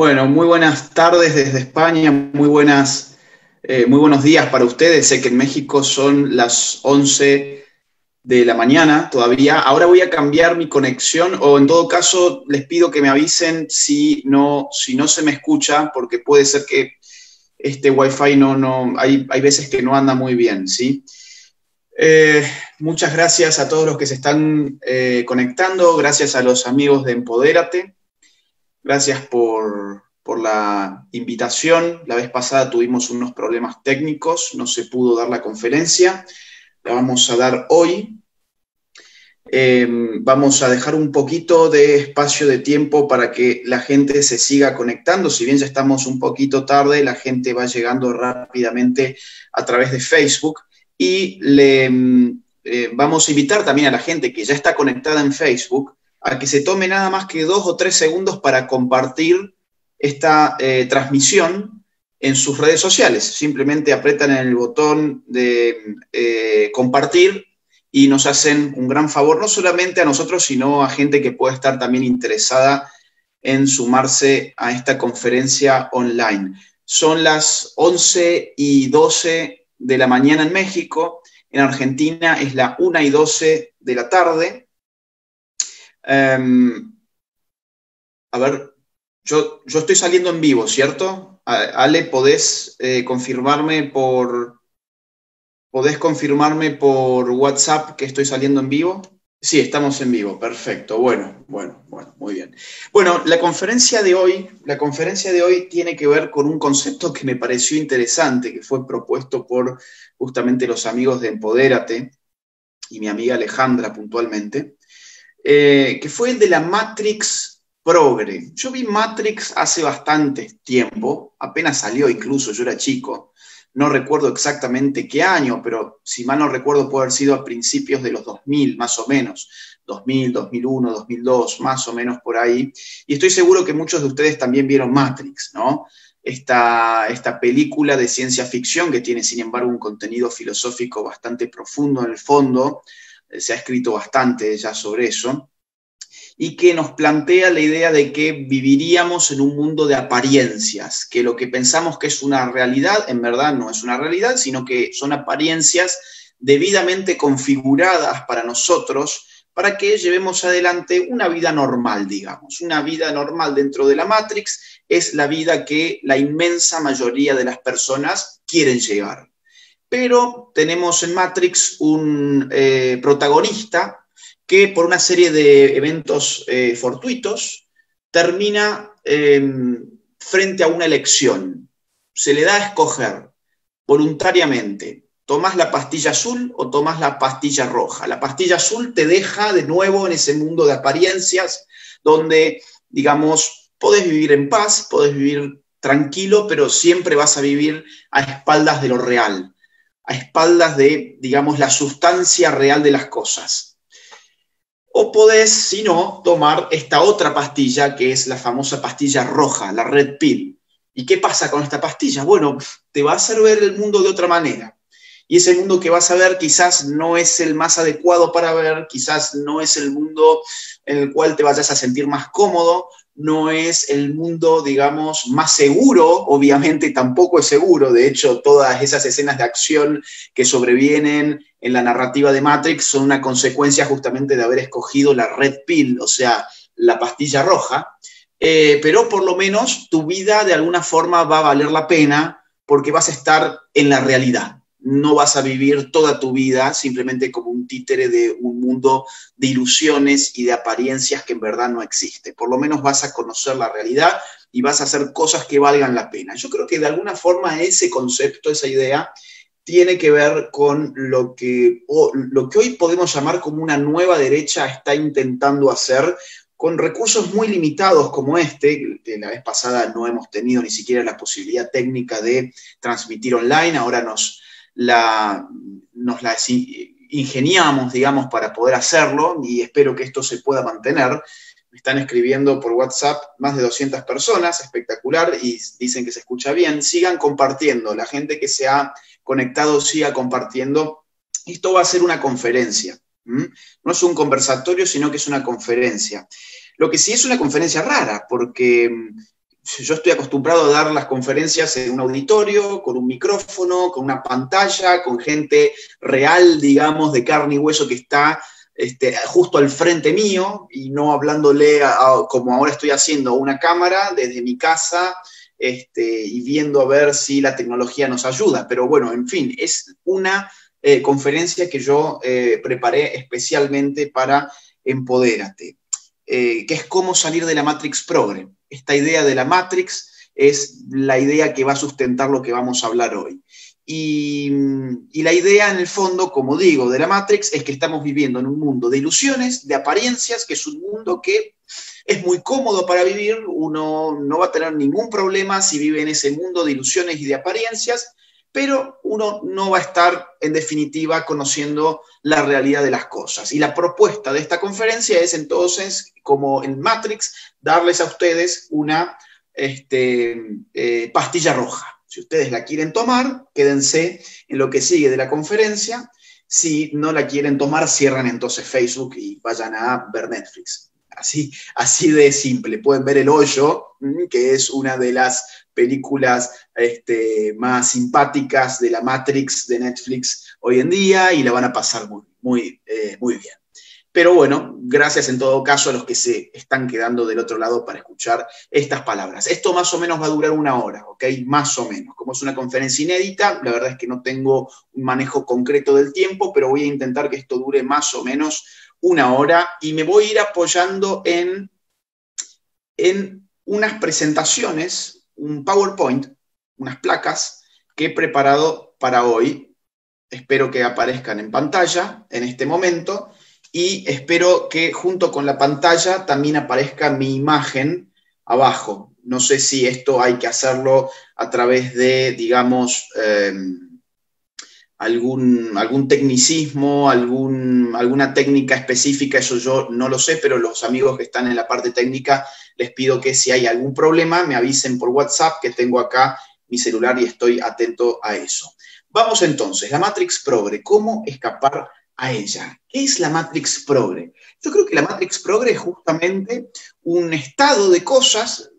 Bueno, muy buenas tardes desde España, muy, buenas, eh, muy buenos días para ustedes. Sé que en México son las 11 de la mañana todavía. Ahora voy a cambiar mi conexión o en todo caso les pido que me avisen si no, si no se me escucha, porque puede ser que este Wi-Fi no, no, hay, hay veces que no anda muy bien, ¿sí? Eh, muchas gracias a todos los que se están eh, conectando, gracias a los amigos de Empodérate. Gracias por, la invitación. La vez pasada tuvimos unos problemas técnicos, no se pudo dar la conferencia. La vamos a dar hoy. Em, vamos a dejar un poquito de espacio de tiempo para que la gente se siga conectando. Si bien ya estamos un poquito tarde, la gente va llegando rápidamente a través de Facebook y le em, eh, vamos a invitar también a la gente que ya está conectada en Facebook a que se tome nada más que dos o tres segundos para compartir esta eh, transmisión en sus redes sociales. Simplemente apretan el botón de eh, compartir y nos hacen un gran favor, no solamente a nosotros, sino a gente que pueda estar también interesada en sumarse a esta conferencia online. Son las 11 y 12 de la mañana en México, en Argentina es la 1 y 12 de la tarde, Em, a ver, yo, yo, estoy saliendo en vivo, ¿cierto? Ale, ¿podés eh, confirmarme por... ¿Podés confirmarme por WhatsApp que estoy saliendo en vivo? Sí, estamos en vivo, perfecto. Bueno, bueno, bueno, muy bien. Bueno, la conferencia de hoy, la conferencia de hoy tiene que ver con un concepto que me pareció interesante, que fue propuesto por justamente los amigos de Empodérate y mi amiga Alejandra puntualmente. Eh, que fue el de la Matrix Progre. Yo vi Matrix hace bastante tiempo, apenas salió incluso, yo era chico, no recuerdo exactamente qué año, pero si mal no recuerdo puede haber sido a principios de los 2000, más o menos, 2000, 2001, 2002, más o menos por ahí. Y estoy seguro que muchos de ustedes también vieron Matrix, ¿no? Esta, esta película de ciencia ficción que tiene, sin embargo, un contenido filosófico bastante profundo en el fondo, se ha escrito bastante ya sobre eso, y que nos plantea la idea de que viviríamos en un mundo de apariencias, que lo que pensamos que es una realidad, en verdad no es una realidad, sino que son apariencias debidamente configuradas para nosotros para que llevemos adelante una vida normal, digamos. Una vida normal dentro de la Matrix es la vida que la inmensa mayoría de las personas quieren llevar pero tenemos en Matrix un eh, protagonista que por una serie de eventos eh, fortuitos termina em, frente a una elección. Se le da a escoger voluntariamente, ¿tomas la pastilla azul o tomas la pastilla roja? La pastilla azul te deja de nuevo en ese mundo de apariencias donde, digamos, podés vivir en paz, podés vivir tranquilo, pero siempre vas a vivir a espaldas de lo real a espaldas de, digamos, la sustancia real de las cosas. O podés, si no, tomar esta otra pastilla, que es la famosa pastilla roja, la red pill. ¿Y qué pasa con esta pastilla? Bueno, te va a hacer ver el mundo de otra manera. Y ese mundo que vas a ver quizás no es el más adecuado para ver, quizás no es el mundo en el cual te vayas a sentir más cómodo, no es el mundo, digamos, más seguro, obviamente tampoco es seguro, de hecho todas esas escenas de acción que sobrevienen en la narrativa de Matrix son una consecuencia justamente de haber escogido la red pill, o sea, la pastilla roja, eh, pero por lo menos tu vida de alguna forma va a valer la pena porque vas a estar en la realidad no vas a vivir toda tu vida simplemente como un títere de un mundo de ilusiones y de apariencias que en verdad no existe. Por lo menos vas a conocer la realidad y vas a hacer cosas que valgan la pena. Yo creo que de alguna forma ese concepto, esa idea, tiene que ver con lo que, lo que hoy podemos llamar como una nueva derecha está intentando hacer con recursos muy limitados como este, que la vez pasada no hemos tenido ni siquiera la posibilidad técnica de transmitir online, ahora nos, nos la ingeniamos, digamos, para poder hacerlo y espero que esto se pueda mantener. Me están escribiendo por WhatsApp más de 200 personas, espectacular, y dicen que se escucha bien. Sigan compartiendo, la gente que se ha conectado siga compartiendo. Esto va a ser una conferencia. No es un conversatorio, sino que es una conferencia. Lo que sí es una conferencia rara, porque yo estoy acostumbrado a dar las conferencias en un auditorio, con un micrófono, con una pantalla, con gente real, digamos, de carne y hueso que está este, justo al frente mío y no hablándole como ahora estoy haciendo a una cámara desde mi casa este, y viendo a ver si la tecnología nos ayuda. Pero bueno, en fin, es una eh, conferencia que yo eh, preparé especialmente para Empodérate, eh, que es cómo salir de la Matrix Progre. Esta idea de la Matrix es la idea que va a sustentar lo que vamos a hablar hoy. Y, y, la idea en el fondo, como digo, de la Matrix es que estamos viviendo en un mundo de ilusiones, de apariencias, que es un mundo que es muy cómodo para vivir, uno no va a tener ningún problema si vive en ese mundo de ilusiones y de apariencias, pero uno no va a estar, en definitiva, conociendo la realidad de las cosas. Y la propuesta de esta conferencia es entonces, como en Matrix, darles a ustedes una este, eh, pastilla roja. Si ustedes la quieren tomar, quédense en lo que sigue de la conferencia. Si no la quieren tomar, cierran entonces Facebook y vayan a ver Netflix. Así, así de simple. Pueden ver El Hoyo, mm, que es una de las películas este, más simpáticas de la Matrix de Netflix hoy en día y la van a pasar muy, muy, eh, muy bien. Pero bueno, gracias en todo caso a los que se están quedando del otro lado para escuchar estas palabras. Esto más o menos va a durar una hora, ¿ok? Más o menos. Como es una conferencia inédita, la verdad es que no tengo un manejo concreto del tiempo, pero voy a intentar que esto dure más o menos una hora y me voy a ir apoyando en, en unas presentaciones un PowerPoint, unas placas que he preparado para hoy. Espero que aparezcan en pantalla en este momento y espero que junto con la pantalla también aparezca mi imagen abajo. No sé si esto hay que hacerlo a través de, digamos, em, algún, algún tecnicismo, algún, alguna técnica específica, eso yo no lo sé, pero los amigos que están en la parte técnica les pido que si hay algún problema me avisen por WhatsApp, que tengo acá mi celular y estoy atento a eso. Vamos entonces, la Matrix Progre, ¿cómo escapar a ella? ¿Qué es la Matrix Progre? Yo creo que la Matrix Progre es justamente un estado de cosas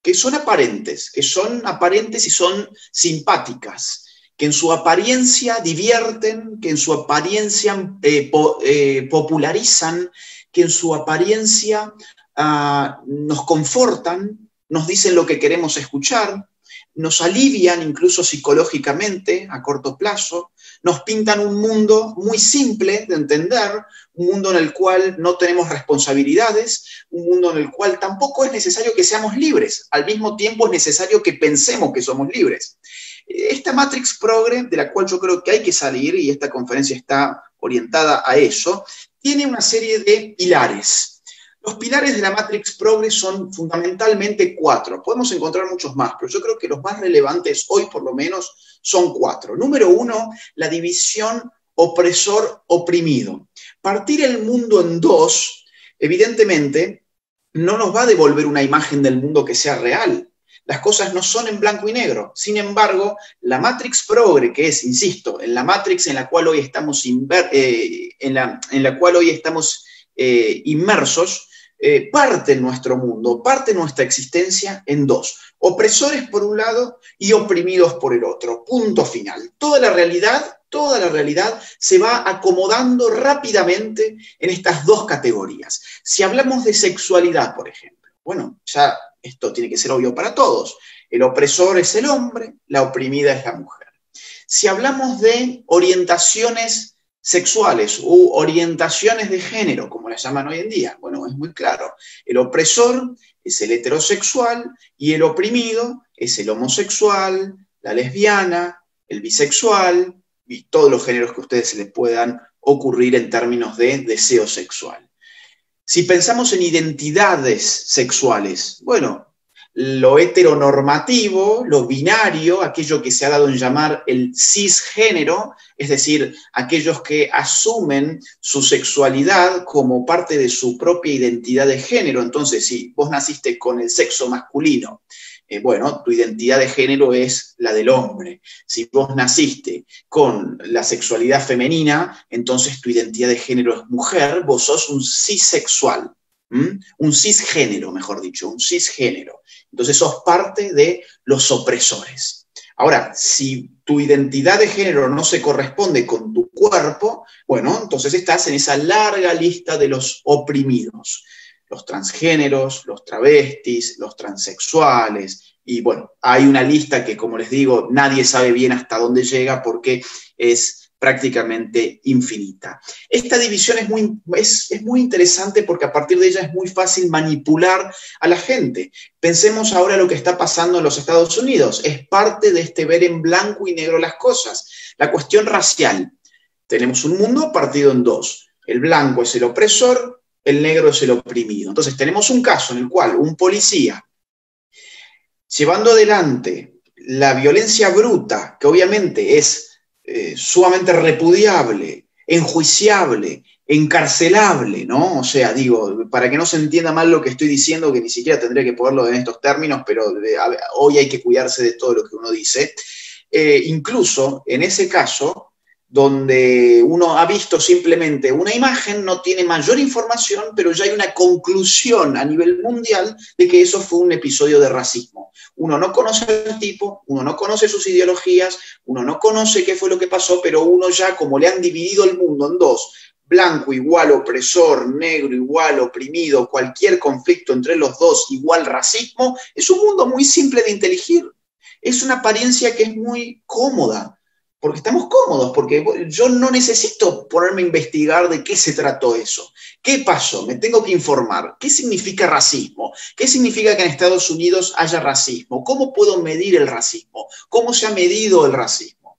que son aparentes, que son aparentes y son simpáticas, que en su apariencia divierten, que en su apariencia eh, eh, popularizan, que en su apariencia Ah, nos confortan, nos dicen lo que queremos escuchar, nos alivian incluso psicológicamente a corto plazo, nos pintan un mundo muy simple de entender, un mundo en el cual no tenemos responsabilidades, un mundo en el cual tampoco es necesario que seamos libres, al mismo tiempo es necesario que pensemos que somos libres. Esta Matrix Progre, de la cual yo creo que hay que salir, y esta conferencia está orientada a eso, tiene una serie de pilares los pilares de la Matrix Progress son fundamentalmente cuatro. Podemos encontrar muchos más, pero yo creo que los más relevantes hoy por lo menos son cuatro. Número uno, la división opresor-oprimido. Partir el mundo en dos, evidentemente, no nos va a devolver una imagen del mundo que sea real. Las cosas no son en blanco y negro. Sin embargo, la Matrix Progre, que es, insisto, la Matrix en la cual hoy estamos, eh, en, la, en la cual hoy estamos eh, inmersos, eh, parte nuestro mundo, parte nuestra existencia en dos. Opresores por un lado y oprimidos por el otro. Punto final. Toda la realidad, toda la realidad se va acomodando rápidamente en estas dos categorías. Si hablamos de sexualidad, por ejemplo, bueno, ya esto tiene que ser obvio para todos. El opresor es el hombre, la oprimida es la mujer. Si hablamos de orientaciones sexuales u orientaciones de género, como las llaman hoy en día. Bueno, es muy claro. El opresor es el heterosexual y el oprimido es el homosexual, la lesbiana, el bisexual y todos los géneros que ustedes se les puedan ocurrir en términos de deseo sexual. Si pensamos en identidades sexuales, bueno, lo heteronormativo, lo binario, aquello que se ha dado en llamar el cisgénero, es decir, aquellos que asumen su sexualidad como parte de su propia identidad de género. Entonces, si vos naciste con el sexo masculino, eh, bueno, tu identidad de género es la del hombre. Si vos naciste con la sexualidad femenina, entonces tu identidad de género es mujer, vos sos un cisexual. un cisgénero, mejor dicho, un cisgénero. Entonces sos parte de los opresores. Ahora, si tu identidad de género no se corresponde con tu cuerpo, bueno, entonces estás en esa larga lista de los oprimidos. Los transgéneros, los travestis, los transexuales, y bueno, hay una lista que, como les digo, nadie sabe bien hasta dónde llega porque es prácticamente infinita. Esta división es muy, es, muy interesante porque a partir de ella es muy fácil manipular a la gente. Pensemos ahora lo que está pasando en los Estados Unidos. Es parte de este ver en blanco y negro las cosas. La cuestión racial. Tenemos un mundo partido en dos. El blanco es el opresor, el negro es el oprimido. Entonces tenemos un caso en el cual un policía, llevando adelante la violencia bruta, que obviamente es eh, sumamente repudiable, enjuiciable, encarcelable, ¿no? O sea, digo, para que no se entienda mal lo que estoy diciendo, que ni siquiera tendría que ponerlo en estos términos, pero hoy hay que cuidarse de todo lo que uno dice. Eh, incluso en ese caso, donde uno ha visto simplemente una imagen, no tiene mayor información, pero ya hay una conclusión a nivel mundial de que eso fue un episodio de racismo. Uno no conoce al tipo, uno no conoce sus ideologías, uno no conoce qué fue lo que pasó, pero uno ya, como le han dividido el mundo en dos, blanco igual opresor, negro igual oprimido, cualquier conflicto entre los dos igual racismo, es un mundo muy simple de inteligir. Es una apariencia que es muy cómoda porque estamos cómodos, porque yo no necesito ponerme a investigar de qué se trató eso. ¿Qué pasó? Me tengo que informar. ¿Qué significa racismo? ¿Qué significa que en Estados Unidos haya racismo? ¿Cómo puedo medir el racismo? ¿Cómo se ha medido el racismo?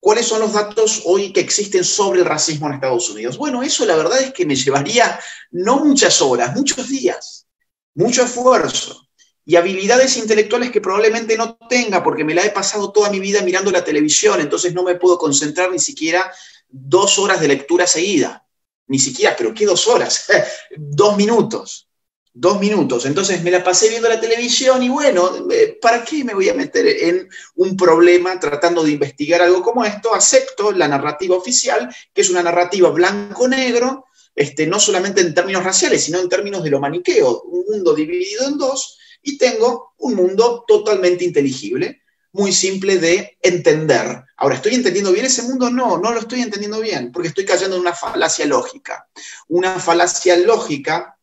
¿Cuáles son los datos hoy que existen sobre el racismo en Estados Unidos? Bueno, eso la verdad es que me llevaría no muchas horas, muchos días, mucho esfuerzo y habilidades intelectuales que probablemente no tenga porque me la he pasado toda mi vida mirando la televisión, entonces no me puedo concentrar ni siquiera dos horas de lectura seguida, ni siquiera, pero ¿qué dos horas? dos minutos, dos minutos. Entonces me la pasé viendo la televisión y bueno, eh, ¿para qué me voy a meter en un problema tratando de investigar algo como esto? Acepto la narrativa oficial, que es una narrativa blanco-negro, este, no solamente en términos raciales, sino en términos de lo maniqueo, un mundo dividido en dos, y tengo un mundo totalmente inteligible, muy simple de entender. Ahora, ¿estoy entendiendo bien ese mundo? No, no lo estoy entendiendo bien, porque estoy cayendo en una falacia lógica. Una falacia lógica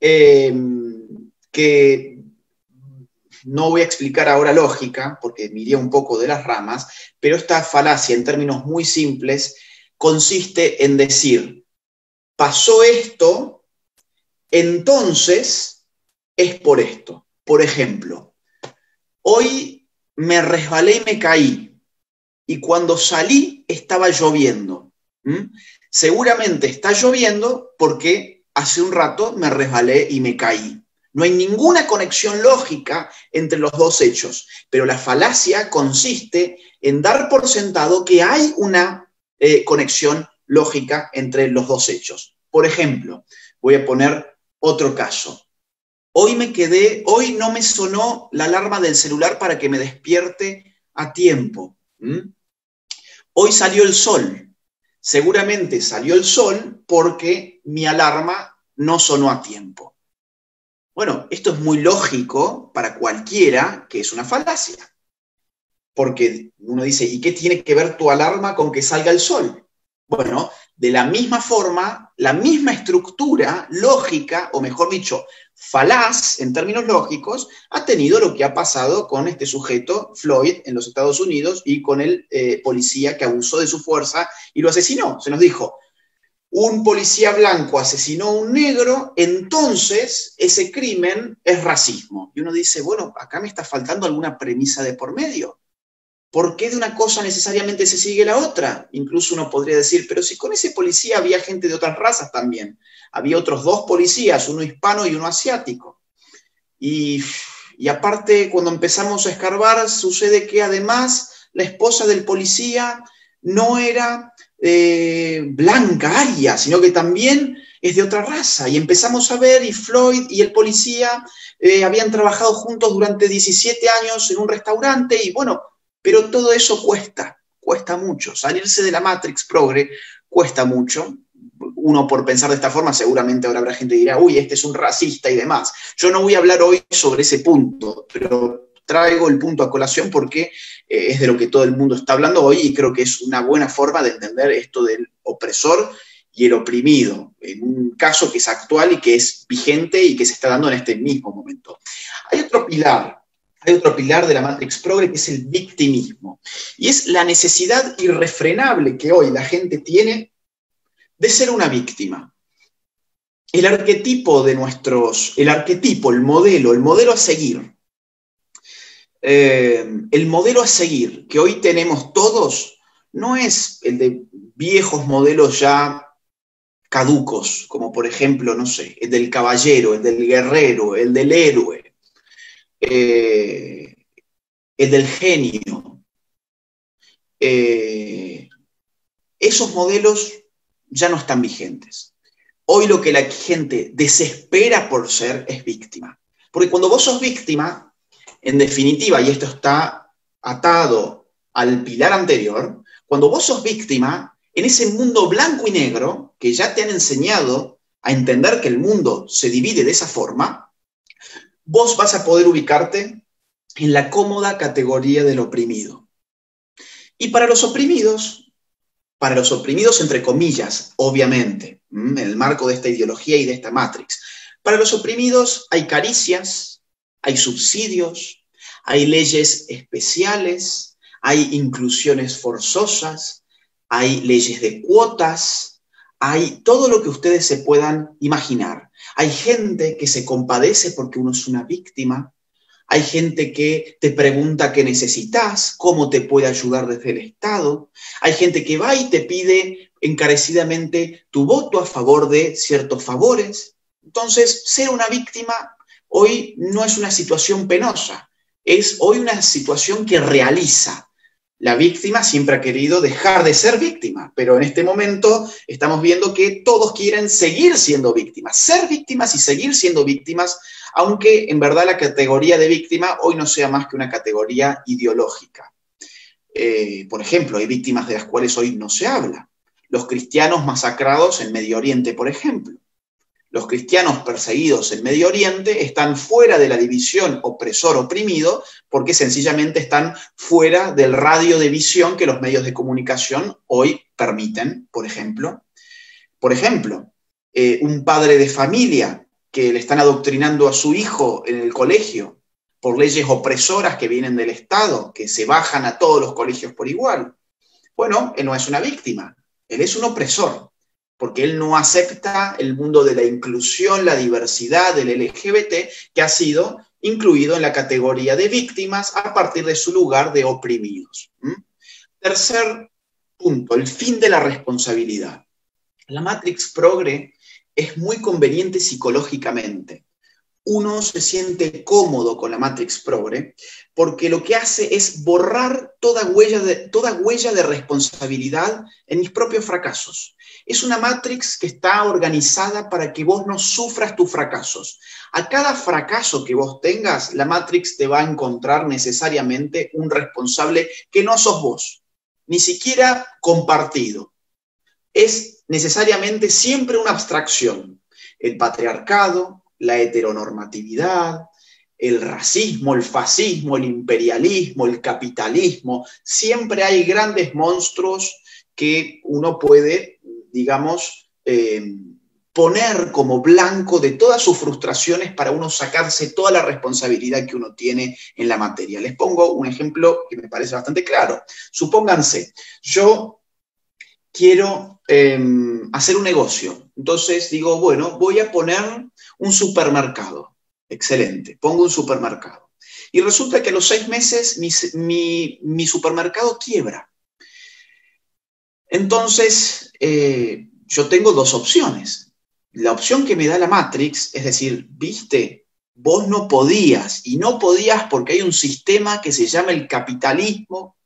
em, que no voy a explicar ahora lógica, porque me un poco de las ramas, pero esta falacia en términos muy simples consiste en decir, pasó esto, entonces es por esto. Por ejemplo, hoy me resbalé y me caí. Y cuando salí estaba lloviendo. Seguramente está lloviendo porque hace un rato me resbalé y me caí. No hay ninguna conexión lógica entre los dos hechos, pero la falacia consiste en dar por sentado que hay una eh, conexión lógica entre los dos hechos. Por ejemplo, voy a poner otro caso. Hoy me quedé, hoy no me sonó la alarma del celular para que me despierte a tiempo. Hoy salió el sol. Seguramente salió el sol porque mi alarma no sonó a tiempo. Bueno, esto es muy lógico para cualquiera que es una falacia. Porque uno dice, ¿y qué tiene que ver tu alarma con que salga el sol? Bueno, de la misma forma, la misma estructura lógica, o mejor dicho, falaz en términos lógicos, ha tenido lo que ha pasado con este sujeto, Floyd, en los Estados Unidos y con el eh, policía que abusó de su fuerza y lo asesinó. Se nos dijo, un policía blanco asesinó a un negro, entonces ese crimen es racismo. Y uno dice, bueno, acá me está faltando alguna premisa de por medio. ¿Por qué de una cosa necesariamente se sigue la otra? Incluso uno podría decir, pero si con ese policía había gente de otras razas también. Había otros dos policías, uno hispano y uno asiático. Y, aparte, cuando empezamos a escarbar, sucede que además la esposa del policía no era eh, blanca, aria, sino que también es de otra raza. Y empezamos a ver, y Floyd y el policía eh, habían trabajado juntos durante 17 años en un restaurante, y bueno, pero todo eso cuesta, cuesta mucho. Salirse de la Matrix progre cuesta mucho. uno por pensar de esta forma, seguramente ahora habrá gente que dirá, uy, este es un racista y demás. Yo no voy a hablar hoy sobre ese punto, pero traigo el punto a colación porque eh, es de lo que todo el mundo está hablando hoy y creo que es una buena forma de entender esto del opresor y el oprimido, en un caso que es actual y que es vigente y que se está dando en este mismo momento. Hay otro pilar, hay otro pilar de la Matrix Progre que es el victimismo, y es la necesidad irrefrenable que hoy la gente tiene de ser una víctima. El arquetipo de nuestros, el arquetipo, el modelo, el modelo a seguir, eh, el modelo a seguir que hoy tenemos todos no es el de viejos modelos ya caducos, como por ejemplo, no sé, el del caballero, el del guerrero, el del héroe, eh, el del genio. Eh, esos modelos ya no están vigentes. Hoy lo que la gente desespera por ser es víctima. Porque cuando vos sos víctima, en definitiva, y esto está atado al pilar anterior, cuando vos sos víctima, en ese mundo blanco y negro, que ya te han enseñado a entender que el mundo se divide de esa forma, vos vas a poder ubicarte en la cómoda categoría del oprimido. Y para los oprimidos, para los oprimidos entre comillas, obviamente, en el marco de esta ideología y de esta matrix, para los oprimidos hay caricias, hay subsidios, hay leyes especiales, hay inclusiones forzosas, hay leyes de cuotas, hay todo lo que ustedes se puedan imaginar. Hay gente que se compadece porque uno es una víctima, hay gente que te pregunta qué necesitas, cómo te puede ayudar desde el Estado. Hay gente que va y te pide encarecidamente tu voto a favor de ciertos favores. Entonces, ser una víctima hoy no es una situación penosa, es hoy una situación que realiza, la víctima siempre ha querido dejar de ser víctima, pero en este momento estamos viendo que todos quieren seguir siendo víctimas, ser víctimas y seguir siendo víctimas, aunque en verdad la categoría de víctima hoy no sea más que una categoría ideológica. Eh, por ejemplo, hay víctimas de las cuales hoy no se habla. Los cristianos masacrados en Medio Oriente, por ejemplo los cristianos perseguidos en Medio Oriente están fuera de la división opresor-oprimido porque sencillamente están fuera del radio de visión que los medios de comunicación hoy permiten, por ejemplo. Por ejemplo, eh, un padre de familia que le están adoctrinando a su hijo en el colegio por leyes opresoras que vienen del Estado, que se bajan a todos los colegios por igual. Bueno, él no es una víctima, él es un opresor porque él no acepta el mundo de la inclusión, la diversidad del LGBT, que ha sido incluido en la categoría de víctimas a partir de su lugar de oprimidos. Tercer punto, el fin de la responsabilidad. La Matrix Progre es muy conveniente psicológicamente. Uno se siente cómodo con la Matrix Progre porque lo que hace es borrar toda huella de, toda huella de responsabilidad en mis propios fracasos. Es una matrix que está organizada para que vos no sufras tus fracasos. A cada fracaso que vos tengas, la matrix te va a encontrar necesariamente un responsable que no sos vos, ni siquiera compartido. Es necesariamente siempre una abstracción. El patriarcado, la heteronormatividad, el racismo, el fascismo, el imperialismo, el capitalismo, siempre hay grandes monstruos que uno puede digamos, eh, poner como blanco de todas sus frustraciones para uno sacarse toda la responsabilidad que uno tiene en la materia. Les pongo un ejemplo que me parece bastante claro. Supónganse, yo quiero em, hacer un negocio. Entonces digo, bueno, voy a poner un supermercado. Excelente, pongo un supermercado. Y resulta que a los seis meses mi, mi supermercado quiebra. Entonces, eh, yo tengo dos opciones. La opción que me da la Matrix, es decir, viste, vos no podías, y no podías porque hay un sistema que se llama el capitalismo,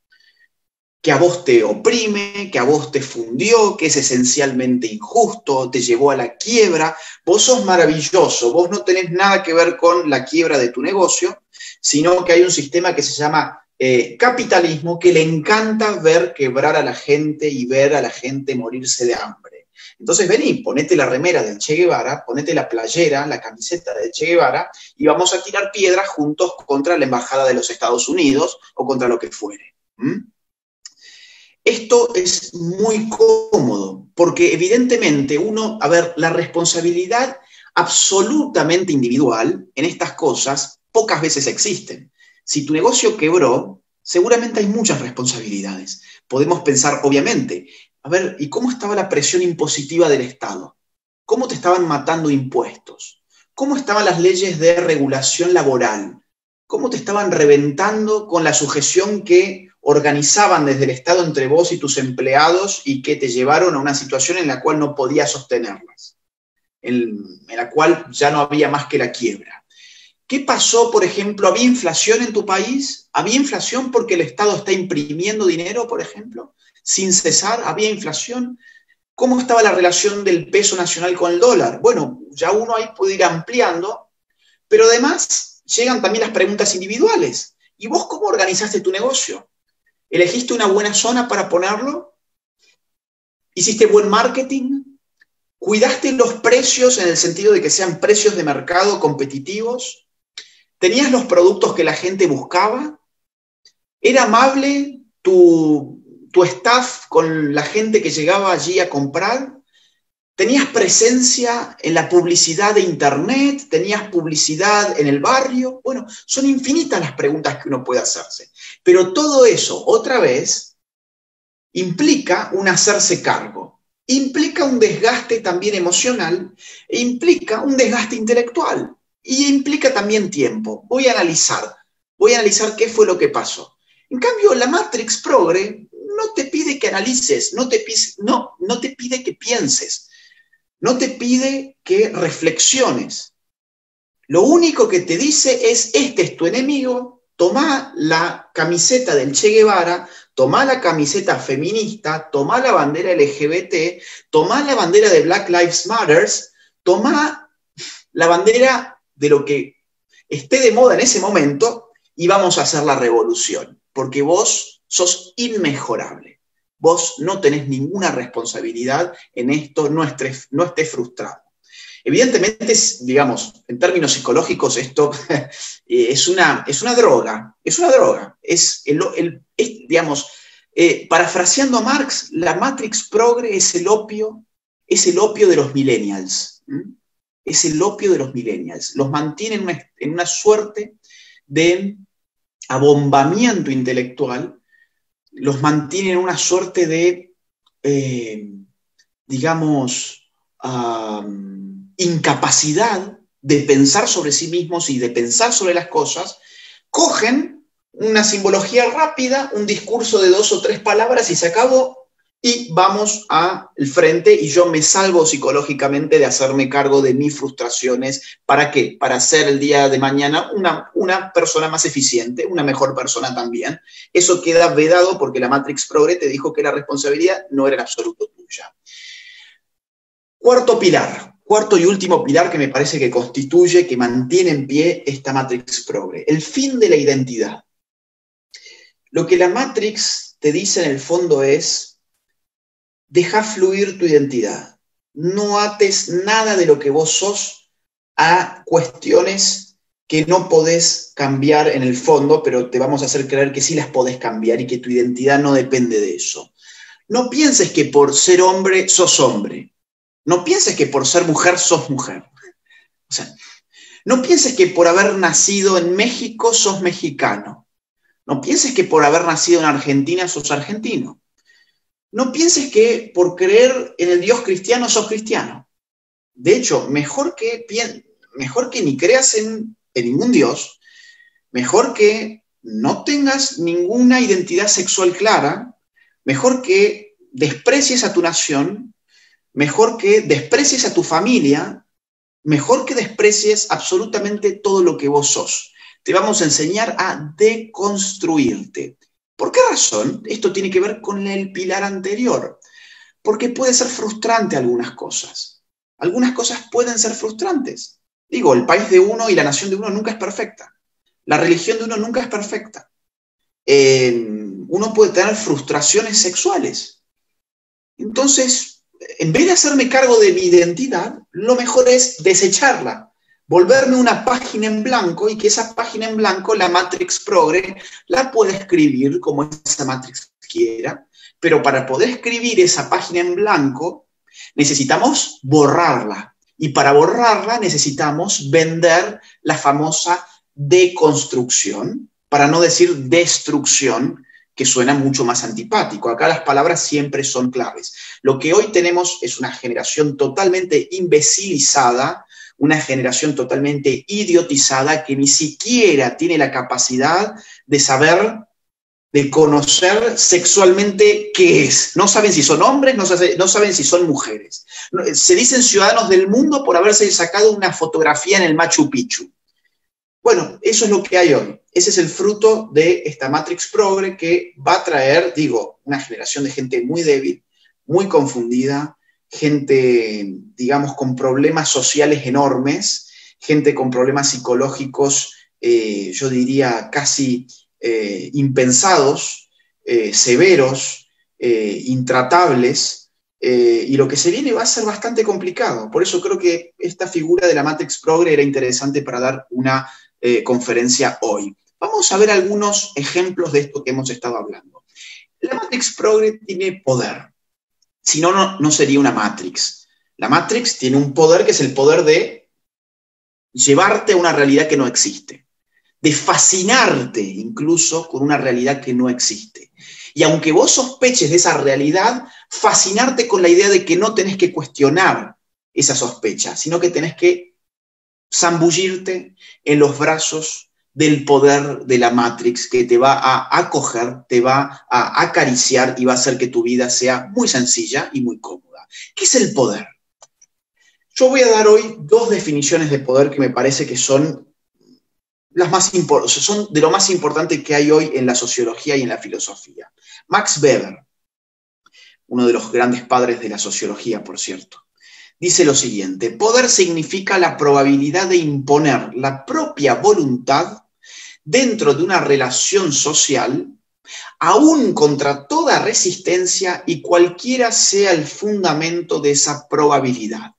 que a vos te oprime, que a vos te fundió, que es esencialmente injusto, te llevó a la quiebra. Vos sos maravilloso, vos no tenés nada que ver con la quiebra de tu negocio, sino que hay un sistema que se llama eh, capitalismo que le encanta ver quebrar a la gente y ver a la gente morirse de hambre. Entonces vení, ponete la remera del Che Guevara, ponete la playera, la camiseta del Che Guevara y vamos a tirar piedras juntos contra la Embajada de los Estados Unidos o contra lo que fuere. Esto es muy cómodo porque evidentemente uno, a ver, la responsabilidad absolutamente individual en estas cosas pocas veces existen. Si tu negocio quebró, seguramente hay muchas responsabilidades. Podemos pensar, obviamente, a ver, ¿y cómo estaba la presión impositiva del Estado? ¿Cómo te estaban matando impuestos? ¿Cómo estaban las leyes de regulación laboral? ¿Cómo te estaban reventando con la sujeción que organizaban desde el Estado entre vos y tus empleados y que te llevaron a una situación en la cual no podías sostenerlas? En, en la cual ya no había más que la quiebra. ¿Qué pasó, por ejemplo? ¿Había inflación en tu país? ¿Había inflación porque el Estado está imprimiendo dinero, por ejemplo? sin cesar, había inflación. ¿Cómo estaba la relación del peso nacional con el dólar? Bueno, ya uno ahí puede ir ampliando, pero además llegan también las preguntas individuales. ¿Y vos cómo organizaste tu negocio? ¿Elegiste una buena zona para ponerlo? ¿Hiciste buen marketing? ¿Cuidaste los precios en el sentido de que sean precios de mercado competitivos? ¿Tenías los productos que la gente buscaba? ¿Era amable tu tu staff con la gente que llegaba allí a comprar? ¿Tenías presencia en la publicidad de Internet? ¿Tenías publicidad en el barrio? Bueno, son infinitas las preguntas que uno puede hacerse. Pero todo eso, otra vez, implica un hacerse cargo, implica un desgaste también emocional, e implica un desgaste intelectual y implica también tiempo. Voy a analizar, voy a analizar qué fue lo que pasó. En cambio, la Matrix Progre no te pide que analices, no te, no, no te pide que pienses, no te pide que reflexiones. Lo único que te dice es, este es tu enemigo, toma la camiseta del Che Guevara, toma la camiseta feminista, toma la bandera LGBT, toma la bandera de Black Lives Matters, toma la bandera de lo que esté de moda en ese momento y vamos a hacer la revolución, porque vos sos inmejorable. Vos no tenés ninguna responsabilidad en esto, no estés, no estés frustrado. Evidentemente, digamos, en términos psicológicos, esto es una, es una droga, es una droga. Es, digamos, eh, parafraseando a Marx, la Matrix Progre es el opio, es el opio de los millennials. Es el opio de los millennials. Los mantiene en una suerte de abombamiento intelectual los mantiene en una suerte de, eh, digamos, incapacidad de pensar sobre sí mismos y de pensar sobre las cosas, cogen una simbología rápida, un discurso de dos o tres palabras y se acabó, y vamos al frente y yo me salvo psicológicamente de hacerme cargo de mis frustraciones. ¿Para qué? Para ser el día de mañana una, una persona más eficiente, una mejor persona también. Eso queda vedado porque la Matrix Progre te dijo que la responsabilidad no era en absoluto tuya. Cuarto pilar, cuarto y último pilar que me parece que constituye, que mantiene en pie esta Matrix Progre, el fin de la identidad. Lo que la Matrix te dice en el fondo es, deja fluir tu identidad. No ates nada de lo que vos sos a cuestiones que no podés cambiar en el fondo, pero te vamos a hacer creer que sí las podés cambiar y que tu identidad no depende de eso. No pienses que por ser hombre sos hombre. No pienses que por ser mujer sos mujer. O sea, no pienses que por haber nacido en México sos mexicano. No pienses que por haber nacido en Argentina sos argentino no pienses que por creer en el Dios cristiano sos cristiano. De hecho, mejor que, mejor que ni creas en, en ningún Dios, mejor que no tengas ninguna identidad sexual clara, mejor que desprecies a tu nación, mejor que desprecies a tu familia, mejor que desprecies absolutamente todo lo que vos sos. Te vamos a enseñar a deconstruirte. ¿Por qué razón? Esto tiene que ver con el pilar anterior. Porque puede ser frustrante algunas cosas. Algunas cosas pueden ser frustrantes. Digo, el país de uno y la nación de uno nunca es perfecta. La religión de uno nunca es perfecta. Eh, uno puede tener frustraciones sexuales. Entonces, en vez de hacerme cargo de mi identidad, lo mejor es desecharla, volverme una página en blanco y que esa página en blanco, la Matrix Progre, la pueda escribir como esa Matrix quiera, pero para poder escribir esa página en blanco necesitamos borrarla y para borrarla necesitamos vender la famosa deconstrucción, para no decir destrucción, que suena mucho más antipático. Acá las palabras siempre son claves. Lo que hoy tenemos es una generación totalmente imbecilizada, una generación totalmente idiotizada que ni siquiera tiene la capacidad de saber, de conocer sexualmente qué es. No saben si son hombres, no, no saben si son mujeres. Se dicen ciudadanos del mundo por haberse sacado una fotografía en el Machu Picchu. Bueno, eso es lo que hay hoy. Ese es el fruto de esta Matrix Progre que va a traer, digo, una generación de gente muy débil, muy confundida, gente, digamos, con problemas sociales enormes, gente con problemas psicológicos, eh, yo diría, casi eh, impensados, eh, severos, intratables, y lo que se viene va a ser bastante complicado. Por eso creo que esta figura de la Matrix Progre era interesante para dar una conferencia hoy. Vamos a ver algunos ejemplos de esto que hemos estado hablando. La Matrix Progre tiene poder. Si no, no sería una Matrix. La Matrix tiene un poder que es el poder de llevarte a una realidad que no existe, de fascinarte incluso con una realidad que no existe. Y aunque vos sospeches de esa realidad, fascinarte con la idea de que no tenés que cuestionar esa sospecha, sino que tenés que zambullirte en los brazos del poder de la Matrix que te va a acoger, te va a acariciar y va a hacer que tu vida sea muy sencilla y muy cómoda. ¿Qué es el poder? Yo voy a dar hoy dos definiciones de poder que me parece que son las más son de lo más importante que hay hoy en la sociología y en la filosofía. Max Weber, uno de los grandes padres de la sociología, por cierto, dice lo siguiente, poder significa la probabilidad de imponer la propia voluntad dentro de una relación social, aún contra toda resistencia y cualquiera sea el fundamento de esa probabilidad.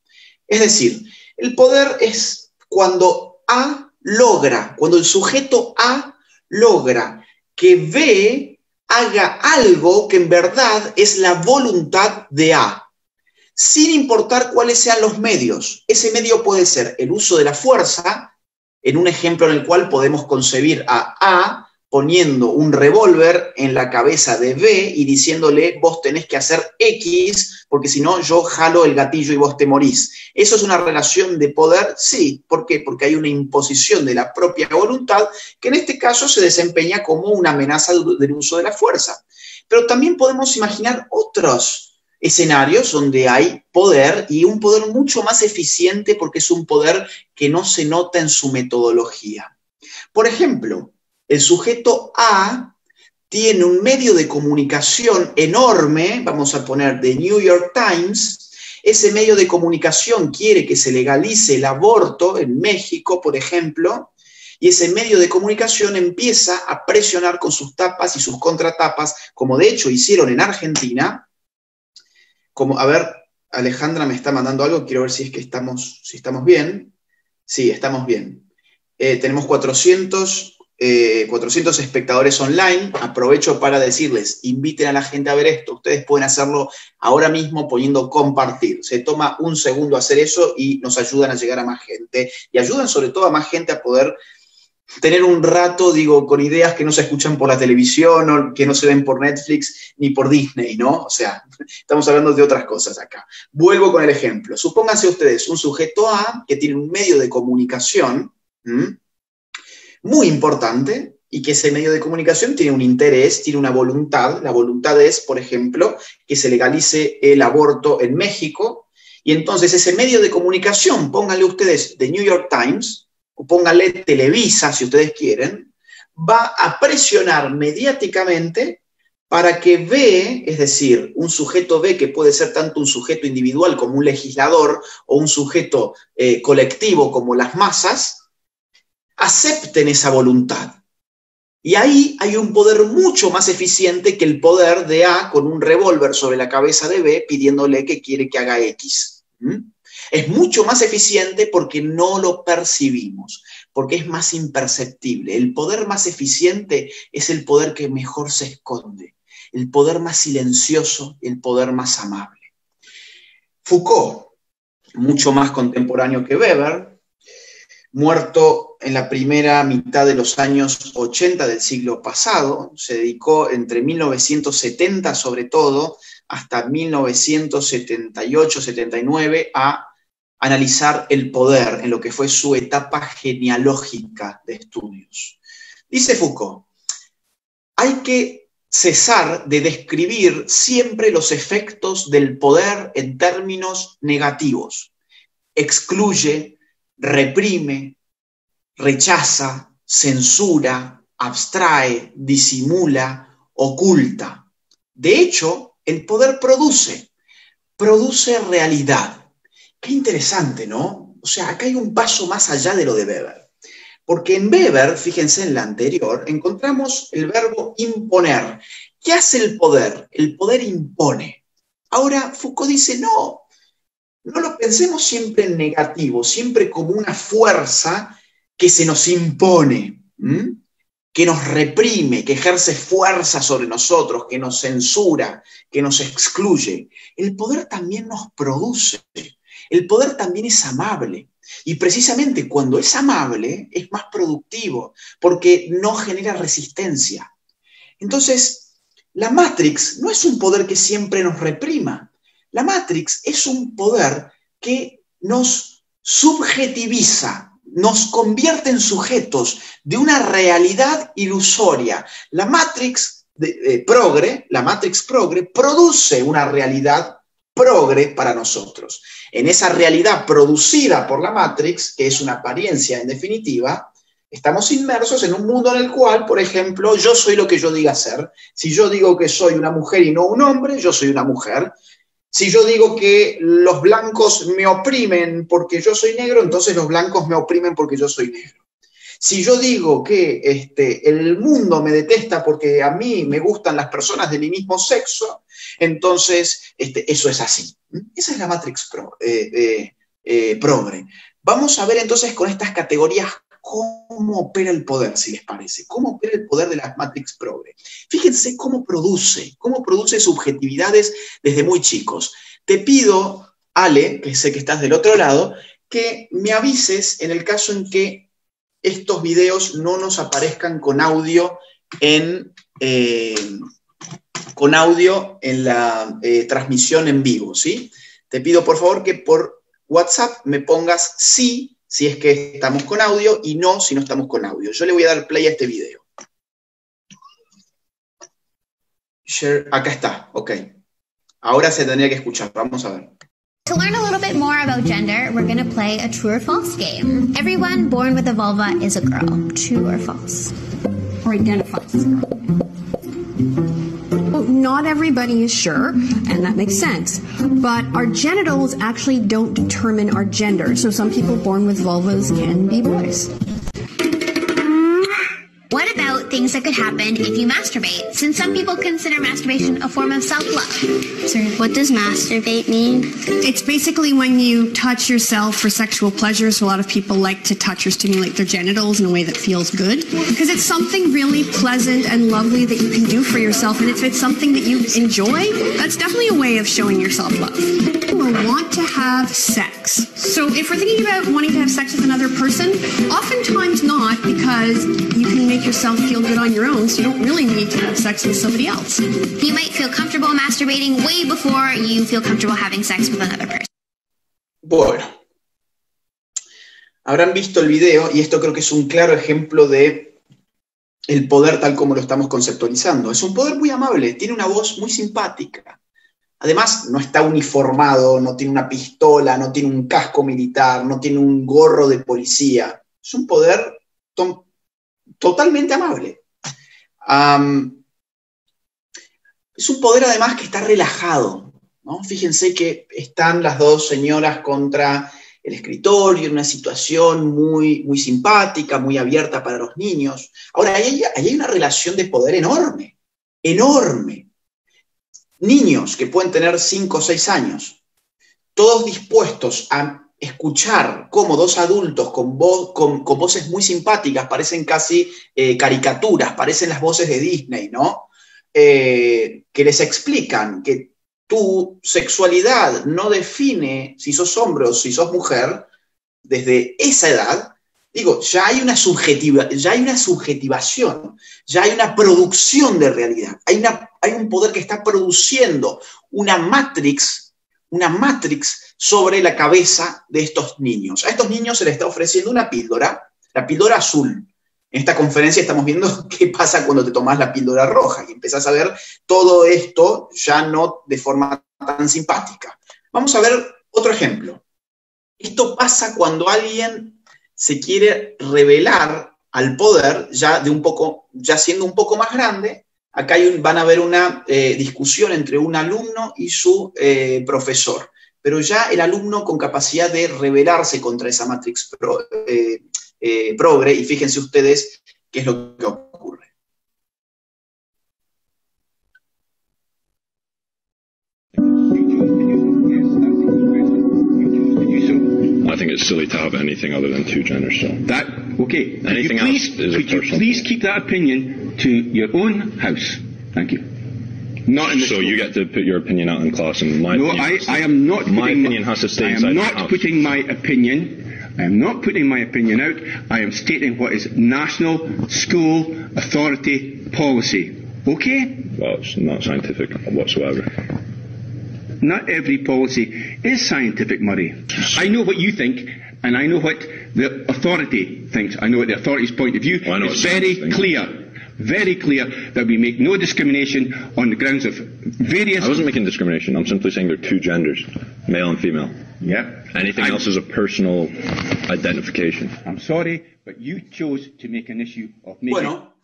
Es decir, el poder es cuando A logra, cuando el sujeto A logra que B haga algo que en verdad es la voluntad de A, sin importar cuáles sean los medios. Ese medio puede ser el uso de la fuerza, en un ejemplo en el cual podemos concebir a A poniendo un revólver en la cabeza de B y diciéndole, vos tenés que hacer X, porque si no, yo jalo el gatillo y vos te morís. ¿Eso es una relación de poder? Sí. ¿Por qué? Porque hay una imposición de la propia voluntad que en este caso se desempeña como una amenaza del uso de la fuerza. Pero también podemos imaginar otros escenarios donde hay poder y un poder mucho más eficiente porque es un poder que no se nota en su metodología. Por ejemplo, el sujeto A tiene un medio de comunicación enorme, vamos a poner The New York Times, ese medio de comunicación quiere que se legalice el aborto en México, por ejemplo, y ese medio de comunicación empieza a presionar con sus tapas y sus contratapas, como de hecho hicieron en Argentina, a ver, Alejandra me está mandando algo, quiero ver si es que estamos, si estamos bien. Sí, estamos bien. Eh, tenemos 400, 400 eh, espectadores online. Aprovecho para decirles, inviten a la gente a ver esto. Ustedes pueden hacerlo ahora mismo poniendo compartir. Se toma un segundo hacer eso y nos ayudan a llegar a más gente. Y ayudan sobre todo a más gente a poder tener un rato, digo, con ideas que no se escuchan por la televisión o que no se ven por Netflix ni por Disney, ¿no? O sea, estamos hablando de otras cosas acá. Vuelvo con el ejemplo. Supónganse ustedes un sujeto A que tiene un medio de comunicación muy importante y que ese medio de comunicación tiene un interés, tiene una voluntad. La voluntad es, por ejemplo, que se legalice el aborto en México. Y entonces ese medio de comunicación, pónganle ustedes The New York Times, o póngale Televisa si ustedes quieren, va a presionar mediáticamente para que ve, es decir, un sujeto ve que puede ser tanto un sujeto individual como un legislador o un sujeto eh, colectivo como las masas, acepten esa voluntad. Y ahí hay un poder mucho más eficiente que el poder de A con un revólver sobre la cabeza de B pidiéndole que quiere que haga X. Es mucho más eficiente porque no lo percibimos, porque es más imperceptible. El poder más eficiente es el poder que mejor se esconde, el poder más silencioso, el poder más amable. Foucault, mucho más contemporáneo que Weber, muerto en la primera mitad de los años 80 del siglo pasado, se dedicó entre 1970 sobre todo hasta 1978-79 a analizar el poder en lo que fue su etapa genealógica de estudios. Dice Foucault, hay que cesar de describir siempre los efectos del poder en términos negativos. Excluye, reprime, rechaza, censura, abstrae, disimula, oculta. De hecho, el poder produce, produce realidad. Qué interesante, ¿no? O sea, acá hay un paso más allá de lo de Weber. Porque en Weber, fíjense en la anterior, encontramos el verbo imponer. ¿Qué hace el poder? El poder impone. Ahora Foucault dice, no, no lo pensemos siempre en negativo, siempre como una fuerza que se nos impone, que nos reprime, que ejerce fuerza sobre nosotros, que nos censura, que nos excluye. El poder también nos produce. El poder también es amable. Y precisamente cuando es amable es más productivo porque no genera resistencia. Entonces, la Matrix no es un poder que siempre nos reprima. La Matrix es un poder que nos subjetiviza, nos convierte en sujetos de una realidad ilusoria. La Matrix de, progre, la Matrix progre, produce una realidad progre para nosotros. En esa realidad producida por la Matrix, que es una apariencia en definitiva, estamos inmersos en un mundo en el cual, por ejemplo, yo soy lo que yo diga ser. Si yo digo que soy una mujer y no un hombre, yo soy una mujer. Si yo digo que los blancos me oprimen porque yo soy negro, entonces los blancos me oprimen porque yo soy negro. Si yo digo que este, el mundo me detesta porque a mí me gustan las personas de mi mismo sexo, entonces este, eso es así. Esa es la Matrix eh, eh, eh, progre. Vamos a ver entonces con estas categorías cómo opera el poder, si les parece, cómo opera el poder de la Matrix Progre. Fíjense cómo produce, cómo produce subjetividades desde muy chicos. Te pido, Ale, que sé que estás del otro lado, que me avises en el caso en que estos videos no nos aparezcan con audio en, eh, con audio en la eh, transmisión en vivo, ¿sí? Te pido por favor que por WhatsApp me pongas sí si es que estamos con audio y no si no estamos con audio. Yo le voy a dar play a este video. acá está, ok. Ahora se tendría que escuchar, vamos a ver. To learn a little bit more about gender, we're going to play a true or false game. Everyone born with a vulva is a girl. True or false? Or identifies as a not everybody is sure, and that makes sense. But our genitals actually don't determine our gender. So some people born with vulvas can be boys. About things that could happen if you masturbate? Since some people consider masturbation a form of self love. So, what does masturbate mean? It's basically when you touch yourself for sexual pleasure. So, a lot of people like to touch or stimulate their genitals in a way that feels good because it's something really pleasant and lovely that you can do for yourself. And if it's something that you enjoy, that's definitely a way of showing your self love. People want to have sex. So, if we're thinking about wanting to have sex with another person, oftentimes not because you can make yourself feel good on your own, so you don't really need to have sex with somebody else. You might feel comfortable masturbating way before you feel comfortable having sex with another person. Bueno, habrán visto el video y esto creo que es un claro ejemplo de el poder tal como lo estamos conceptualizando. Es un poder muy amable, tiene una voz muy simpática. Además, no está uniformado, no tiene una pistola, no tiene un casco militar, no tiene un gorro de policía. Es un poder totalmente amable. es un poder además que está relajado. Fíjense que están las dos señoras contra el escritorio, en una situación muy, muy simpática, muy abierta para los niños. Ahora, ahí hay una relación de poder enorme, enorme. Niños que pueden tener 5 o 6 años, todos dispuestos a escuchar cómo dos adultos con, voces muy simpáticas, parecen casi eh, caricaturas, parecen las voces de Disney, ¿no? Eh, que les explican que tu sexualidad no define si sos hombre o si sos mujer, desde esa edad, digo, ya hay una, subjetiva, ya hay una subjetivación, ya hay una producción de realidad, hay, una, hay un poder que está produciendo una matrix, una matrix sobre la cabeza de estos niños. A estos niños se les está ofreciendo una píldora, la píldora azul, en esta conferencia estamos viendo qué pasa cuando te tomas la píldora roja y empezás a ver todo esto ya no de forma tan simpática. Vamos a ver otro ejemplo. Esto pasa cuando alguien se quiere revelar al poder ya de un poco, ya siendo un poco más grande. Acá van a haber una eh, discusión entre un alumno y su eh, profesor, pero ya el alumno con capacidad de rebelarse contra esa matrix pro, eh, eh, progre y fíjense ustedes qué es lo que ocurre. I think it's silly to have anything other than two genders. So that okay. Anything please, else could you please keep that opinion to your own house? Thank you. Not in the so school. you get to put your opinion out in class, and my No, opinion I, I am not. My opinion has to stay I am not putting my opinion. I am not putting my opinion out. I am stating what is national school authority policy. Okay? Well, it's not scientific whatsoever. Not every policy is scientific, Murray. I know what you think, and I know what the authority thinks. I know what the authority's point of view. Well, I know it's very clear, very clear that we make no discrimination on the grounds of various. I wasn't making discrimination. I'm simply saying there are two genders, male and female. Yeah. Anything I- else is a personal identification. I'm sorry, but you chose to make an issue of making. Bueno,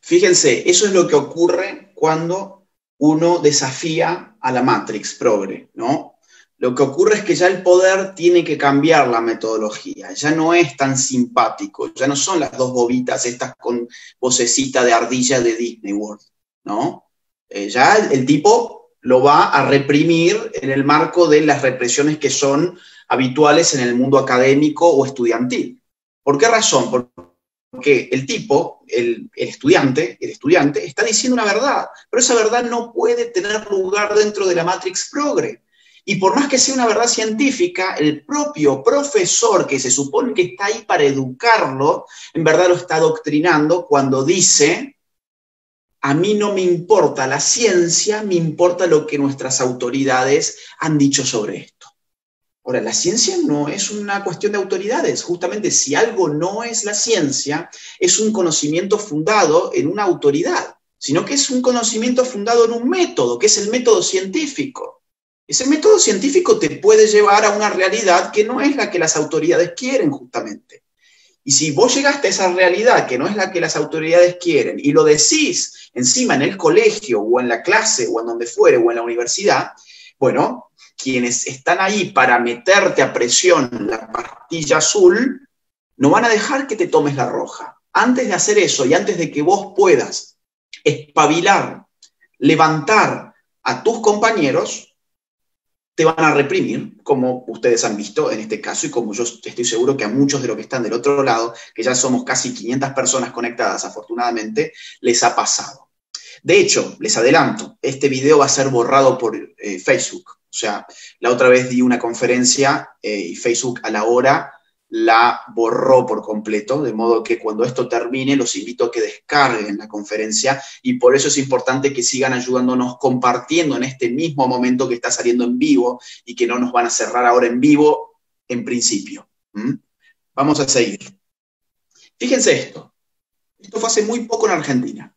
fíjense, eso es lo que ocurre cuando uno desafía a la Matrix progre, ¿no? Lo que ocurre es que ya el poder tiene que cambiar la metodología, ya no es tan simpático, ya no son las dos bobitas estas con vocecita de ardilla de Disney World, ¿no? Eh, ya el, tipo lo va a reprimir en el marco de las represiones que son habituales en el mundo académico o estudiantil. ¿Por qué razón? Por- porque el tipo, el, el estudiante, el estudiante está diciendo una verdad, pero esa verdad no puede tener lugar dentro de la Matrix Progre. Y por más que sea una verdad científica, el propio profesor que se supone que está ahí para educarlo, en verdad lo está adoctrinando cuando dice, a mí no me importa la ciencia, me importa lo que nuestras autoridades han dicho sobre esto. Ahora, la ciencia no es una cuestión de autoridades. Justamente si algo no es la ciencia, es un conocimiento fundado en una autoridad, sino que es un conocimiento fundado en un método, que es el método científico. Ese método científico te puede llevar a una realidad que no es la que las autoridades quieren justamente. Y si vos llegaste a esa realidad que no es la que las autoridades quieren y lo decís encima en el colegio o en la clase o en donde fuere o en la universidad, bueno, quienes están ahí para meterte a presión la pastilla azul, no van a dejar que te tomes la roja. Antes de hacer eso y antes de que vos puedas espabilar, levantar a tus compañeros, te van a reprimir, como ustedes han visto en este caso y como yo estoy seguro que a muchos de los que están del otro lado, que ya somos casi 500 personas conectadas afortunadamente, les ha pasado. De hecho, les adelanto, este video va a ser borrado por eh, Facebook. O sea, la otra vez di una conferencia eh, y Facebook a la hora la borró por completo, de modo que cuando esto termine los invito a que descarguen la conferencia y por eso es importante que sigan ayudándonos compartiendo en este mismo momento que está saliendo en vivo y que no nos van a cerrar ahora en vivo en principio. Vamos a seguir. Fíjense esto. Esto fue hace muy poco en Argentina,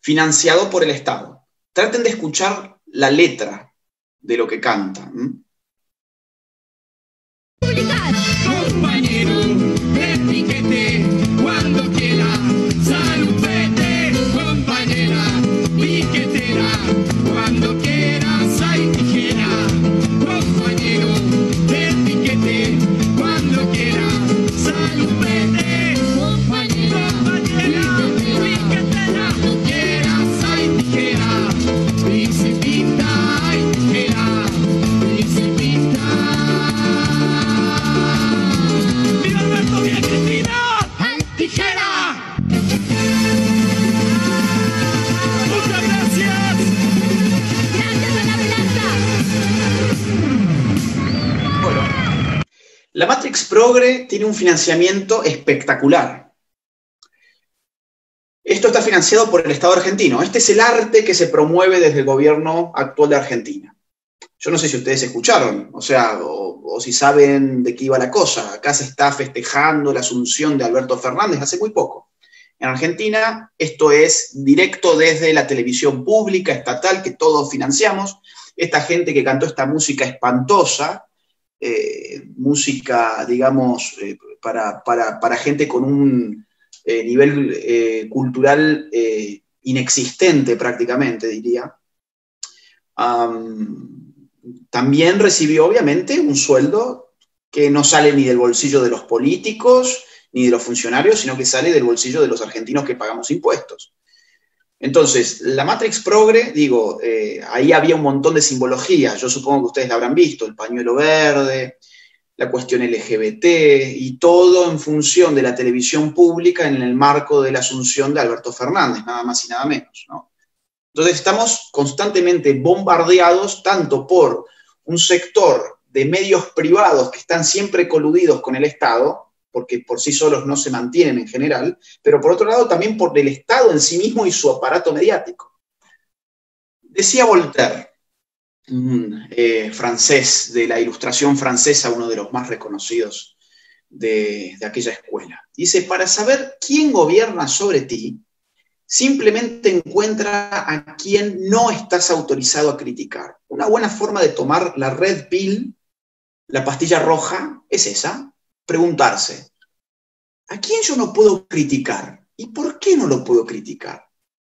financiado por el Estado. Traten de escuchar la letra de lo que canta. La Matrix Progre tiene un financiamiento espectacular. Esto está financiado por el Estado argentino. Este es el arte que se promueve desde el gobierno actual de Argentina. Yo no sé si ustedes escucharon, o sea, o, si saben de qué iba la cosa. Acá se está festejando la asunción de Alberto Fernández hace muy poco. En Argentina, esto es directo desde la televisión pública, estatal, que todos financiamos. Esta gente que cantó esta música espantosa, eh, música, digamos, eh, para, para- para gente con un eh, nivel cultural inexistente prácticamente, diría. Am, también recibió, obviamente, un sueldo que no sale ni del bolsillo de los políticos ni de los funcionarios, sino que sale del bolsillo de los argentinos que pagamos impuestos. Entonces, la Matrix Progre, digo, eh, ahí había un montón de simbología, yo supongo que ustedes la habrán visto, el pañuelo verde, la cuestión LGBT y todo en función de la televisión pública en el marco de la asunción de Alberto Fernández, nada más y nada menos. ¿no? Entonces estamos constantemente bombardeados tanto por un sector de medios privados que están siempre coludidos con el Estado, porque por sí solos no se mantienen en general, pero por otro lado también por el Estado en sí mismo y su aparato mediático. Decía Voltaire, un eh, francés de la ilustración francesa, uno de los más reconocidos de, de aquella escuela. Dice, para saber quién gobierna sobre ti, simplemente encuentra a quien no estás autorizado a criticar. Una buena forma de tomar la red pill, la pastilla roja, es esa, preguntarse, ¿a quién yo no puedo criticar? ¿Y por qué no lo puedo criticar?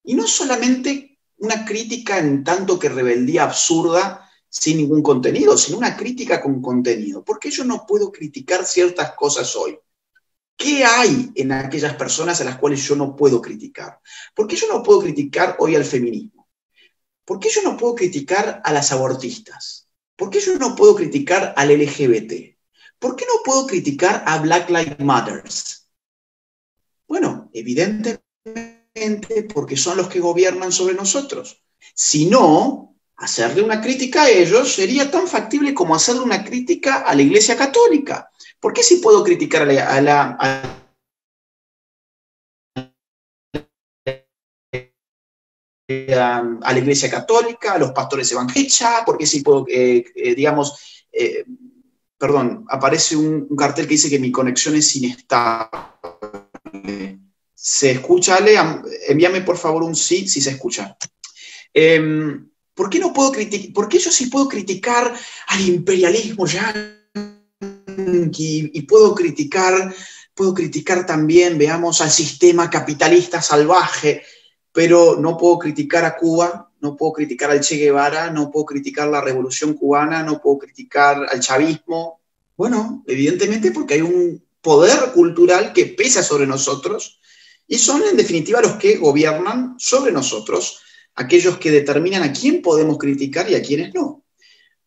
Y no solamente una crítica en tanto que rebeldía absurda sin ningún contenido, sino una crítica con contenido. ¿Por qué yo no puedo criticar ciertas cosas hoy? ¿Qué hay en aquellas personas a las cuales yo no puedo criticar? ¿Por qué yo no puedo criticar hoy al feminismo? ¿Por qué yo no puedo criticar a las abortistas? ¿Por qué yo no puedo criticar al LGBT? ¿Por qué no puedo criticar a Black Lives Matters? Bueno, evidentemente porque son los que gobiernan sobre nosotros. Si no, hacerle una crítica a ellos sería tan factible como hacerle una crítica a la Iglesia Católica. ¿Por qué si puedo criticar a la, Iglesia Católica, a los pastores evangélicos? ¿Por qué si puedo, eh, eh, digamos, eh, perdón, aparece un, cartel que dice que mi conexión es inestable? ¿Se escucha, Ale? Am- Envíame por favor un sí si se escucha. Em, ¿Por qué no puedo criticar? ¿Por qué yo sí puedo criticar al imperialismo yanqui y puedo criticar, puedo criticar también, veamos, al sistema capitalista salvaje, pero no puedo criticar a Cuba, no puedo criticar al Che Guevara, no puedo criticar la revolución cubana, no puedo criticar al chavismo? Bueno, evidentemente porque hay un poder cultural que pesa sobre nosotros y son en definitiva los que gobiernan sobre nosotros, aquellos que determinan a quién podemos criticar y a quiénes no.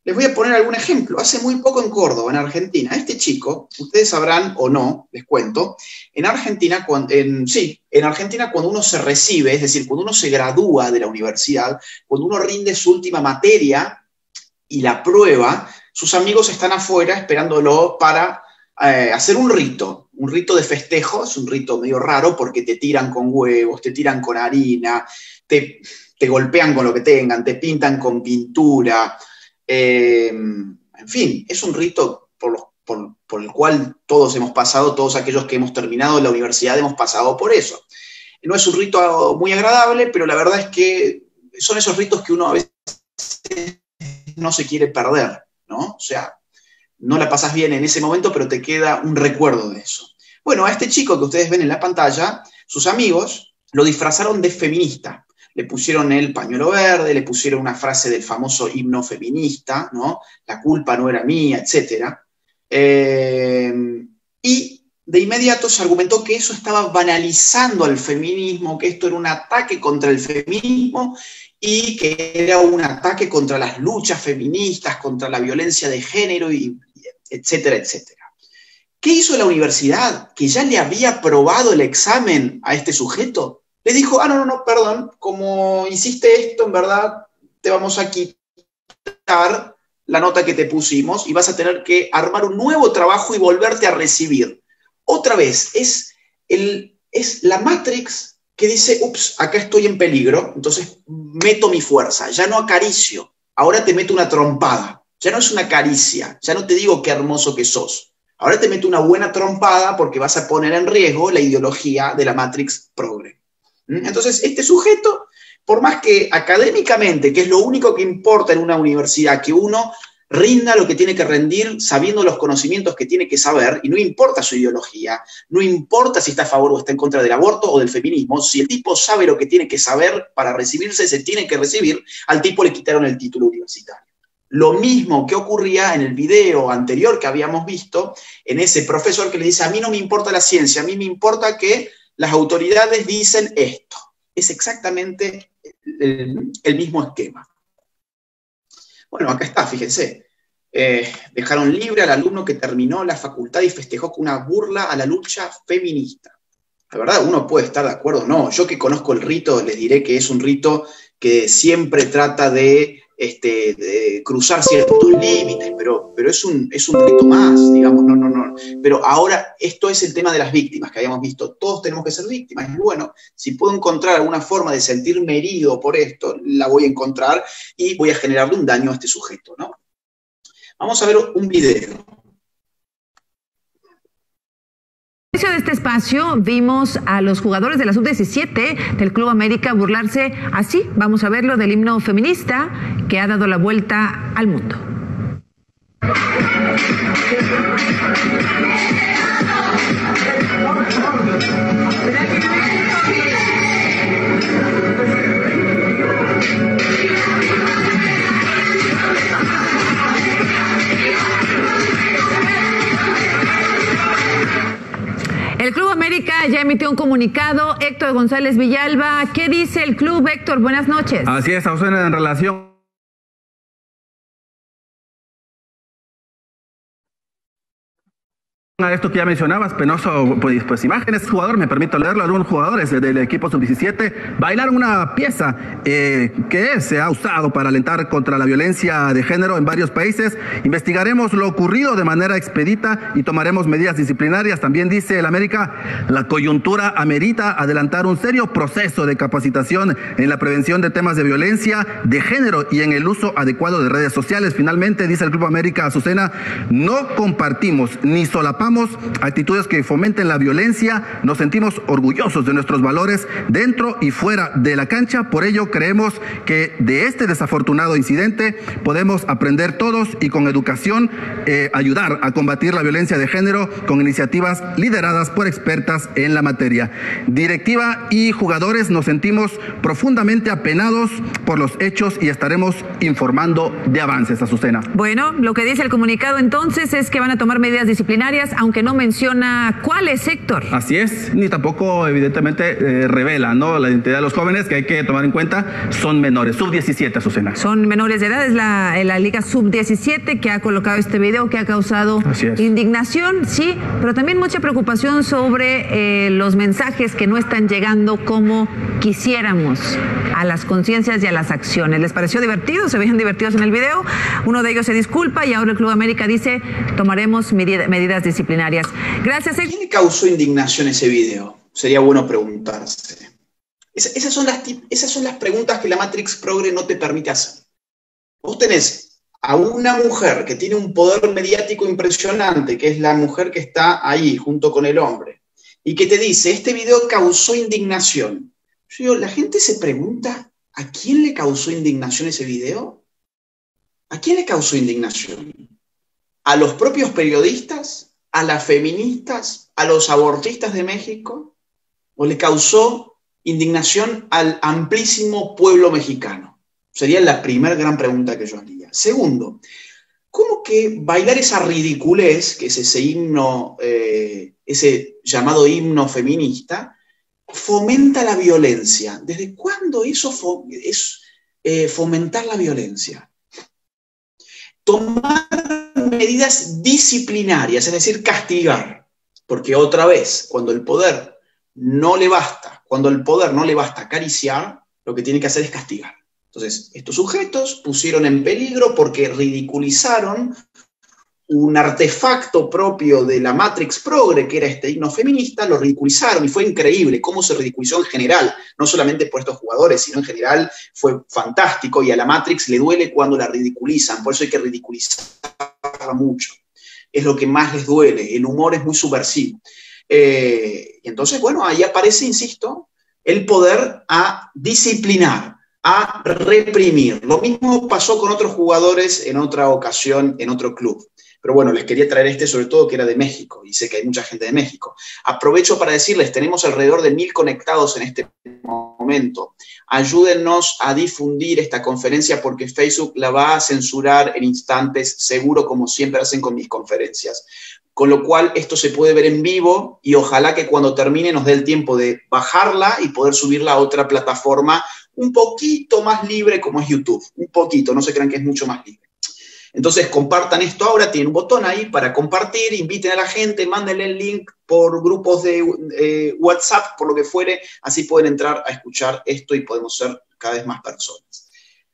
Les voy a poner algún ejemplo. Hace muy poco en Córdoba, en Argentina, este chico, ustedes sabrán o no, les cuento, en Argentina, cuando, en, sí, en Argentina cuando uno se recibe, es decir, cuando uno se gradúa de la universidad, cuando uno rinde su última materia y la prueba, sus amigos están afuera esperándolo para eh, hacer un rito, un rito de festejo, es un rito medio raro porque te tiran con huevos, te tiran con harina, te, te golpean con lo que tengan, te pintan con pintura, eh, en fin, es un rito por, por el cual todos hemos pasado, todos aquellos que hemos terminado la universidad hemos pasado por eso. No es un rito muy agradable, pero la verdad es que son esos ritos que uno a veces no se quiere perder, ¿no? O sea, no la pasas bien en ese momento, pero te queda un recuerdo de eso. Bueno, a este chico que ustedes ven en la pantalla, sus amigos lo disfrazaron de feminista. Le pusieron el pañuelo verde, le pusieron una frase del famoso himno feminista, ¿no? La culpa no era mía, etc. y de inmediato se argumentó que eso estaba banalizando al feminismo, que esto era un ataque contra el feminismo y que era un ataque contra las luchas feministas, contra la violencia de género, y etcétera, etcétera. ¿Qué hizo la universidad? Que ya le había aprobado el examen a este sujeto. Le dijo, ah, no, no, no, perdón, como hiciste esto, en verdad, te vamos a quitar la nota que te pusimos y vas a tener que armar un nuevo trabajo y volverte a recibir. Otra vez, es, el, es la Matrix que dice, ups, acá estoy en peligro, entonces meto mi fuerza, ya no acaricio, ahora te meto una trompada, ya no es una caricia, ya no te digo qué hermoso que sos, ahora te meto una buena trompada porque vas a poner en riesgo la ideología de la Matrix progre. ¿Mm? Entonces, este sujeto por más que académicamente, que es lo único que importa en una universidad, que uno rinda lo que tiene que rendir sabiendo los conocimientos que tiene que saber, y no importa su ideología, no importa si está a favor o está en contra del aborto o del feminismo, si el tipo sabe lo que tiene que saber para recibirse, se tiene que recibir, al tipo le quitaron el título universitario. Lo mismo que ocurría en el video anterior que habíamos visto, en ese profesor que le dice, a mí no me importa la ciencia, a mí me importa que las autoridades dicen esto. Es exactamente el, mismo esquema. Bueno, acá está, fíjense. Eh, dejaron libre al alumno que terminó la facultad y festejó con una burla a la lucha feminista. La verdad, uno puede estar de acuerdo, no. Yo que conozco el rito, les diré que es un rito que siempre trata de este, cruzar ciertos límites, pero, pero es, un, es un rito más, digamos, no, no, no. Pero ahora esto es el tema de las víctimas que habíamos visto. Todos tenemos que ser víctimas. Y bueno, si puedo encontrar alguna forma de sentirme herido por esto, la voy a encontrar y voy a generarle un daño a este sujeto, ¿no? Vamos a ver un video. inicio de este espacio vimos a los jugadores de la sub-17 del Club América burlarse así, vamos a verlo, del himno feminista que ha dado la vuelta al mundo. El Club América ya emitió un comunicado. Héctor González Villalba, ¿qué dice el club, Héctor? Buenas noches. Así es, Ausena, en relación a esto que ya mencionabas, penoso, pues, pues imágenes, jugador, me permito leerlo, algunos jugadores del equipo sub-17 bailaron una pieza eh, que se ha usado para alentar contra la violencia de género en varios países. Investigaremos lo ocurrido de manera expedita y tomaremos medidas disciplinarias. También dice el América, la coyuntura amerita adelantar un serio proceso de capacitación en la prevención de temas de violencia de género y en el uso adecuado de redes sociales. Finalmente, dice el Club América Azucena, no compartimos ni solapamos actitudes que fomenten la violencia, nos sentimos orgullosos de nuestros valores dentro y fuera de la cancha, por ello creemos que de este desafortunado incidente podemos aprender todos y con educación eh, ayudar a combatir la violencia de género con iniciativas lideradas por expertas en la materia. Directiva y jugadores nos sentimos profundamente apenados por los hechos y estaremos informando de avances, Azucena. Bueno, lo que dice el comunicado entonces es que van a tomar medidas disciplinarias, aunque no menciona cuál es sector. Así es, ni tampoco evidentemente eh, revela ¿no? la identidad de los jóvenes que hay que tomar en cuenta, son menores, sub-17, Azucena. Son menores de edad, es la, la Liga Sub-17 que ha colocado este video que ha causado indignación, sí, pero también mucha preocupación sobre eh, los mensajes que no están llegando como quisiéramos a las conciencias y a las acciones. ¿Les pareció divertido? ¿Se veían divertidos en el video? Uno de ellos se disculpa y ahora el Club América dice tomaremos medidas disciplinarias Gracias. ¿Quién le causó indignación ese video? Sería bueno preguntarse. esas, son las, esas son las preguntas que la Matrix Progre no te permite hacer. Vos tenés a una mujer que tiene un poder mediático impresionante, que es la mujer que está ahí junto con el hombre, y que te dice, este video causó indignación. Yo digo, la gente se pregunta, ¿a quién le causó indignación ese video? ¿A quién le causó indignación? ¿A los propios periodistas? A las feministas, a los abortistas de México, o le causó indignación al amplísimo pueblo mexicano? Sería la primera gran pregunta que yo haría. Segundo, ¿cómo que bailar esa ridiculez, que es ese himno, eh, ese llamado himno feminista, fomenta la violencia? ¿Desde cuándo eso es eh, fomentar la violencia? Tomar medidas disciplinarias, es decir, castigar. Porque otra vez, cuando el poder no le basta, cuando el poder no le basta acariciar, lo que tiene que hacer es castigar. Entonces, estos sujetos pusieron en peligro porque ridiculizaron un artefacto propio de la Matrix Progre, que era este himno feminista, lo ridiculizaron y fue increíble cómo se ridiculizó en general, no solamente por estos jugadores, sino en general fue fantástico y a la Matrix le duele cuando la ridiculizan, por eso hay que mucho. Es lo que más les duele, el humor es muy subversivo. Eh, y entonces, bueno, ahí aparece, insisto, el poder a disciplinar, a reprimir. Lo mismo pasó con otros jugadores en otra ocasión, en otro club. Pero bueno, les quería traer este sobre todo que era de México y sé que hay mucha gente de México. Aprovecho para decirles, tenemos alrededor de mil conectados en este momento. Ayúdennos a difundir esta conferencia porque Facebook la va a censurar en instantes, seguro como siempre hacen con mis conferencias. Con lo cual esto se puede ver en vivo y ojalá que cuando termine nos dé el tiempo de bajarla y poder subirla a otra plataforma un poquito más libre como es YouTube. Un poquito, no se crean que es mucho más libre. Entonces, compartan esto ahora, tienen un botón ahí para compartir, inviten a la gente, mándenle el link por grupos de eh, WhatsApp, por lo que fuere, así pueden entrar a escuchar esto y podemos ser cada vez más personas.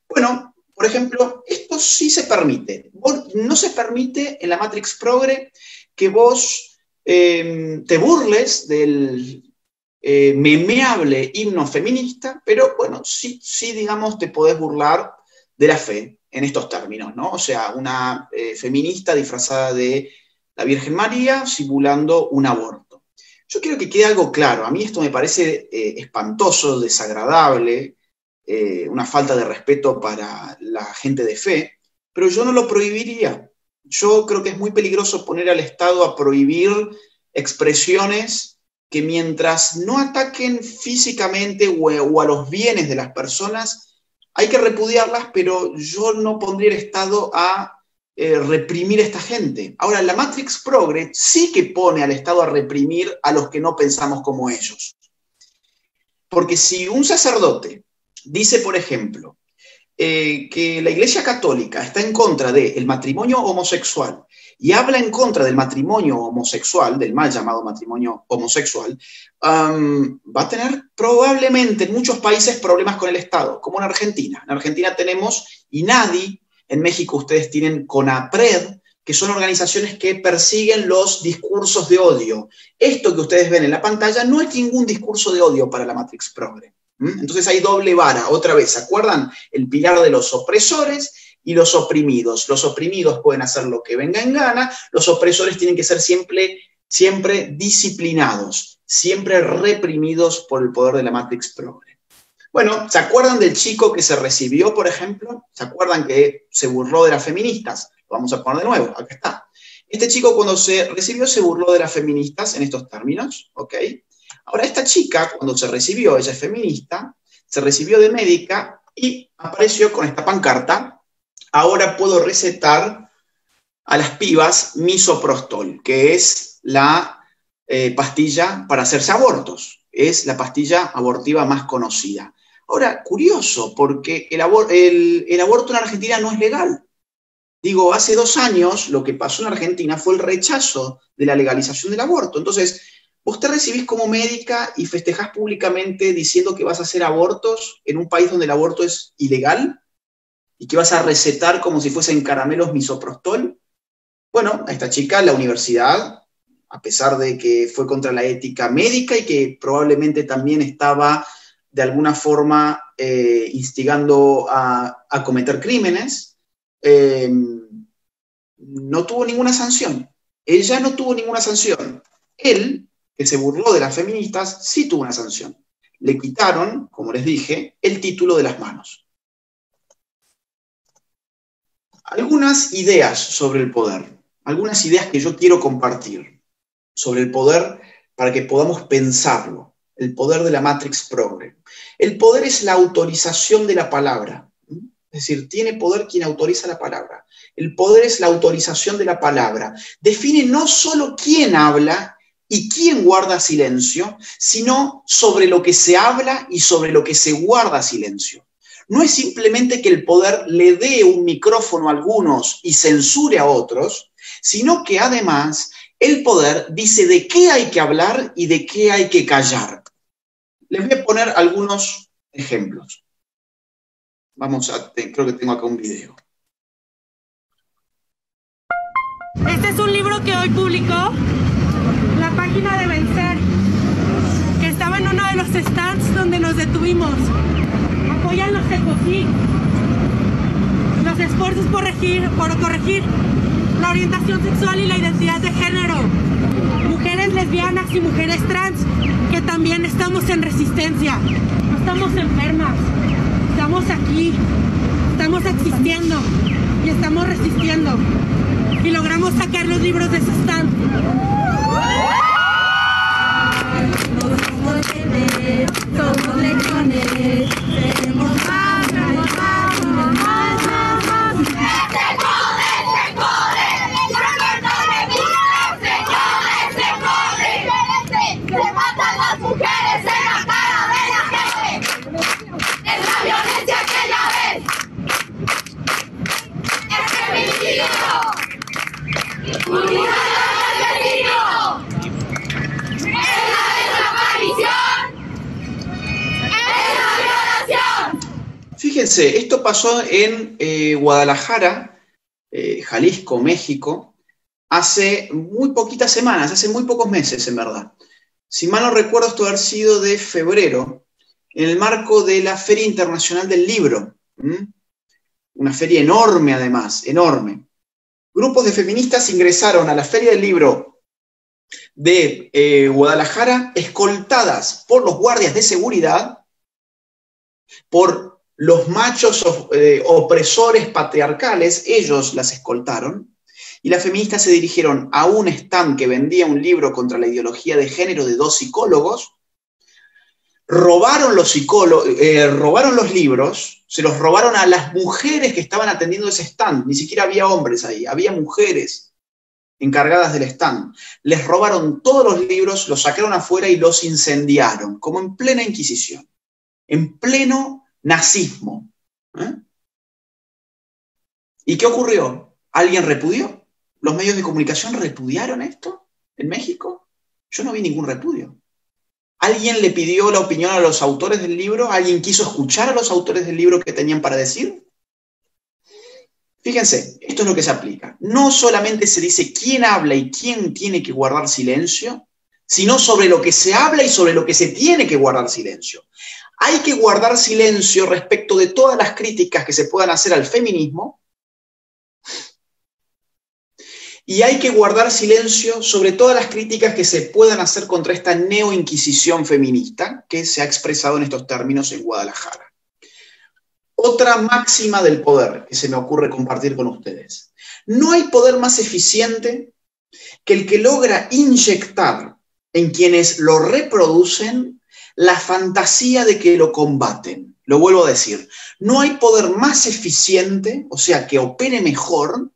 Bueno, por ejemplo, esto sí se permite. No se permite en la Matrix Progre que vos em, te burles del eh, memeable himno feminista, pero bueno, sí, sí, digamos, te podés burlar de la fe, en estos términos, ¿no? O sea, una eh, feminista disfrazada de la Virgen María simulando un aborto. Yo quiero que quede algo claro, a mí esto me parece eh, espantoso, desagradable, eh, una falta de respeto para la gente de fe, pero yo no lo prohibiría. Yo creo que es muy peligroso poner al Estado a prohibir expresiones que mientras no ataquen físicamente o a los bienes de las personas, hay que repudiarlas, pero yo no pondría el Estado a eh, reprimir a esta gente. Ahora, la Matrix Progre sí que pone al Estado a reprimir a los que no pensamos como ellos. Porque si un sacerdote dice, por ejemplo, eh, que la Iglesia Católica está en contra del matrimonio homosexual y habla en contra del matrimonio homosexual, del mal llamado matrimonio homosexual, va a tener probablemente en muchos países problemas con el Estado, como en Argentina. En Argentina tenemos INADI, en México ustedes tienen CONAPRED, que son organizaciones que persiguen los discursos de odio. Esto que ustedes ven en la pantalla no es ningún discurso de odio para la Matrix Progre. Entonces hay doble vara, otra vez, ¿se acuerdan? El pilar de los opresores y los oprimidos. Los oprimidos pueden hacer lo que venga en gana, los opresores tienen que ser siempre, siempre disciplinados, siempre reprimidos por el poder de la Matrix Progre. Bueno, ¿se acuerdan del chico que se recibió, por ejemplo? ¿Se acuerdan que se burló de las feministas? Lo vamos a poner de nuevo, acá está. Este chico cuando se recibió se burló de las feministas en estos términos, ¿ok? Ahora, esta chica, cuando se recibió, ella es feminista, se recibió de médica y apareció con esta pancarta ahora puedo recetar a las pibas misoprostol, que es la eh, pastilla para hacerse abortos. Es la pastilla abortiva más conocida. Ahora, curioso, porque el, el aborto en Argentina no es legal. Digo, hace dos años lo que pasó en Argentina fue el rechazo de la legalización del aborto. Entonces, vos te recibís como médica y festejás públicamente diciendo que vas a hacer abortos en un país donde el aborto es ilegal y que vas a recetar como si fuesen caramelos misoprostol. Bueno, a esta chica, la universidad, a pesar de que fue contra la ética médica y que probablemente también estaba de alguna forma eh, instigando a, cometer crímenes, eh, no tuvo ninguna sanción. Ella no tuvo ninguna sanción. Él, que se burló de las feministas, sí tuvo una sanción. Le quitaron, como les dije, el título de las manos algunas ideas sobre el poder, algunas ideas que yo quiero compartir sobre el poder para que podamos pensarlo, el poder de la Matrix Progre. El poder es la autorización de la palabra, es decir, tiene poder quien autoriza la palabra. El poder es la autorización de la palabra. Define no solo quién habla y quién guarda silencio, sino sobre lo que se habla y sobre lo que se guarda silencio no es simplemente que el poder le dé un micrófono a algunos y censure a otros, sino que además el poder dice de qué hay que hablar y de qué hay que callar. Les voy a poner algunos ejemplos. Vamos a, creo que tengo acá un video. Este es un libro que hoy publicó la página de Vencer, en uno de los stands donde nos detuvimos. Apoyan los ECOFI, los esfuerzos por por corregir la orientación sexual y la identidad de género. Mujeres lesbianas y mujeres trans que también estamos en resistencia. No estamos enfermas, estamos aquí, estamos existiendo y estamos resistiendo. Y logramos sacar los libros de ese stand. Somos tenemos más, Fíjense, esto pasó en eh, Guadalajara, eh, Jalisco, México, hace muy poquitas semanas, hace muy pocos meses en verdad. Si mal no recuerdo, esto haber sido de febrero, en el marco de la Feria Internacional del Libro. Una feria enorme además, enorme. Grupos de feministas ingresaron a la Feria del Libro de eh, Guadalajara escoltadas por los guardias de seguridad, por los machos eh, opresores patriarcales, ellos las escoltaron, y las feministas se dirigieron a un stand que vendía un libro contra la ideología de género de dos psicólogos, robaron los, eh, robaron los libros, se los robaron a las mujeres que estaban atendiendo ese stand, ni siquiera había hombres ahí, había mujeres encargadas del stand. Les robaron todos los libros, los sacaron afuera y los incendiaron, como en plena Inquisición, en pleno nazismo. ¿eh? ¿Y qué ocurrió? ¿Alguien repudió? ¿Los medios de comunicación repudiaron esto en México? Yo no vi ningún repudio. ¿Alguien le pidió la opinión a los autores del libro? ¿Alguien quiso escuchar a los autores del libro que tenían para decir? Fíjense, esto es lo que se aplica. No solamente se dice quién habla y quién tiene que guardar silencio, sino sobre lo que se habla y sobre lo que se tiene que guardar silencio. Hay que guardar silencio respecto de todas las críticas que se puedan hacer al feminismo, y hay que guardar silencio sobre todas las críticas que se puedan hacer contra esta neoinquisición feminista que se ha expresado en estos términos en Guadalajara. Otra máxima del poder que se me ocurre compartir con ustedes. No hay poder más eficiente que el que logra inyectar en quienes lo reproducen la fantasía de que lo combaten. Lo vuelvo a decir, no hay poder más eficiente, o sea, que opere mejor,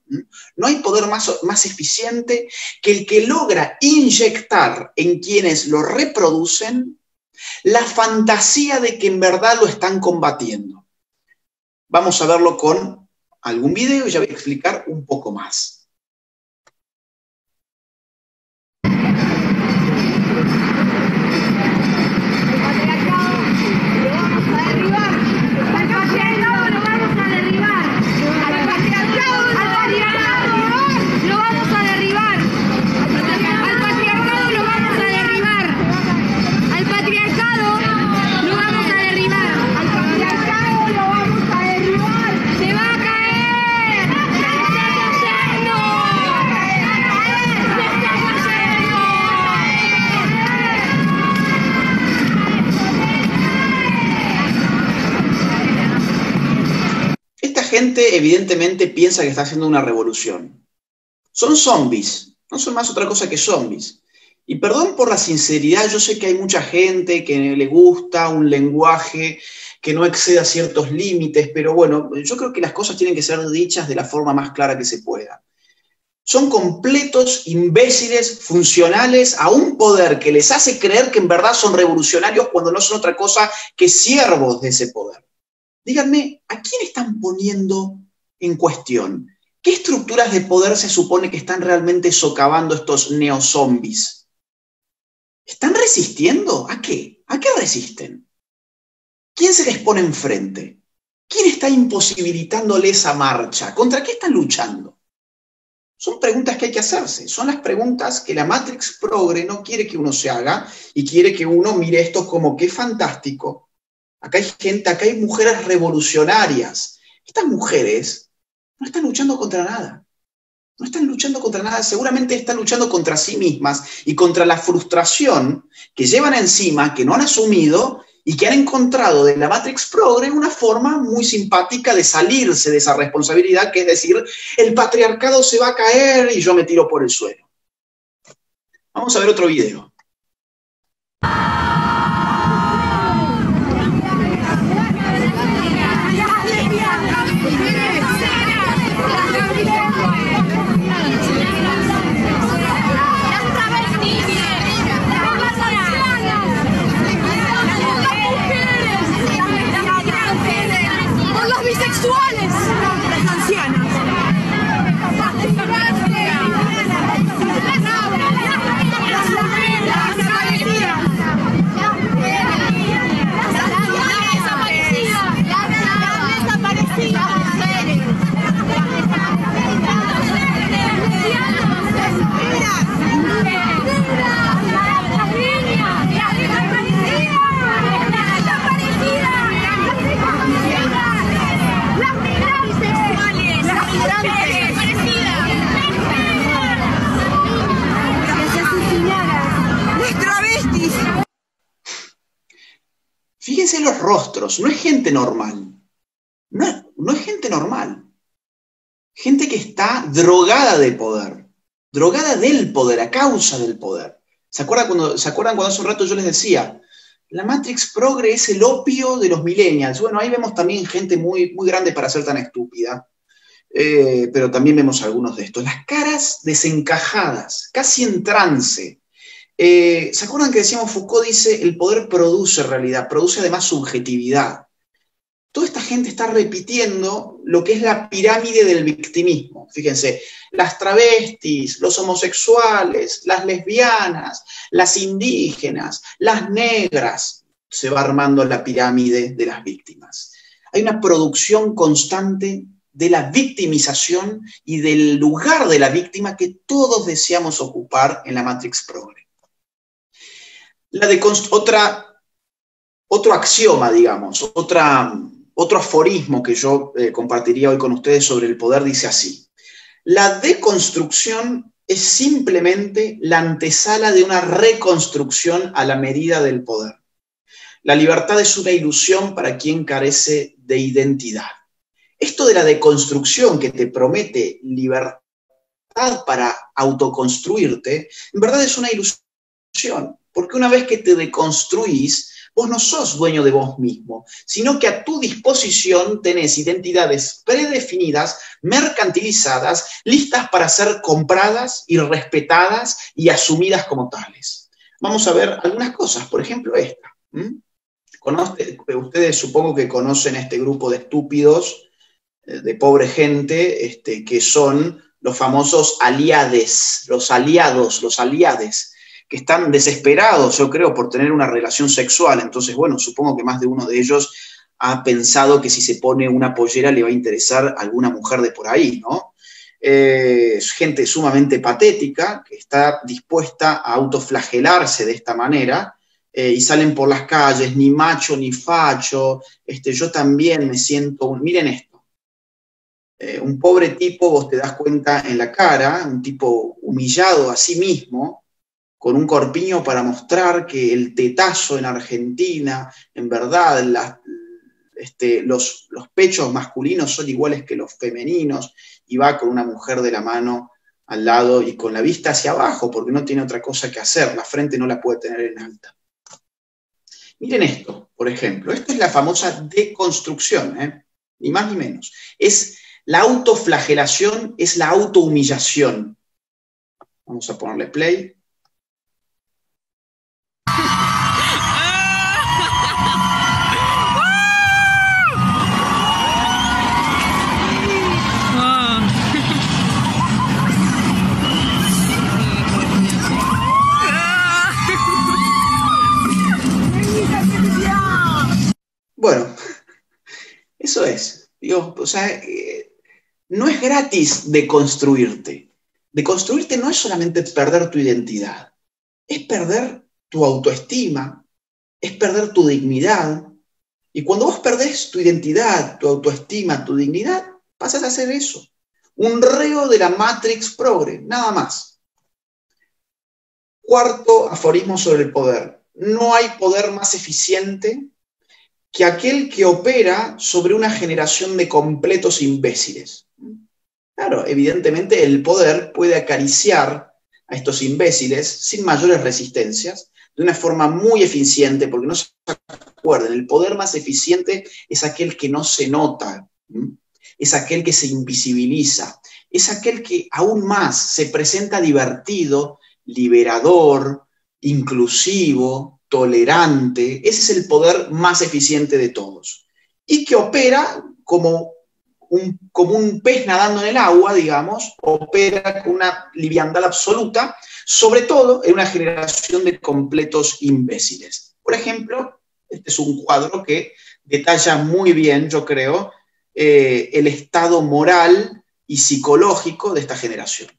no hay poder más, más eficiente que el que logra inyectar en quienes lo reproducen la fantasía de que en verdad lo están combatiendo. Vamos a verlo con algún video y ya voy a explicar un poco más. Evidentemente piensa que está haciendo una revolución. Son zombies, no son más otra cosa que zombies. Y perdón por la sinceridad, yo sé que hay mucha gente que le gusta un lenguaje que no exceda ciertos límites, pero bueno, yo creo que las cosas tienen que ser dichas de la forma más clara que se pueda. Son completos imbéciles funcionales a un poder que les hace creer que en verdad son revolucionarios cuando no son otra cosa que siervos de ese poder. Díganme, ¿a quién están poniendo en cuestión? ¿Qué estructuras de poder se supone que están realmente socavando estos neozombies? ¿Están resistiendo? ¿A qué? ¿A qué resisten? ¿Quién se les pone enfrente? ¿Quién está imposibilitándole esa marcha? ¿Contra qué están luchando? Son preguntas que hay que hacerse. Son las preguntas que la Matrix Progre no quiere que uno se haga y quiere que uno mire esto como qué fantástico. Acá hay gente, acá hay mujeres revolucionarias. Estas mujeres no están luchando contra nada. No están luchando contra nada, seguramente están luchando contra sí mismas y contra la frustración que llevan encima, que no han asumido y que han encontrado de la Matrix Progre una forma muy simpática de salirse de esa responsabilidad, que es decir, el patriarcado se va a caer y yo me tiro por el suelo. Vamos a ver otro video. Fíjense los rostros, no es gente normal. No es, gente normal. Gente que está drogada de poder, drogada del poder, a causa del poder. ¿Se acuerdan cuando, ¿se acuerdan cuando hace un rato yo les decía? La Matrix Progre es el opio de los millennials. Bueno, ahí vemos también gente muy, muy grande para ser tan estúpida. Eh, pero también vemos algunos de estos. Las caras desencajadas, casi en trance. Eh, ¿Se acuerdan que decíamos, Foucault dice, el poder produce realidad, produce además subjetividad? Toda esta gente está repitiendo lo que es la pirámide del victimismo. Fíjense, las travestis, los homosexuales, las lesbianas, las indígenas, las negras, se va armando la pirámide de las víctimas. Hay una producción constante de la victimización y del lugar de la víctima que todos deseamos ocupar en la Matrix Progre. La otra, otro axioma, digamos, otro aforismo que yo eh, compartiría hoy con ustedes sobre el poder dice así. La deconstrucción es simplemente la antesala de una reconstrucción a la medida del poder. La libertad es una ilusión para quien carece de identidad. Esto de la deconstrucción que te promete libertad para autoconstruirte, en verdad es una ilusión, porque una vez que te deconstruís, vos no sos dueño de vos mismo, sino que a tu disposición tenés identidades predefinidas, mercantilizadas, listas para ser compradas y respetadas y asumidas como tales. Vamos a ver algunas cosas, por ejemplo esta. Ustedes supongo que conocen este grupo de estúpidos, eh, de pobre gente, este, que son los famosos aliades, los aliados, los aliades, que están desesperados, yo creo, por tener una relación sexual. Entonces, bueno, supongo que más de uno de ellos ha pensado que si se pone una pollera le va a interesar a alguna mujer de por ahí, ¿no? Eh, gente sumamente patética que está dispuesta a autoflagelarse de esta manera eh, y salen por las calles, ni macho ni facho, este, yo también me siento, miren esto, eh, un pobre tipo, vos te das cuenta en la cara, un tipo humillado a sí mismo, con un corpiño para mostrar que el tetazo en Argentina, en verdad, este, los, los, pechos masculinos son iguales que los femeninos, y va con una mujer de la mano al lado y con la vista hacia abajo, porque no tiene otra cosa que hacer, la frente no la puede tener en alta. Miren esto, por ejemplo, esto es la famosa deconstrucción, ¿eh? ni más ni menos. Es la autoflagelación, es la autohumillación. Vamos a ponerle play. Bueno, eso es. Digo, o sea, eh, no es gratis deconstruirte. Deconstruirte no es solamente perder tu identidad, es perder tu autoestima, es perder tu dignidad. Y cuando vos perdés tu identidad, tu autoestima, tu dignidad, pasas a hacer eso. Un reo de la Matrix progre, nada más. Cuarto aforismo sobre el poder. No hay poder más eficiente que aquel que opera sobre una generación de completos imbéciles. Claro, evidentemente el poder puede acariciar a estos imbéciles sin mayores resistencias, de una forma muy eficiente, porque no se acuerden, el poder más eficiente es aquel que no se nota, es aquel que se invisibiliza, es aquel que aún más se presenta divertido, liberador, inclusivo, tolerante, ese es el poder más eficiente de todos, y que opera como un, como un pez nadando en el agua, digamos, opera con una liviandad absoluta, sobre todo en una generación de completos imbéciles. Por ejemplo, este es un cuadro que detalla muy bien, yo creo, eh, el estado moral y psicológico de esta generación.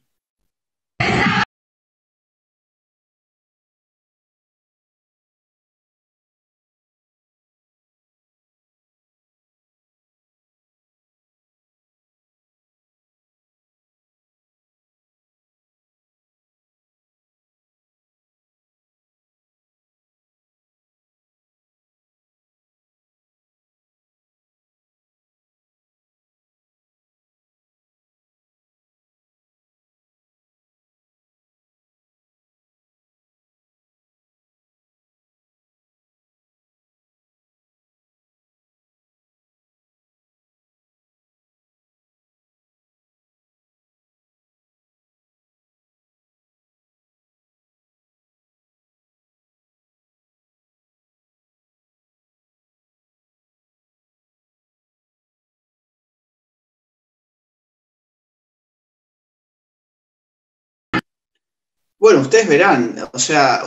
Bueno, ustedes verán, o sea,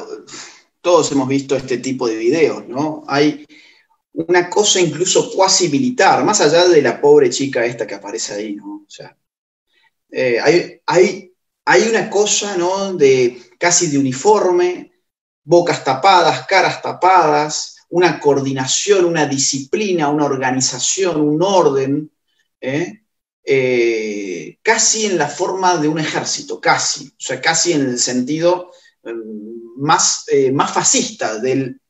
todos hemos visto este tipo de videos, ¿no? Hay una cosa incluso cuasi militar, más allá de la pobre chica esta que aparece ahí, ¿no? O sea, eh, hay, hay, hay una cosa, ¿no? De casi de uniforme, bocas tapadas, caras tapadas, una coordinación, una disciplina, una organización, un orden, ¿eh? Eh, casi en la forma de un ejército, casi, o sea, casi en el sentido em, más, eh, más fascista del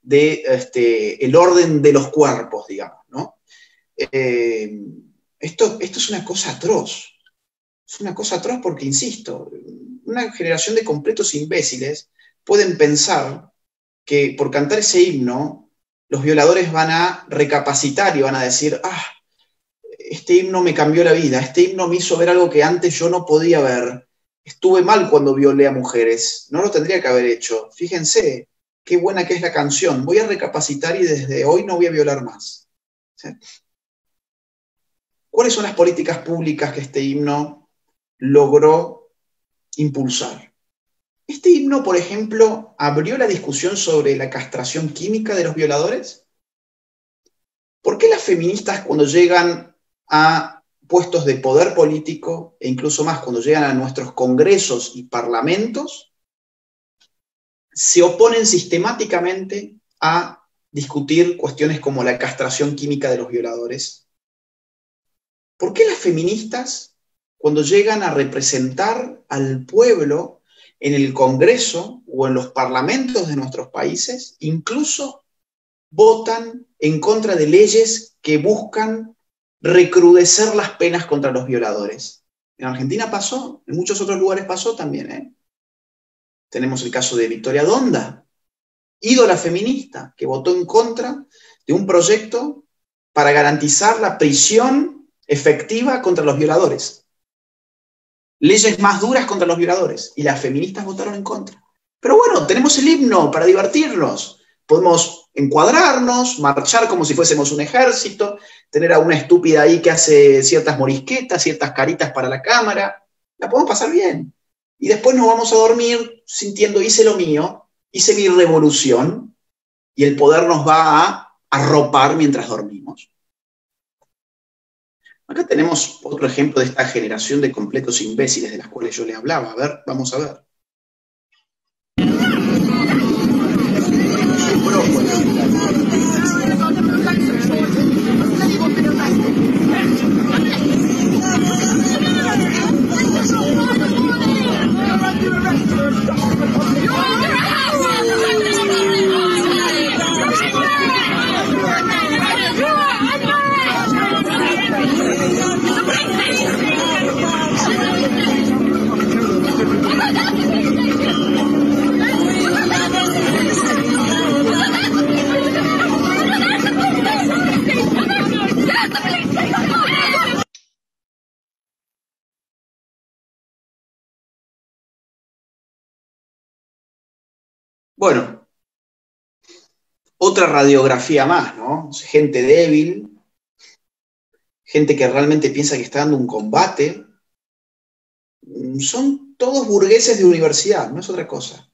de, este, orden de los cuerpos, digamos, ¿no? Eh, esto, esto es una cosa atroz, es una cosa atroz porque, insisto, una generación de completos imbéciles pueden pensar que por cantar ese himno, los violadores van a recapacitar y van a decir, ah, este himno me cambió la vida, este himno me hizo ver algo que antes yo no podía ver. Estuve mal cuando violé a mujeres, no lo tendría que haber hecho. Fíjense qué buena que es la canción. Voy a recapacitar y desde hoy no voy a violar más. ¿Cuáles son las políticas públicas que este himno logró impulsar? Este himno, por ejemplo, abrió la discusión sobre la castración química de los violadores. ¿Por qué las feministas cuando llegan a puestos de poder político e incluso más cuando llegan a nuestros congresos y parlamentos, se oponen sistemáticamente a discutir cuestiones como la castración química de los violadores. ¿Por qué las feministas, cuando llegan a representar al pueblo en el Congreso o en los parlamentos de nuestros países, incluso votan en contra de leyes que buscan recrudecer las penas contra los violadores. En Argentina pasó, en muchos otros lugares pasó también. ¿eh? Tenemos el caso de Victoria Donda, ídola feminista, que votó en contra de un proyecto para garantizar la prisión efectiva contra los violadores. Leyes más duras contra los violadores. Y las feministas votaron en contra. Pero bueno, tenemos el himno para divertirnos. Podemos encuadrarnos, marchar como si fuésemos un ejército, tener a una estúpida ahí que hace ciertas morisquetas, ciertas caritas para la cámara. La podemos pasar bien. Y después nos vamos a dormir sintiendo hice lo mío, hice mi revolución, y el poder nos va a arropar mientras dormimos. Acá tenemos otro ejemplo de esta generación de completos imbéciles de las cuales yo le hablaba. A ver, vamos a ver. Bueno, otra radiografía más, ¿no? Gente débil, gente que realmente piensa que está dando un combate. Son todos burgueses de universidad, no es otra cosa.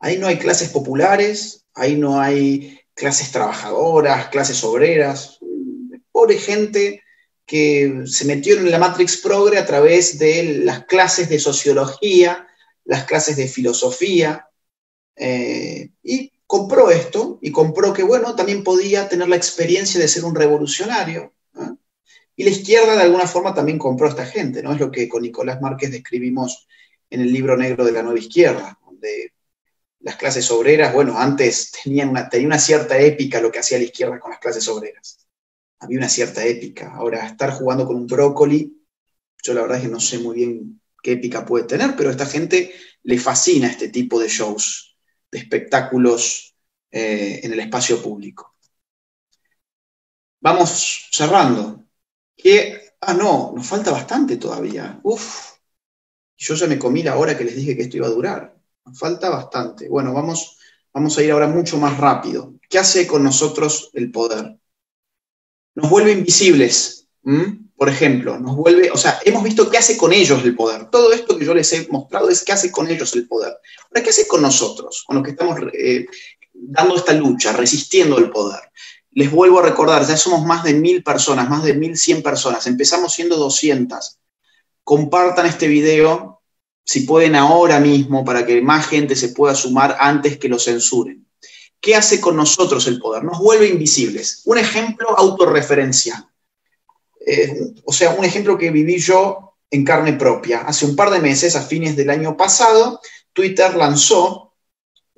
Ahí no hay clases populares, ahí no hay clases trabajadoras, clases obreras. Pobre gente que se metió en la Matrix Progre a través de las clases de sociología, las clases de filosofía, eh, y compró esto y compró que, bueno, también podía tener la experiencia de ser un revolucionario. Y la izquierda de alguna forma también compró a esta gente, ¿no? Es lo que con Nicolás Márquez describimos en el libro negro de la nueva izquierda, donde las clases obreras, bueno, antes tenían una, tenía una cierta épica lo que hacía la izquierda con las clases obreras. Había una cierta épica. Ahora, estar jugando con un brócoli, yo la verdad es que no sé muy bien qué épica puede tener, pero a esta gente le fascina este tipo de shows de espectáculos eh, en el espacio público. Vamos cerrando. Que, ah, no, nos falta bastante todavía. Uf, yo ya me comí la hora que les dije que esto iba a durar. Nos falta bastante. Bueno, vamos, vamos a ir ahora mucho más rápido. ¿Qué hace con nosotros el poder? Nos vuelve invisibles. Por ejemplo, nos vuelve, o sea, hemos visto qué hace con ellos el poder. Todo esto que yo les he mostrado es qué hace con ellos el poder. Ahora, ¿qué hace con nosotros, con los que estamos eh, dando esta lucha, resistiendo el poder? Les vuelvo a recordar, ya somos más de mil personas, más de mil cien personas. Empezamos siendo 200. Compartan este video, si pueden ahora mismo, para que más gente se pueda sumar antes que lo censuren. ¿Qué hace con nosotros el poder? Nos vuelve invisibles. Un ejemplo autorreferencial. Eh, o sea, un ejemplo que viví yo en carne propia. Hace un par de meses, a fines del año pasado, Twitter lanzó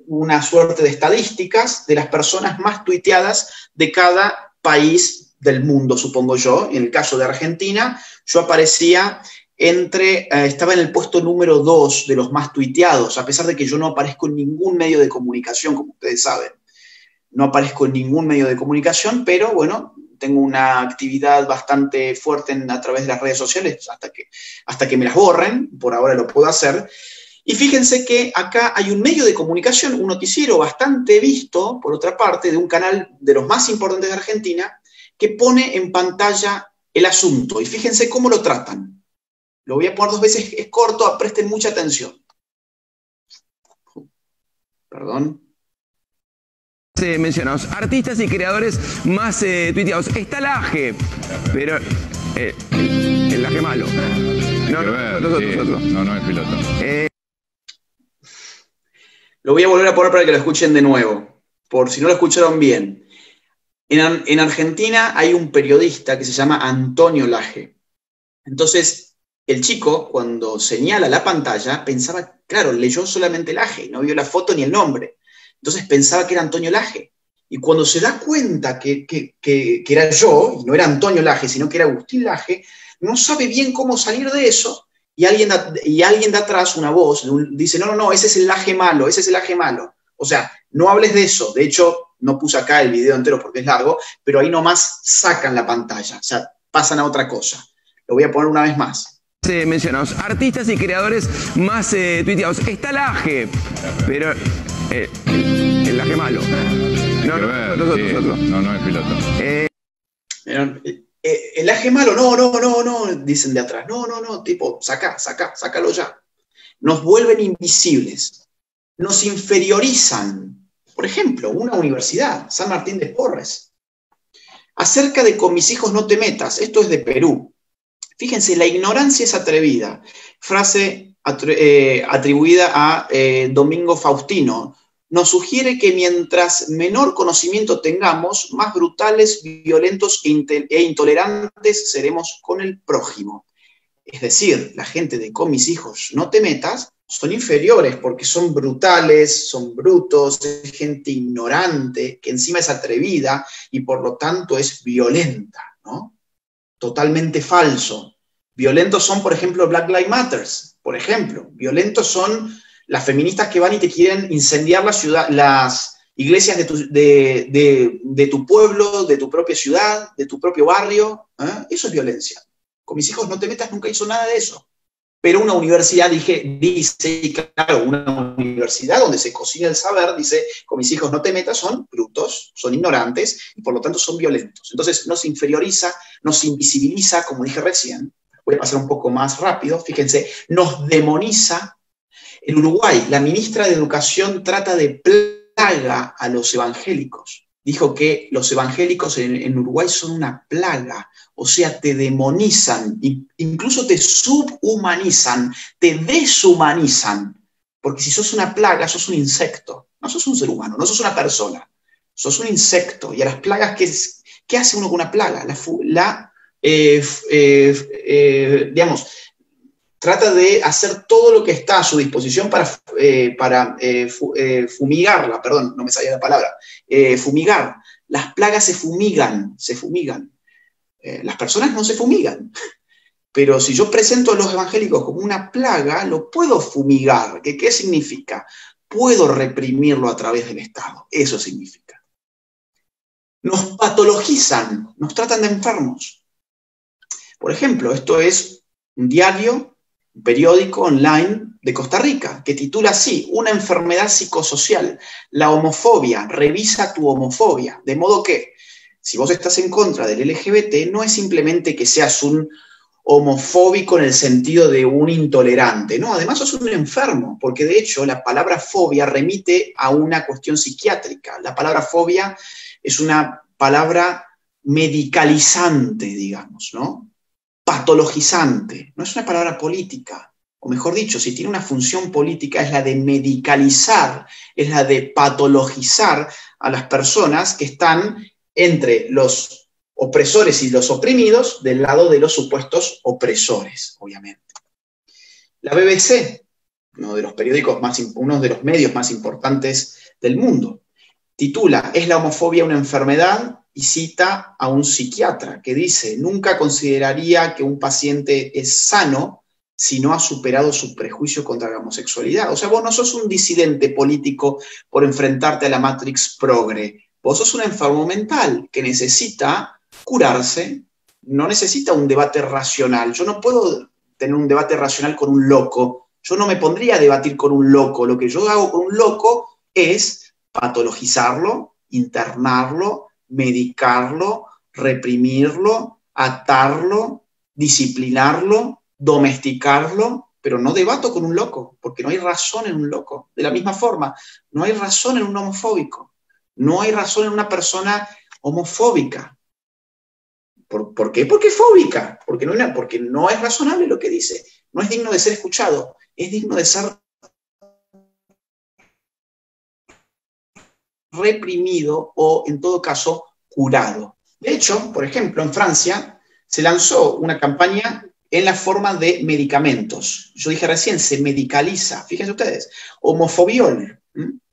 una suerte de estadísticas de las personas más tuiteadas de cada país del mundo, supongo yo. En el caso de Argentina, yo aparecía entre, eh, estaba en el puesto número dos de los más tuiteados, a pesar de que yo no aparezco en ningún medio de comunicación, como ustedes saben. No aparezco en ningún medio de comunicación, pero bueno, tengo una actividad bastante fuerte a través de las redes sociales, hasta que, hasta que me las borren, por ahora lo puedo hacer. Y fíjense que acá hay un medio de comunicación, un noticiero bastante visto, por otra parte, de un canal de los más importantes de Argentina, que pone en pantalla el asunto. Y fíjense cómo lo tratan. Lo voy a poner dos veces, es corto, presten mucha atención. Perdón mencionados, artistas y creadores más eh, tuiteados. Está el Aje, pero eh, el Aje malo. No, no, no, no, es piloto. Eh, lo voy a volver a poner para que lo escuchen de nuevo, por si no lo escucharon bien. En, en Argentina hay un periodista que se llama Antonio Laje. Entonces, el chico, cuando señala la pantalla, pensaba, claro, leyó solamente Laje, no vio la foto ni el nombre. Entonces pensaba que era Antonio Laje. Y cuando se da cuenta que, era yo, y no era Antonio Laje, sino que era Agustín Laje, no sabe bien cómo salir de eso, y alguien, y alguien de atrás, una voz, dice, no, no, no, ese es el Laje malo, ese es el Laje malo. O sea, no hables de eso. De hecho, no puse acá el video entero porque es largo, pero ahí nomás sacan la pantalla, o sea, pasan a otra cosa. Lo voy a poner una vez más. mencionados, artistas y creadores más eh, tuiteados. Está Laje, pero eh, el laje malo. No, no, no, no es piloto. Eh, eh, el laje malo, no, no, no, no, dicen de atrás. No, no, no, tipo, saca, saca, sácalo ya. Nos vuelven invisibles, nos inferiorizan. Por ejemplo, una universidad, San Martín de Porres. Acerca de con mis hijos no te metas, esto es de Perú. Fíjense, la ignorancia es atrevida. Frase eh, atribuida a eh, Domingo Faustino. Nos sugiere que mientras menor conocimiento tengamos, más brutales, violentos e, e intolerantes seremos con el prójimo. Es decir, la gente de con mis hijos no te metas son inferiores porque son brutales, son brutos, es gente ignorante, que encima es atrevida y por lo tanto es violenta, ¿no? Totalmente falso. Violentos son, por ejemplo, Black Lives Matters, por ejemplo. Violentos son las feministas que van y te quieren incendiar la ciudad, las iglesias de tu, de, tu pueblo, de tu propia ciudad, de tu propio barrio. ¿eh? Eso es violencia. Con mis hijos no te metas, nunca hizo nada de eso. Pero una universidad dije, dice, claro, una universidad donde se cocina el saber, dice, con mis hijos no te metas, son brutos, son ignorantes y por lo tanto son violentos. Entonces nos inferioriza, nos invisibiliza, como dije recién, voy a pasar un poco más rápido, fíjense, nos demoniza. En Uruguay, la ministra de Educación trata de plaga a los evangélicos. Dijo que los evangélicos en Uruguay son una plaga o sea, te demonizan, incluso te subhumanizan, te deshumanizan, porque si sos una plaga, sos un insecto, no sos un ser humano, no sos una persona, sos un insecto. Y a las plagas, ¿qué, qué hace uno con una plaga? La, eh, eh, eh, digamos, trata de hacer todo lo que está a su disposición para, para fumigarla, perdón, no me salía la palabra, fumigar. Las plagas se fumigan, se fumigan. Eh, las personas no se fumigan. Pero si yo presento a los evangélicos como una plaga, lo puedo fumigar. ¿Qué, ¿Qué significa? Puedo reprimirlo a través del Estado. Eso significa. Nos patologizan, nos tratan de enfermos. Por ejemplo, esto es un diario, un periódico online de Costa Rica, que titula así, Una enfermedad psicosocial, la homofobia, revisa tu homofobia. De modo que si vos estás en contra del LGBT, no es simplemente que seas un homofóbico en el sentido de un intolerante, no, además sos un enfermo, porque de hecho la palabra fobia remite a una cuestión psiquiátrica. La palabra fobia es una palabra medicalizante, digamos, ¿no? Patologizante, no es una palabra política, o mejor dicho, si tiene una función política es la de medicalizar, es la de patologizar a las personas que están entre los opresores y los oprimidos del lado de los supuestos opresores, obviamente. La BBC, uno de los periódicos más, uno de los medios más importantes del mundo, titula ¿Es la homofobia una enfermedad? Y cita a un psiquiatra que dice, nunca consideraría que un paciente es sano si no ha superado su prejuicio contra la homosexualidad. O sea, vos no sos un disidente político por enfrentarte a la Matrix progre, Vos sos un enfermo mental que necesita curarse, no necesita un debate racional. Yo no puedo tener un debate racional con un loco. Yo no me pondría a debatir con un loco. Lo que yo hago con un loco es patologizarlo, internarlo, medicarlo, reprimirlo, atarlo, disciplinarlo, domesticarlo, pero no debato con un loco, porque no hay razón en un loco. De la misma forma, no hay razón en un homofóbico. No hay razón en una persona homofóbica. ¿Por, qué? Porque es fóbica, porque no, porque no es razonable lo que dice, no es digno de ser escuchado, es digno de ser reprimido o, en todo caso, curado. De hecho, por ejemplo, en Francia se lanzó una campaña en la forma de medicamentos. Yo dije recién, se medicaliza, fíjense ustedes, homofobiol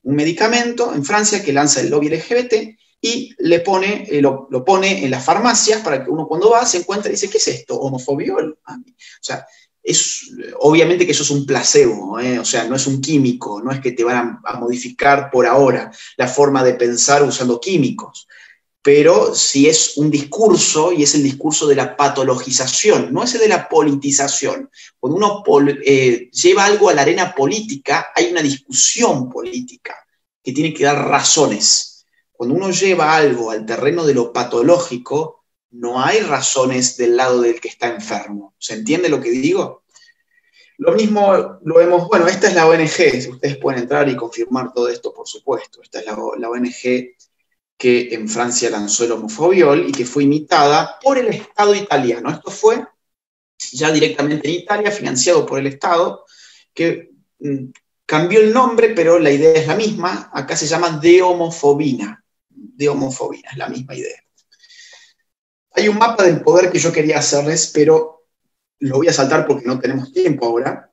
un medicamento en Francia que lanza el lobby LGBT y le pone, eh, lo, pone en las farmacias para que uno cuando va se encuentre y dice, ¿qué es esto? Homofobiol. O sea, obviamente que eso es un placebo, ¿eh? o sea, no es un químico, no es que te van a modificar por ahora la forma de pensar usando químicos pero si es un discurso y es el discurso de la patologización, no es el de la politización. Cuando uno eh, lleva algo a la arena política, hay una discusión política que tiene que dar razones. Cuando uno lleva algo al terreno de lo patológico, no hay razones del lado del que está enfermo. ¿Se entiende lo que digo? Lo mismo lo vemos, bueno, esta es la ONG, ustedes pueden entrar y confirmar todo esto, por supuesto. Esta es la, ONG que en Francia lanzó el homofobiol y que fue imitada por el Estado italiano. Esto fue ya directamente en Italia, financiado por el Estado, que mm, cambió el nombre, pero la idea es la misma. Acá se llama de homofobina. De homofobina, es la misma idea. Hay un mapa del poder que yo quería hacerles, pero lo voy a saltar porque no tenemos tiempo ahora.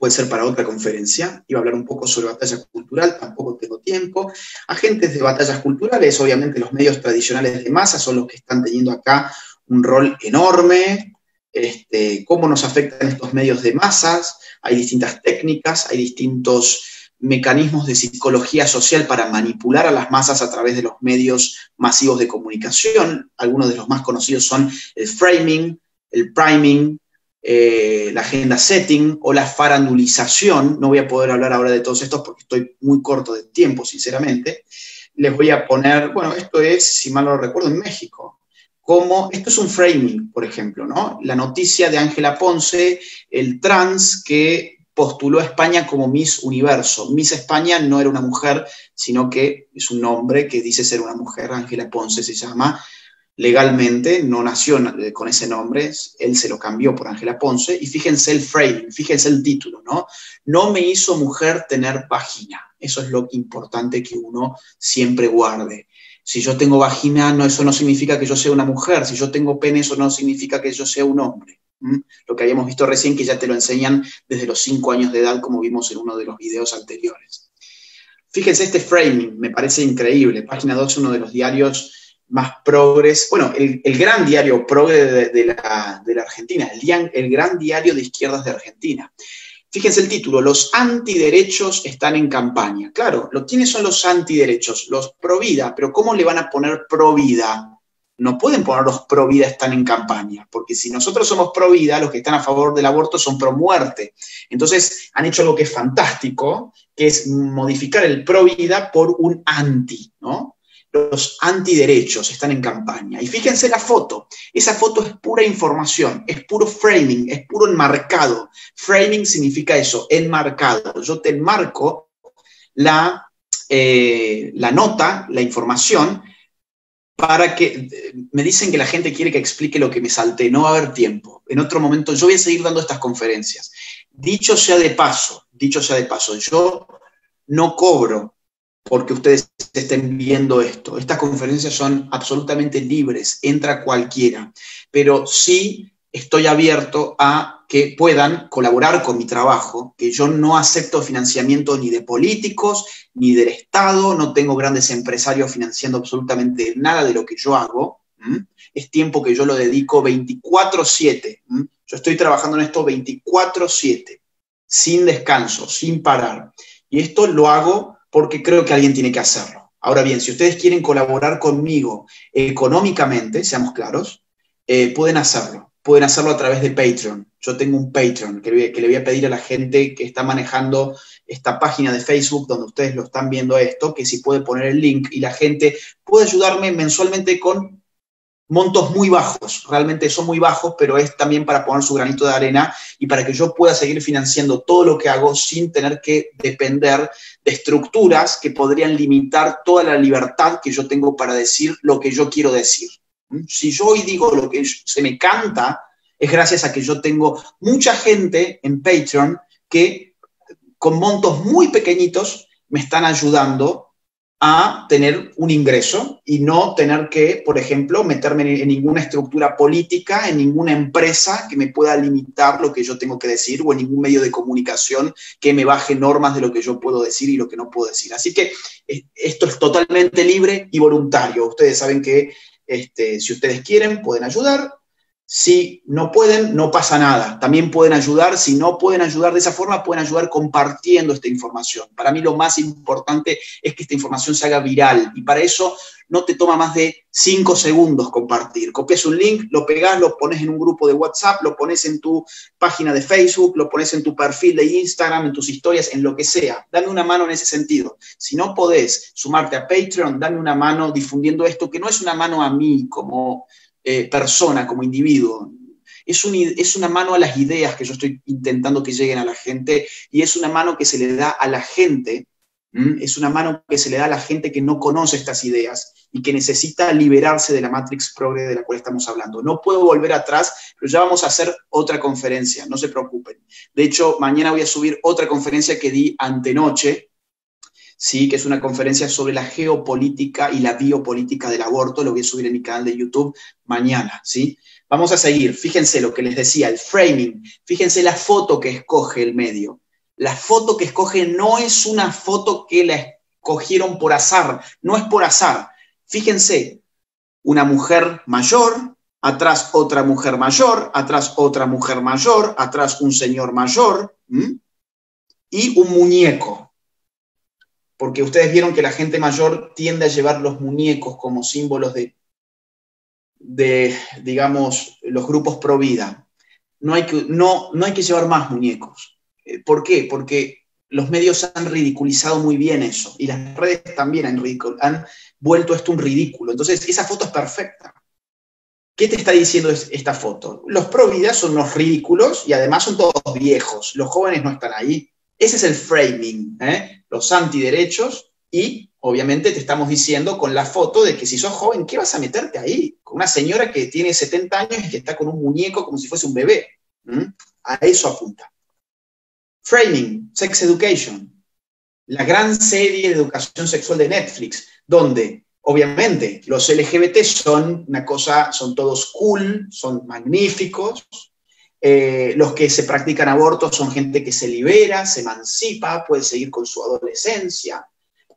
Puede ser para otra conferencia. Iba a hablar un poco sobre batalla cultural, tampoco tengo tiempo. Agentes de batallas culturales, obviamente los medios tradicionales de masa son los que están teniendo acá un rol enorme. Este, cómo nos afectan estos medios de masas, hay distintas técnicas, hay distintos mecanismos de psicología social para manipular a las masas a través de los medios masivos de comunicación. Algunos de los más conocidos son el framing, el priming, eh, la agenda setting o la farandulización. No voy a poder hablar ahora de todos estos porque estoy muy corto de tiempo, sinceramente. Les voy a poner, bueno, esto es, si mal no recuerdo, en México como, esto es un framing, por ejemplo, ¿no? La noticia de Ángela Ponce, el trans que postuló a España como Miss Universo. Miss España no era una mujer, sino que es un nombre que dice ser una mujer, Ángela Ponce se llama, legalmente, no nació con ese nombre, él se lo cambió por Ángela Ponce, y fíjense el framing, fíjense el título, ¿no? No me hizo mujer tener vagina. Eso es lo importante que uno siempre guarde. Si yo tengo vagina, no, eso no significa que yo sea una mujer. Si yo tengo pene, eso no significa que yo sea un hombre. Lo que habíamos visto recién, que ya te lo enseñan desde los cinco años de edad, como vimos en uno de los videos anteriores. Fíjense este framing, me parece increíble. Página 2, uno de los diarios más progres, bueno, el, gran diario progre de, la, Argentina, el, el gran diario de izquierdas de Argentina. Fíjense el título, los antiderechos están en campaña. Claro, ¿quiénes son los antiderechos? Los pro vida, pero ¿cómo le van a poner pro vida? No pueden poner los pro vida están en campaña, porque si nosotros somos pro vida, los que están a favor del aborto son pro muerte. Entonces han hecho algo que es fantástico, que es modificar el pro vida por un anti, ¿no? los antiderechos están en campaña. Y fíjense la foto. Esa foto es pura información, es puro framing, es puro enmarcado. Framing significa eso, enmarcado. Yo te enmarco la, eh, la nota, la información, para que me dicen que la gente quiere que explique lo que me salté. No va a haber tiempo. En otro momento yo voy a seguir dando estas conferencias. Dicho sea de paso, dicho sea de paso, yo no cobro porque ustedes estén viendo esto. Estas conferencias son absolutamente libres, entra cualquiera, pero sí estoy abierto a que puedan colaborar con mi trabajo, que yo no acepto financiamiento ni de políticos, ni del Estado, no tengo grandes empresarios financiando absolutamente nada de lo que yo hago. Es tiempo que yo lo dedico 24/7. Yo estoy trabajando en esto 24/7, sin descanso, sin parar. Y esto lo hago porque creo que alguien tiene que hacerlo. Ahora bien, si ustedes quieren colaborar conmigo económicamente, seamos claros, eh, pueden hacerlo. Pueden hacerlo a través de Patreon. Yo tengo un Patreon que le, voy a pedir a la gente que está manejando esta página de Facebook donde ustedes lo están viendo esto, que si puede poner el link y la gente puede ayudarme mensualmente con montos muy bajos, realmente son muy bajos, pero es también para poner su granito de arena y para que yo pueda seguir financiando todo lo que hago sin tener que depender de estructuras que podrían limitar toda la libertad que yo tengo para decir lo que yo quiero decir. Si yo hoy digo lo que se me canta, es gracias a que yo tengo mucha gente en Patreon que con montos muy pequeñitos me están ayudando a tener un ingreso y no tener que, por ejemplo, meterme en, ninguna estructura política, en ninguna empresa que me pueda limitar lo que yo tengo que decir o en ningún medio de comunicación que me baje normas de lo que yo puedo decir y lo que no puedo decir. Así que eh, esto es totalmente libre y voluntario. Ustedes saben que este, si ustedes quieren, pueden ayudar. Si no pueden, no pasa nada. También pueden ayudar. Si no pueden ayudar de esa forma, pueden ayudar compartiendo esta información. Para mí lo más importante es que esta información se haga viral. Y para eso no te toma más de cinco segundos compartir. Copias un link, lo pegas, lo pones en un grupo de WhatsApp, lo pones en tu página de Facebook, lo pones en tu perfil de Instagram, en tus historias, en lo que sea. Dame una mano en ese sentido. Si no podés sumarte a Patreon, dame una mano difundiendo esto, que no es una mano a mí como eh, persona, como individuo. Es, una mano a las ideas que yo estoy intentando que lleguen a la gente y es una mano que se le da a la gente, es una mano que se le da a la gente que no conoce estas ideas y que necesita liberarse de la Matrix Progre de la cual estamos hablando. No puedo volver atrás, pero ya vamos a hacer otra conferencia, no se preocupen. De hecho, mañana voy a subir otra conferencia que di antenoche, ¿sí? que es una conferencia sobre la geopolítica y la biopolítica del aborto, lo voy a subir en mi canal de YouTube mañana. ¿sí? Vamos a seguir, fíjense lo que les decía, el framing, fíjense la foto que escoge el medio. La foto que escoge no es una foto que la escogieron por azar, no es por azar. Fíjense, una mujer mayor, atrás otra mujer mayor, atrás otra mujer mayor, atrás un señor mayor y un muñeco. Porque ustedes vieron que la gente mayor tiende a llevar los muñecos como símbolos de de, digamos, los grupos pro vida. No hay que, no, no hay que llevar más muñecos. Eh, ¿Por qué? Porque los medios han ridiculizado muy bien eso y las redes también han, han vuelto esto un ridículo. Entonces, esa foto es perfecta. ¿Qué te está diciendo esta foto? Los pro vida son los ridículos y además son todos viejos. Los jóvenes no están ahí. Ese es el framing. ¿eh? Los antiderechos y obviamente te estamos diciendo con la foto de que si sos joven, ¿qué vas a meterte ahí? Con una señora que tiene 70 años y que está con un muñeco como si fuese un bebé. A eso apunta. Framing, Sex Education, la gran serie de educación sexual de Netflix, donde obviamente los LGBT son una cosa, son todos cool, son magníficos. Eh, los que se practican abortos son gente que se libera, se emancipa, puede seguir con su adolescencia.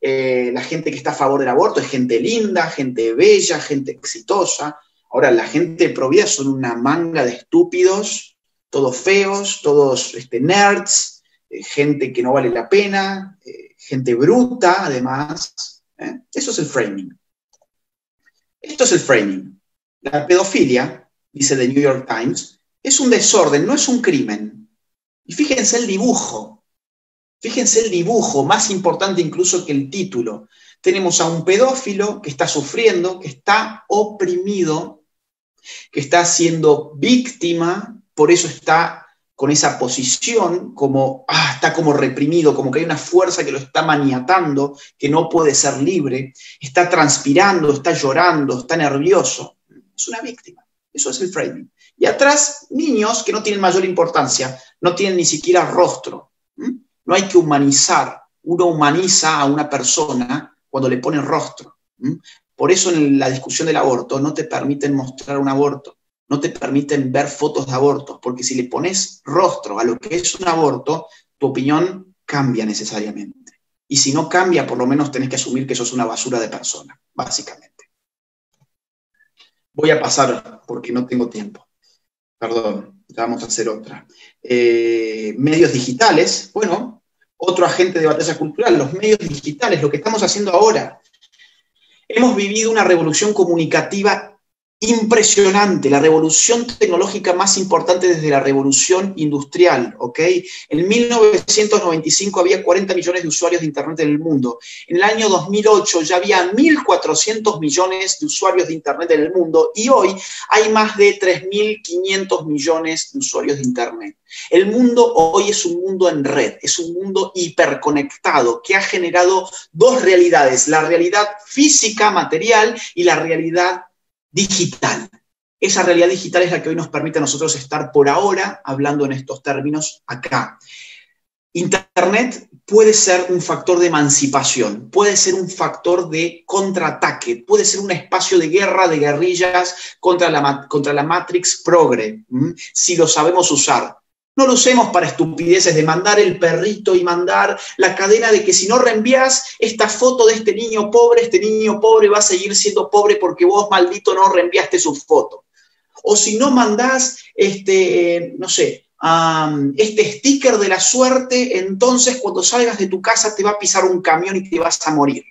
Eh, la gente que está a favor del aborto es gente linda, gente bella, gente exitosa. Ahora, la gente pro vida son una manga de estúpidos, todos feos, todos este, nerds, eh, gente que no vale la pena, gente bruta, además. Eso es el framing. Esto es el framing. La pedofilia, dice The New York Times, es un desorden, no es un crimen. Y fíjense el dibujo. Fíjense el dibujo, más importante incluso que el título. Tenemos a un pedófilo que está sufriendo, que está oprimido, que está siendo víctima, por eso está con esa posición, como ah, está como reprimido, como que hay una fuerza que lo está maniatando, que no puede ser libre, está transpirando, está llorando, está nervioso. Es una víctima. Eso es el framing. Y atrás, niños que no tienen mayor importancia, no tienen ni siquiera rostro. No hay que humanizar. Uno humaniza a una persona cuando le pone rostro. Por eso en la discusión del aborto no te permiten mostrar un aborto, no te permiten ver fotos de abortos, porque si le pones rostro a lo que es un aborto, tu opinión cambia necesariamente. Y si no cambia, por lo menos tenés que asumir que sos una basura de persona, básicamente. Voy a pasar porque no tengo tiempo. Perdón, vamos a hacer otra. Eh, medios digitales, bueno, otro agente de batalla cultural, los medios digitales, lo que estamos haciendo ahora. Hemos vivido una revolución comunicativa impresionante, la revolución tecnológica más importante desde la revolución industrial, ¿ok? En 1995 había 40 millones de usuarios de Internet en el mundo. En el año 2008 ya había 1.400 millones de usuarios de Internet en el mundo y hoy hay más de 3.500 millones de usuarios de Internet. El mundo hoy es un mundo en red, es un mundo hiperconectado que ha generado dos realidades, la realidad física, material y la realidad digital. Esa realidad digital es la que hoy nos permite a nosotros estar por ahora hablando en estos términos acá. Internet puede ser un factor de emancipación, puede ser un factor de contraataque, puede ser un espacio de guerra, de guerrillas contra la, contra la Matrix Progre, si lo sabemos usar. No lo usemos para estupideces de mandar el perrito y mandar la cadena de que si no reenvías esta foto de este niño pobre, este niño pobre va a seguir siendo pobre porque vos, maldito, no reenviaste su foto. O si no mandás, este, no sé, este sticker de la suerte, entonces cuando salgas de tu casa te va a pisar un camión y te vas a morir.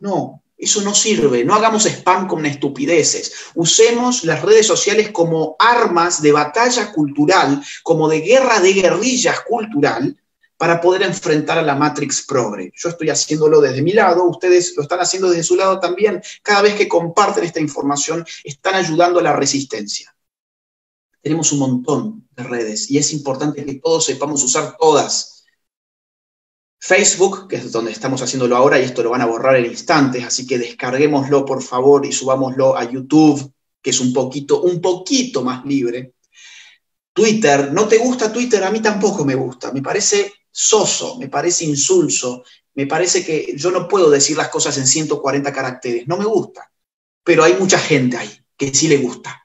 No, eso no sirve, no hagamos spam con estupideces. Usemos las redes sociales como armas de batalla cultural, como de guerra de guerrillas cultural, para poder enfrentar a la Matrix Progre. Yo estoy haciéndolo desde mi lado, ustedes lo están haciendo desde su lado también. Cada vez que comparten esta información, están ayudando a la resistencia. Tenemos un montón de redes y es importante que todos sepamos usar todas Facebook, que es donde estamos haciéndolo ahora, y esto lo van a borrar en instantes, así que descarguémoslo por favor y subámoslo a YouTube, que es un poquito, un poquito más libre. Twitter, ¿no te gusta Twitter? A mí tampoco me gusta, me parece soso, me parece insulso, me parece que yo no puedo decir las cosas en 140 caracteres, no me gusta, pero hay mucha gente ahí que sí le gusta.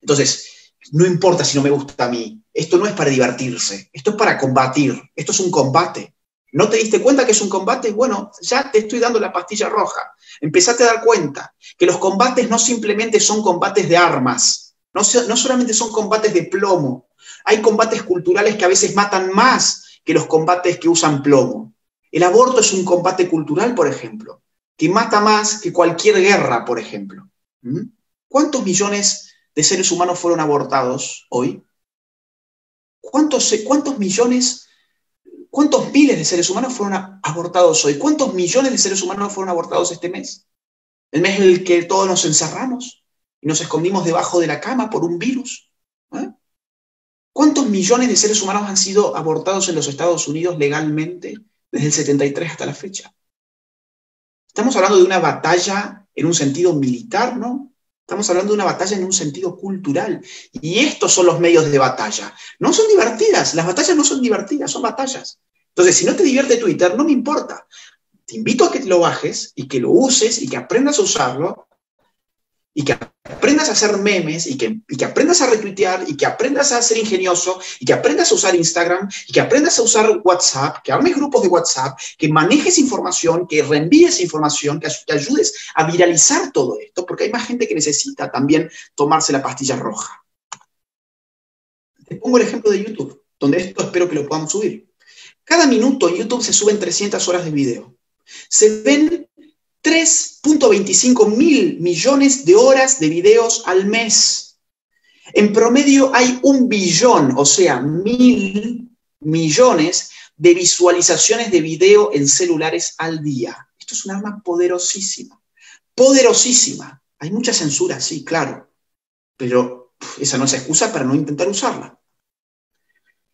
Entonces, no importa si no me gusta a mí, esto no es para divertirse, esto es para combatir, esto es un combate. ¿No te diste cuenta que es un combate? Bueno, ya te estoy dando la pastilla roja. Empezate a dar cuenta que los combates no simplemente son combates de armas, no, no solamente son combates de plomo, hay combates culturales que a veces matan más que los combates que usan plomo. El aborto es un combate cultural, por ejemplo, que mata más que cualquier guerra, por ejemplo. ¿Mm? ¿Cuántos millones de seres humanos fueron abortados hoy? ¿Cuántos, cuántos millones, cuántos miles de seres humanos fueron abortados hoy? ¿Cuántos millones de seres humanos fueron abortados este mes? El mes en el que todos nos encerramos y nos escondimos debajo de la cama por un virus. ¿eh? ¿Cuántos millones de seres humanos han sido abortados en los Estados Unidos legalmente desde el 73 hasta la fecha? Estamos hablando de una batalla en un sentido militar, ¿no? Estamos hablando de una batalla en un sentido cultural. Y estos son los medios de batalla. No son divertidas, las batallas no son divertidas, son batallas. Entonces, si no te divierte Twitter, no me importa. Te invito a que lo bajes y que lo uses y que aprendas a usarlo y que aprendas a hacer memes y que, que, aprendas a retuitear y que aprendas a ser ingenioso y que aprendas a usar Instagram y que aprendas a usar WhatsApp, que armes grupos de WhatsApp, que manejes información, que reenvíes información, que, que ayudes a viralizar todo esto, porque hay más gente que necesita también tomarse la pastilla roja. Te pongo el ejemplo de YouTube, donde esto espero que lo podamos subir. Cada minuto en YouTube se suben 300 horas de video. Se ven 3.25 mil millones de horas de videos al mes. En promedio hay un billón, o sea, mil millones de visualizaciones de video en celulares al día. Esto es un arma poderosísima, poderosísima. Hay mucha censura, sí, claro, pero esa no es excusa para no intentar usarla.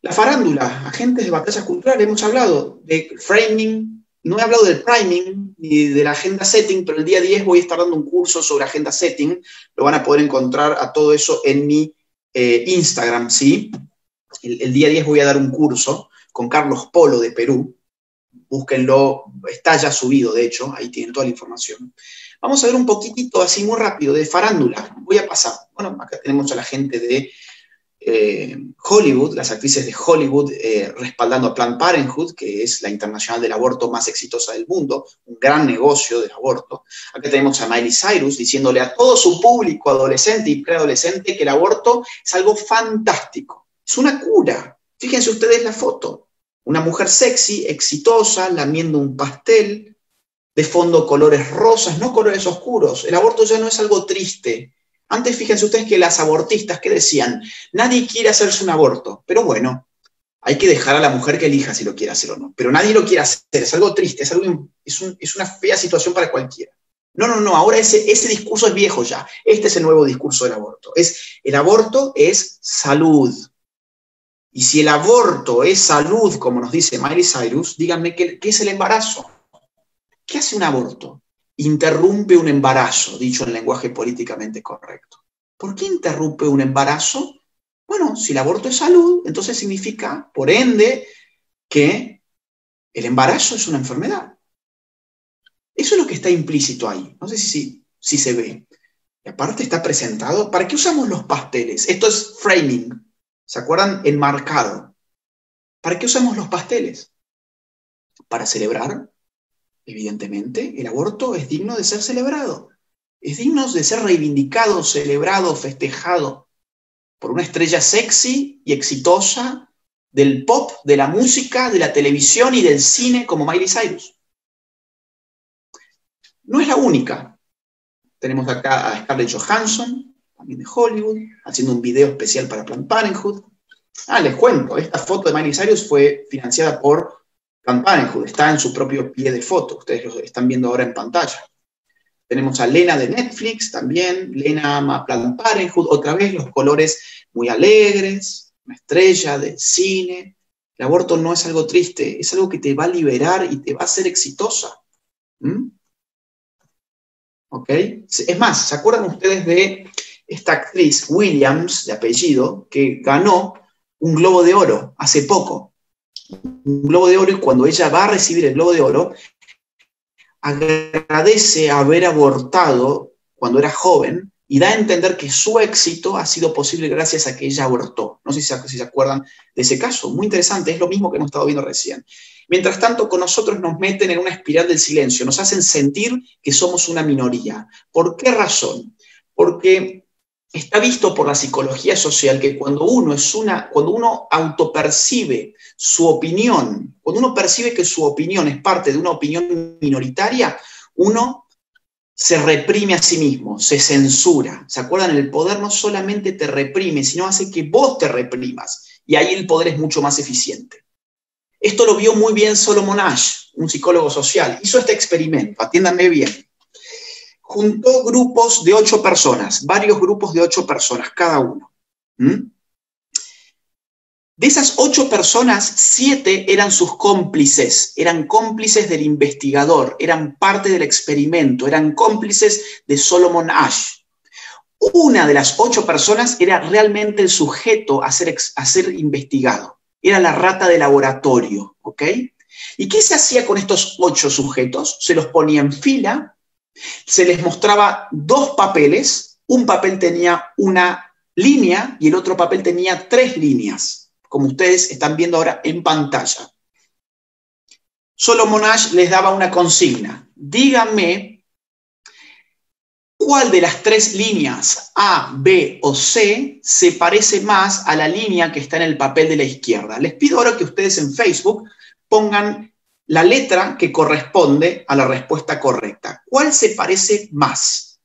La farándula, agentes de batallas culturales, hemos hablado de framing, no he hablado del priming ni de la agenda setting, pero el día 10 voy a estar dando un curso sobre agenda setting. Lo van a poder encontrar a todo eso en mi eh, Instagram, ¿sí? El, día 10 voy a dar un curso con Carlos Polo de Perú. Búsquenlo, está ya subido, de hecho, ahí tienen toda la información. Vamos a ver un poquitito, así muy rápido, de farándula. Voy a pasar. Bueno, acá tenemos a la gente de eh, Hollywood, las actrices de Hollywood eh, respaldando a Planned Parenthood, que es la internacional del aborto más exitosa del mundo, un gran negocio del aborto. Acá tenemos a Miley Cyrus diciéndole a todo su público adolescente y preadolescente que el aborto es algo fantástico, es una cura. Fíjense ustedes la foto, una mujer sexy, exitosa, lamiendo un pastel, de fondo colores rosas, no colores oscuros. El aborto ya no es algo triste, antes fíjense ustedes que las abortistas que decían, nadie quiere hacerse un aborto, pero bueno, hay que dejar a la mujer que elija si lo quiere hacer o no. Pero nadie lo quiere hacer, es algo triste, es, algo, es, una fea situación para cualquiera. No, no, no, ahora ese, ese discurso es viejo ya. Este es el nuevo discurso del aborto. Es, el aborto es salud. Y si el aborto es salud, como nos dice Miley Cyrus, díganme qué, qué es el embarazo. ¿Qué hace un aborto? Interrumpe un embarazo, dicho en lenguaje políticamente correcto. ¿Por qué interrumpe un embarazo? Bueno, si el aborto es salud, entonces significa, por ende, que el embarazo es una enfermedad. Eso es lo que está implícito ahí. No sé si, si, se ve. Y aparte está presentado. ¿Para qué usamos los pasteles? Esto es framing. ¿Se acuerdan? Enmarcado. ¿Para qué usamos los pasteles? Para celebrar Evidentemente, el aborto es digno de ser celebrado, es digno de ser reivindicado, celebrado, festejado por una estrella sexy y exitosa del pop, de la música, de la televisión y del cine como Miley Cyrus. No es la única. Tenemos acá a Scarlett Johansson, también de Hollywood, haciendo un video especial para Planned Parenthood. Ah, les cuento, esta foto de Miley Cyrus fue financiada por Planned está en su propio pie de foto, ustedes lo están viendo ahora en pantalla. Tenemos a Lena de Netflix también, Lena ama Planned Parenthood, otra vez los colores muy alegres, una estrella del cine, El aborto no es algo triste, es algo que te va a liberar y te va a hacer exitosa. ¿Mm? ¿Ok? Es más, ¿se acuerdan ustedes de esta actriz Williams, de apellido, que ganó un globo de oro hace poco? Un globo de oro y cuando ella va a recibir el globo de oro, agradece haber abortado cuando era joven y da a entender que su éxito ha sido posible gracias a que ella abortó. No sé si, se acuerdan de ese caso, muy interesante, es lo mismo que hemos estado viendo recién. Mientras tanto, con nosotros nos meten en una espiral del silencio, nos hacen sentir que somos una minoría. ¿Por qué razón? Porque está visto por la psicología social que cuando uno es una, cuando uno autopercibe su opinión, cuando uno percibe que su opinión es parte de una opinión minoritaria, uno se reprime a sí mismo, se censura. ¿Se acuerdan? El poder no solamente te reprime, sino hace que vos te reprimas. Y ahí el poder es mucho más eficiente. Esto lo vio muy bien Solomon Ash, un psicólogo social. Hizo este experimento, atiéndanme bien. Juntó grupos de ocho personas, varios grupos de ocho personas, cada uno. ¿Mm? De esas ocho personas, siete eran sus cómplices, eran cómplices del investigador, eran parte del experimento, eran cómplices de Solomon Ash. Una de las ocho personas era realmente el sujeto a ser, a ser investigado, era la rata de laboratorio, ¿ok? ¿Y qué se hacía con estos ocho sujetos? Se los ponía en fila, se les mostraba dos papeles, un papel tenía una línea y el otro papel tenía tres líneas como ustedes están viendo ahora en pantalla. Solo Monash les daba una consigna. Díganme cuál de las tres líneas A, B o C se parece más a la línea que está en el papel de la izquierda. Les pido ahora que ustedes en Facebook pongan la letra que corresponde a la respuesta correcta. ¿Cuál se parece más?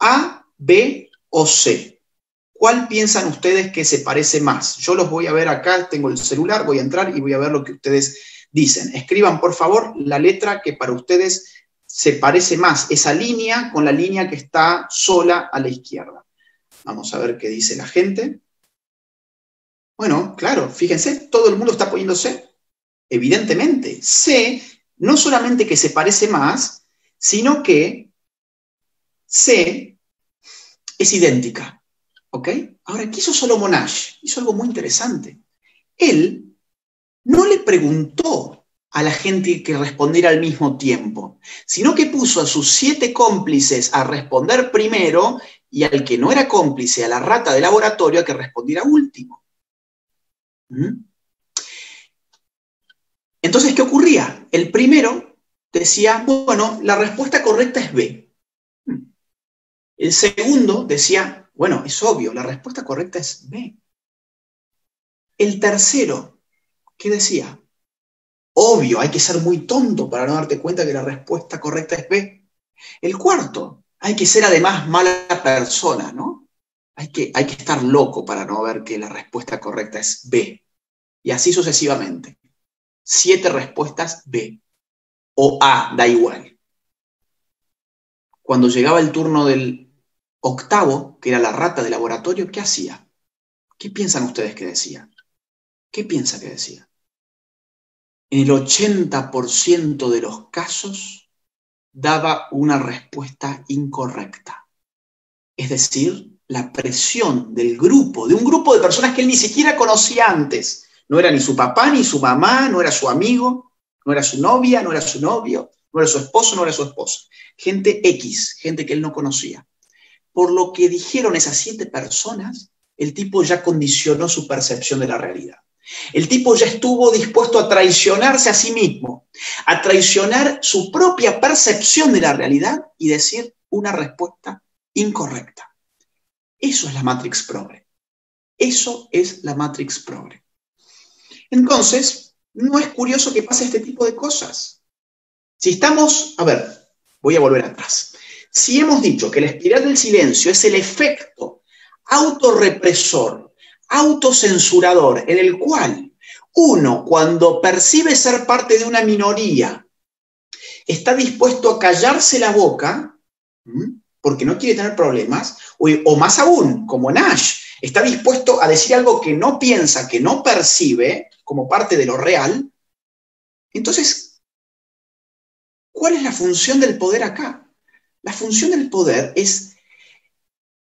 ¿A, B o C? ¿Cuál piensan ustedes que se parece más? Yo los voy a ver acá, tengo el celular, voy a entrar y voy a ver lo que ustedes dicen. Escriban, por favor, la letra que para ustedes se parece más, esa línea con la línea que está sola a la izquierda. Vamos a ver qué dice la gente. Bueno, claro, fíjense, todo el mundo está poniendo C. Evidentemente, C no solamente que se parece más, sino que C es idéntica. ¿Ok? Ahora, ¿qué hizo Solomon Ash? Hizo algo muy interesante. Él no le preguntó a la gente que respondiera al mismo tiempo, sino que puso a sus siete cómplices a responder primero y al que no era cómplice, a la rata de laboratorio, a que respondiera último. ¿Mm? Entonces, ¿qué ocurría? El primero decía, bueno, la respuesta correcta es B. El segundo decía, bueno, es obvio, la respuesta correcta es B. El tercero, ¿qué decía? Obvio, hay que ser muy tonto para no darte cuenta que la respuesta correcta es B. El cuarto, hay que ser además mala persona, ¿no? Hay que, hay que estar loco para no ver que la respuesta correcta es B. Y así sucesivamente. Siete respuestas B. O A, da igual. Cuando llegaba el turno del octavo, que era la rata de laboratorio, ¿qué hacía? ¿Qué piensan ustedes que decía? ¿Qué piensa que decía? En el 80% de los casos daba una respuesta incorrecta. Es decir, la presión del grupo, de un grupo de personas que él ni siquiera conocía antes. No era ni su papá, ni su mamá, no era su amigo, no era su novia, no era su novio, no era su esposo, no era su esposa. Gente X, gente que él no conocía por lo que dijeron esas siete personas, el tipo ya condicionó su percepción de la realidad. El tipo ya estuvo dispuesto a traicionarse a sí mismo, a traicionar su propia percepción de la realidad y decir una respuesta incorrecta. Eso es la Matrix Progre. Eso es la Matrix Progre. Entonces, no es curioso que pase este tipo de cosas. Si estamos, a ver, voy a volver atrás. Si hemos dicho que la espiral del silencio es el efecto autorrepresor, autocensurador, en el cual uno, cuando percibe ser parte de una minoría, está dispuesto a callarse la boca, porque no quiere tener problemas, o, más aún, como Nash, está dispuesto a decir algo que no piensa, que no percibe, como parte de lo real, entonces, ¿cuál es la función del poder acá? La función del poder es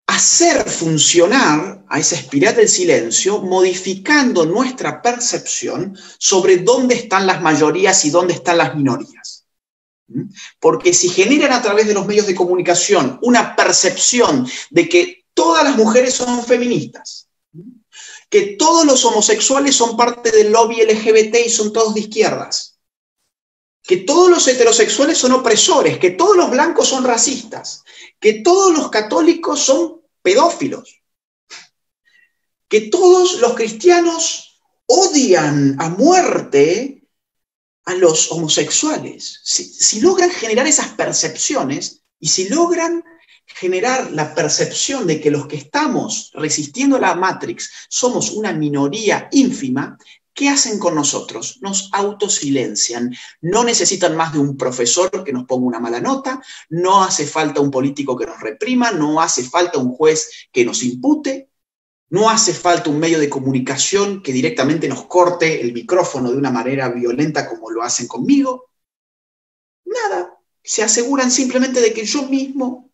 hacer funcionar a esa espiral del silencio, modificando nuestra percepción sobre dónde están las mayorías y dónde están las minorías. ¿Mm? Porque si generan a través de los medios de comunicación una percepción de que todas las mujeres son feministas, que todos los homosexuales son parte del lobby LGBT y son todos de izquierdas, que todos los heterosexuales son opresores, que todos los blancos son racistas, que todos los católicos son pedófilos, que todos los cristianos odian a muerte a los homosexuales. Si, logran generar esas percepciones y si logran generar la percepción de que los que estamos resistiendo la Matrix somos una minoría ínfima, ¿qué hacen con nosotros? Nos autosilencian. No necesitan más de un profesor que nos ponga una mala nota, no hace falta un político que nos reprima, no hace falta un juez que nos impute, no hace falta un medio de comunicación que directamente nos corte el micrófono de una manera violenta como lo hacen conmigo. Nada. Se aseguran simplemente de que yo mismo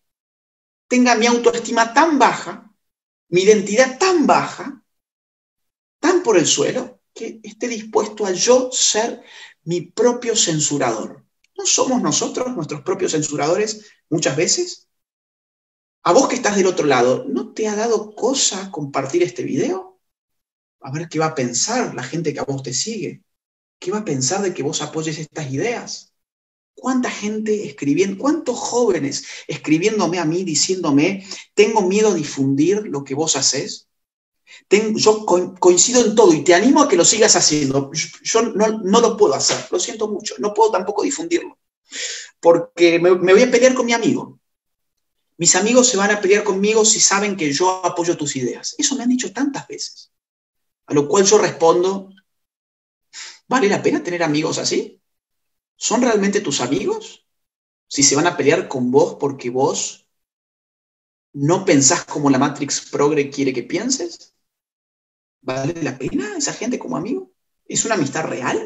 tenga mi autoestima tan baja, mi identidad tan baja, tan por el suelo, que esté dispuesto a yo ser mi propio censurador. ¿No somos nosotros nuestros propios censuradores muchas veces? A vos que estás del otro lado, ¿no te ha dado cosa compartir este video? A ver qué va a pensar la gente que a vos te sigue. ¿Qué va a pensar de que vos apoyes estas ideas? ¿Cuánta gente escribiendo, cuántos jóvenes escribiéndome a mí, diciéndome, tengo miedo a difundir lo que vos haces? yo coincido en todo y te animo a que lo sigas haciendo. Yo no, lo puedo hacer, lo siento mucho, no puedo tampoco difundirlo, porque me, me voy a pelear con mi amigo. Mis amigos se van a pelear conmigo si saben que yo apoyo tus ideas. Eso me han dicho tantas veces. A lo cual yo respondo, ¿vale la pena tener amigos así? ¿Son realmente tus amigos? Si se van a pelear con vos porque vos no pensás como la Matrix Progre quiere que pienses. ¿Vale la pena esa gente como amigo? ¿Es una amistad real?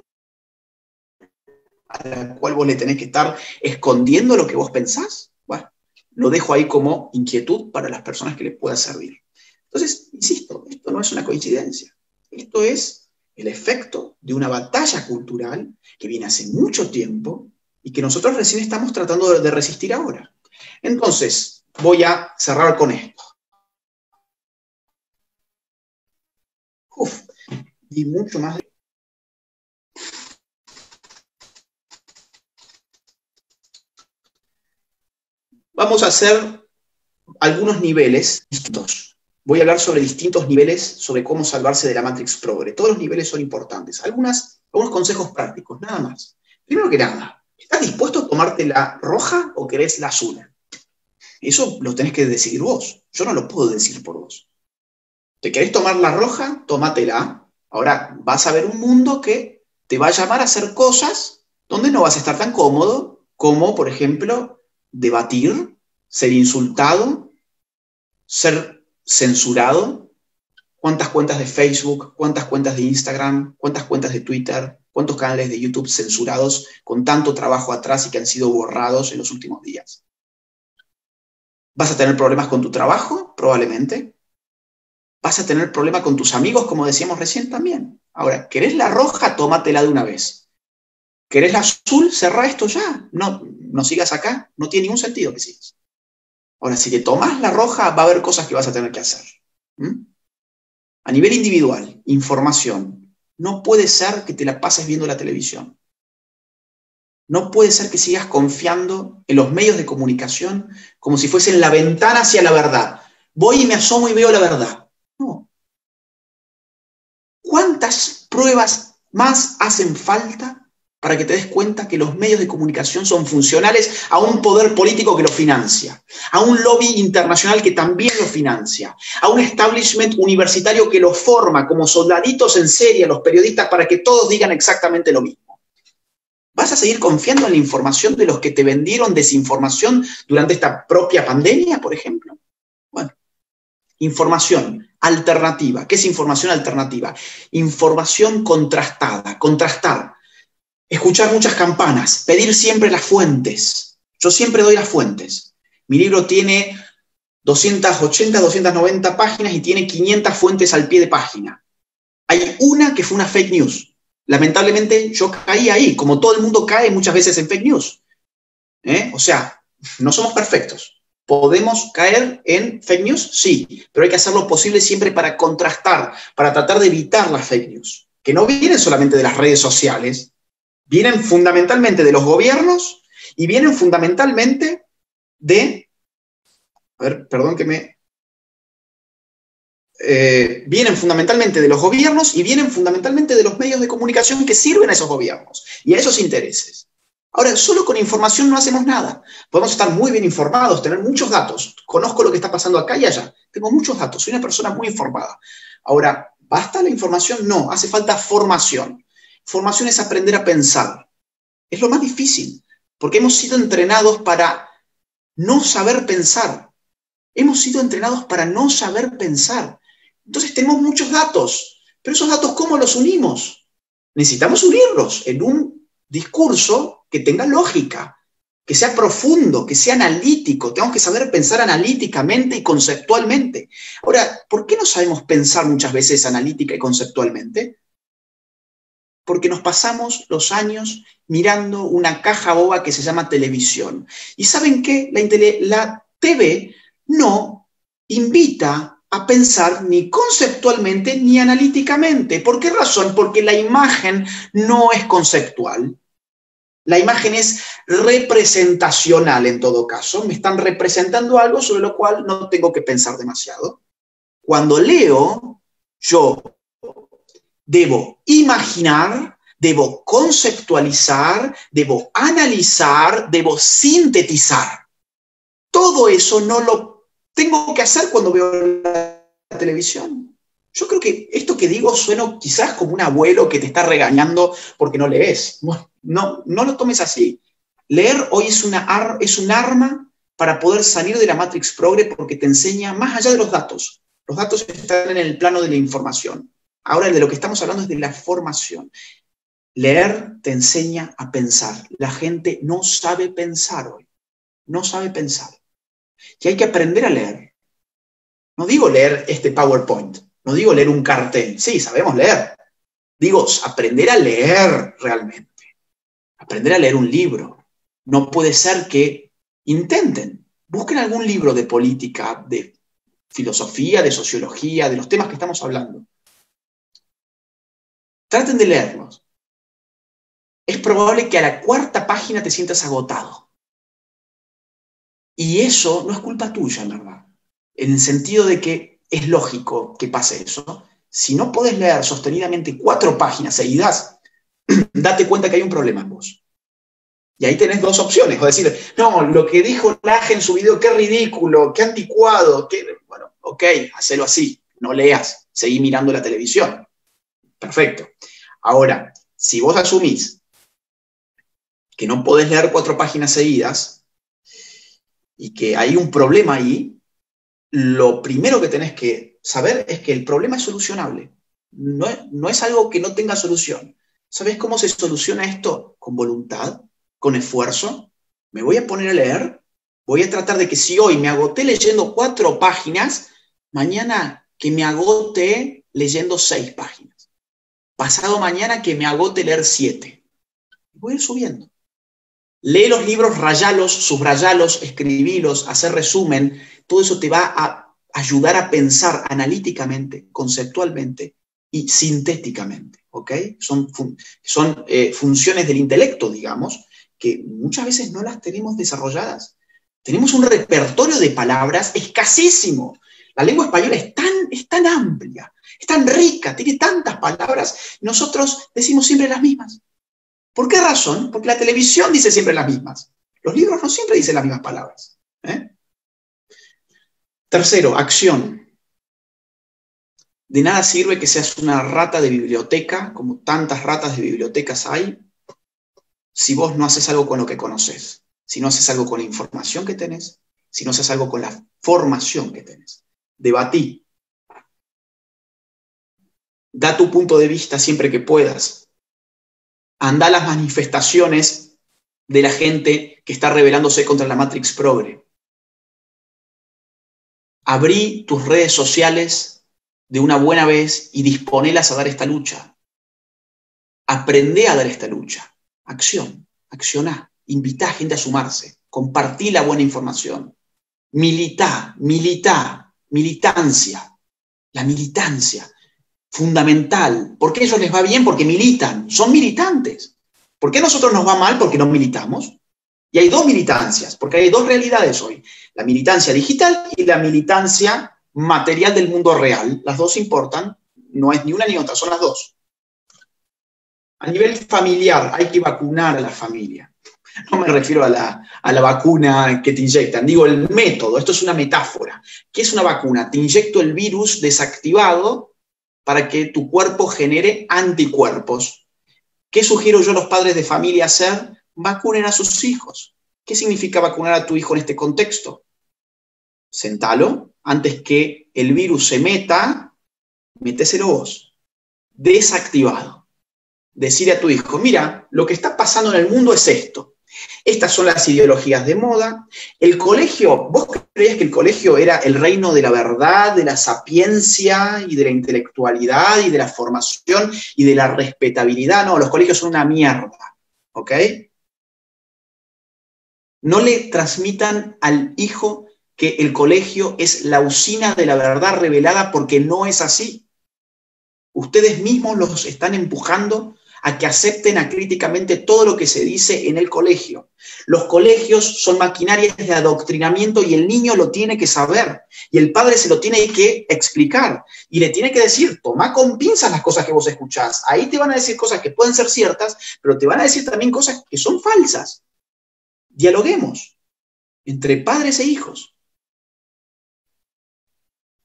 A la cual vos le tenés que estar escondiendo lo que vos pensás. Bueno, lo dejo ahí como inquietud para las personas que les pueda servir. Entonces, insisto, esto no es una coincidencia. Esto es el efecto de una batalla cultural que viene hace mucho tiempo y que nosotros recién estamos tratando de, resistir ahora. Entonces, voy a cerrar con esto. Uf, y mucho más. Vamos a hacer algunos niveles distintos voy a hablar sobre distintos niveles, sobre cómo salvarse de la Matrix Progre. Todos los niveles son importantes. Algunas, algunos consejos prácticos, nada más. Primero que nada, ¿estás dispuesto a tomarte la roja o querés la azul? Eso lo tenés que decidir vos. Yo no lo puedo decir por vos. ¿Te querés tomar la roja? Tómatela. Ahora vas a ver un mundo que te va a llamar a hacer cosas donde no vas a estar tan cómodo como, por ejemplo, debatir, ser insultado, ser censurado? ¿Cuántas cuentas de Facebook? ¿Cuántas cuentas de Instagram? ¿Cuántas cuentas de Twitter? ¿Cuántos canales de YouTube censurados con tanto trabajo atrás y que han sido borrados en los últimos días? ¿Vas a tener problemas con tu trabajo? Probablemente. ¿Vas a tener problemas con tus amigos, como decíamos recién también? Ahora, ¿querés la roja? Tómatela de una vez. ¿Querés la azul? Cerra esto ya. No, no sigas acá. No tiene ningún sentido que sigas. Ahora, si te tomas la roja, va a haber cosas que vas a tener que hacer. A nivel individual, información. No puede ser que te la pases viendo la televisión. No puede ser que sigas confiando en los medios de comunicación como si fuesen la ventana hacia la verdad. Voy y me asomo y veo la verdad. No. ¿Cuántas pruebas más hacen falta para que te des cuenta que los medios de comunicación son funcionales a un poder político que lo financia, a un lobby internacional que también lo financia, a un establishment universitario que lo forma como soldaditos en serie a los periodistas para que todos digan exactamente lo mismo. ¿Vas a seguir confiando en la información de los que te vendieron desinformación durante esta propia pandemia, por ejemplo? Bueno, información, alternativa. ¿Qué es información alternativa? Información contrastada, contrastar. Escuchar muchas campanas, pedir siempre las fuentes. Yo siempre doy las fuentes. Mi libro tiene 280, 290 páginas y tiene 500 fuentes al pie de página. Hay una que fue una fake news. Lamentablemente yo caí ahí, como todo el mundo cae muchas veces en fake news. ¿Eh? O sea, no somos perfectos. ¿Podemos caer en fake news? Sí, pero hay que hacer lo posible siempre para contrastar, para tratar de evitar las fake news, que no vienen solamente de las redes sociales, vienen fundamentalmente de los gobiernos y vienen fundamentalmente de... A ver, perdón que me... Eh, vienen fundamentalmente de los gobiernos y vienen fundamentalmente de los medios de comunicación que sirven a esos gobiernos y a esos intereses. Ahora, solo con información no hacemos nada. Podemos estar muy bien informados, tener muchos datos. Conozco lo que está pasando acá y allá. Tengo muchos datos, soy una persona muy informada. Ahora, ¿basta la información? No, hace falta formación. Formación es aprender a pensar. Es lo más difícil, porque hemos sido entrenados para no saber pensar. Hemos sido entrenados para no saber pensar. Entonces tenemos muchos datos, pero esos datos, ¿cómo los unimos? Necesitamos unirlos en un discurso que tenga lógica, que sea profundo, que sea analítico. Tenemos que saber pensar analíticamente y conceptualmente. Ahora, ¿por qué no sabemos pensar muchas veces analítica y conceptualmente? Porque nos pasamos los años mirando una caja boba que se llama televisión. ¿Y saben qué? La, la TV no invita a pensar ni conceptualmente ni analíticamente. ¿Por qué razón? Porque la imagen no es conceptual. La imagen es representacional en todo caso. Me están representando algo sobre lo cual no tengo que pensar demasiado. Cuando leo, yo debo imaginar, debo conceptualizar, debo analizar, debo sintetizar. Todo eso no lo tengo que hacer cuando veo la televisión. Yo creo que esto que digo suena quizás como un abuelo que te está regañando porque no lees. No, no lo tomes así. Leer hoy es, una un arma para poder salir de la Matrix Progre porque te enseña más allá de los datos. Los datos están en el plano de la información. Ahora de lo que estamos hablando es de la formación. Leer te enseña a pensar. La gente no sabe pensar hoy. No sabe pensar. Y hay que aprender a leer. No digo leer este PowerPoint. No digo leer un cartel. Sí, sabemos leer. Digo, aprender a leer realmente aprender a leer un libro. No puede ser que intenten, busquen algún libro de política, de filosofía, de sociología, de los temas que estamos hablando. Traten de leerlos. Es probable que a la cuarta página te sientas agotado. Y eso no es culpa tuya, en verdad. En el sentido de que es lógico que pase eso. Si no puedes leer sostenidamente cuatro páginas seguidas, date cuenta que hay un problema en vos. Y ahí tenés dos opciones, o decir, no, lo que dijo Laje en su video, qué ridículo, qué anticuado, qué... bueno, ok, hacelo así, no leas, seguí mirando la televisión. Perfecto. Ahora, si vos asumís que no podés leer cuatro páginas seguidas y que hay un problema ahí, lo primero que tenés que saber es que el problema es solucionable. No no es algo que no tenga solución. ¿Sabes cómo se soluciona esto? Con voluntad, con esfuerzo. Me voy a poner a leer. Voy a tratar de que si hoy me agoté leyendo cuatro páginas, mañana que me agote leyendo seis páginas. Pasado mañana que me agote leer siete. Voy a ir subiendo. Lee los libros, rayalos, subrayalos, escribilos, hacer resumen. Todo eso te va a ayudar a pensar analíticamente, conceptualmente y sintéticamente. ¿ok? Son, son eh, funciones del intelecto, digamos, que muchas veces no las tenemos desarrolladas. Tenemos un repertorio de palabras escasísimo. La lengua española es tan, es tan amplia, es tan rica, tiene tantas palabras, y nosotros decimos siempre las mismas. ¿Por qué razón? Porque la televisión dice siempre las mismas. Los libros no siempre dicen las mismas palabras. ¿eh? Tercero, acción. De nada sirve que seas una rata de biblioteca, como tantas ratas de bibliotecas hay, si vos no haces algo con lo que conoces, si no haces algo con la información que tenés, si no haces algo con la formación que tenés. Debatí, Da tu punto de vista siempre que puedas. Anda a las manifestaciones de la gente que está rebelándose contra la Matrix Progre. Abrí tus redes sociales de una buena vez y disponelas a dar esta lucha. Aprende a dar esta lucha. Acción, accioná, invita a gente a sumarse, compartí la buena información. Militá, militá, militancia. La militancia, fundamental. ¿Por qué a ellos les va bien? Porque militan, son militantes. ¿Por qué a nosotros nos va mal? Porque no militamos. Y hay dos militancias, porque hay dos realidades hoy. La militancia digital y la militancia material del mundo real. Las dos importan, no es ni una ni otra, son las dos. A nivel familiar, hay que vacunar a la familia. No me refiero a la, a la, vacuna que te inyectan, digo el método, esto es una metáfora. ¿Qué es una vacuna? Te inyecto el virus desactivado para que tu cuerpo genere anticuerpos. ¿Qué sugiero yo a los padres de familia hacer? Vacunen a sus hijos. ¿Qué significa vacunar a tu hijo en este contexto? Sentalo, antes que el virus se meta, méteselo vos. Desactivado. Decir a tu hijo, mira, lo que está pasando en el mundo es esto. Estas son las ideologías de moda. El colegio, ¿vos creías que el colegio era el reino de la verdad, de la sapiencia y de la intelectualidad y de la formación y de la respetabilidad? No, los colegios son una mierda. ¿Ok? No le transmitan al hijo que el colegio es la usina de la verdad revelada porque no es así. Ustedes mismos los están empujando a que acepten acríticamente todo lo que se dice en el colegio. Los colegios son maquinarias de adoctrinamiento y el niño lo tiene que saber y el padre se lo tiene que explicar y le tiene que decir, toma con pinzas las cosas que vos escuchás. Ahí te van a decir cosas que pueden ser ciertas, pero te van a decir también cosas que son falsas. Dialoguemos entre padres e hijos.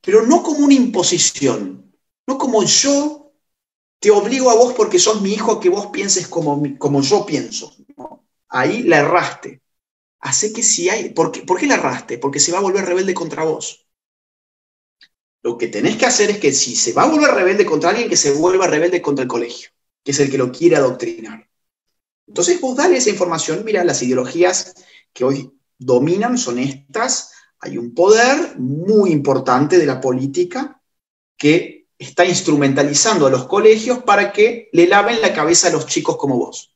Pero no como una imposición, no como yo te obligo a vos porque sos mi hijo que vos pienses como, como yo pienso. Ahí la erraste. Hace que si hay. ¿por qué, ¿Por qué la erraste? Porque se va a volver rebelde contra vos. Lo que tenés que hacer es que si se va a volver rebelde contra alguien, que se vuelva rebelde contra el colegio, que es el que lo quiere adoctrinar. Entonces vos dale esa información, mira, las ideologías que hoy dominan son estas, hay un poder muy importante de la política que está instrumentalizando a los colegios para que le laven la cabeza a los chicos como vos.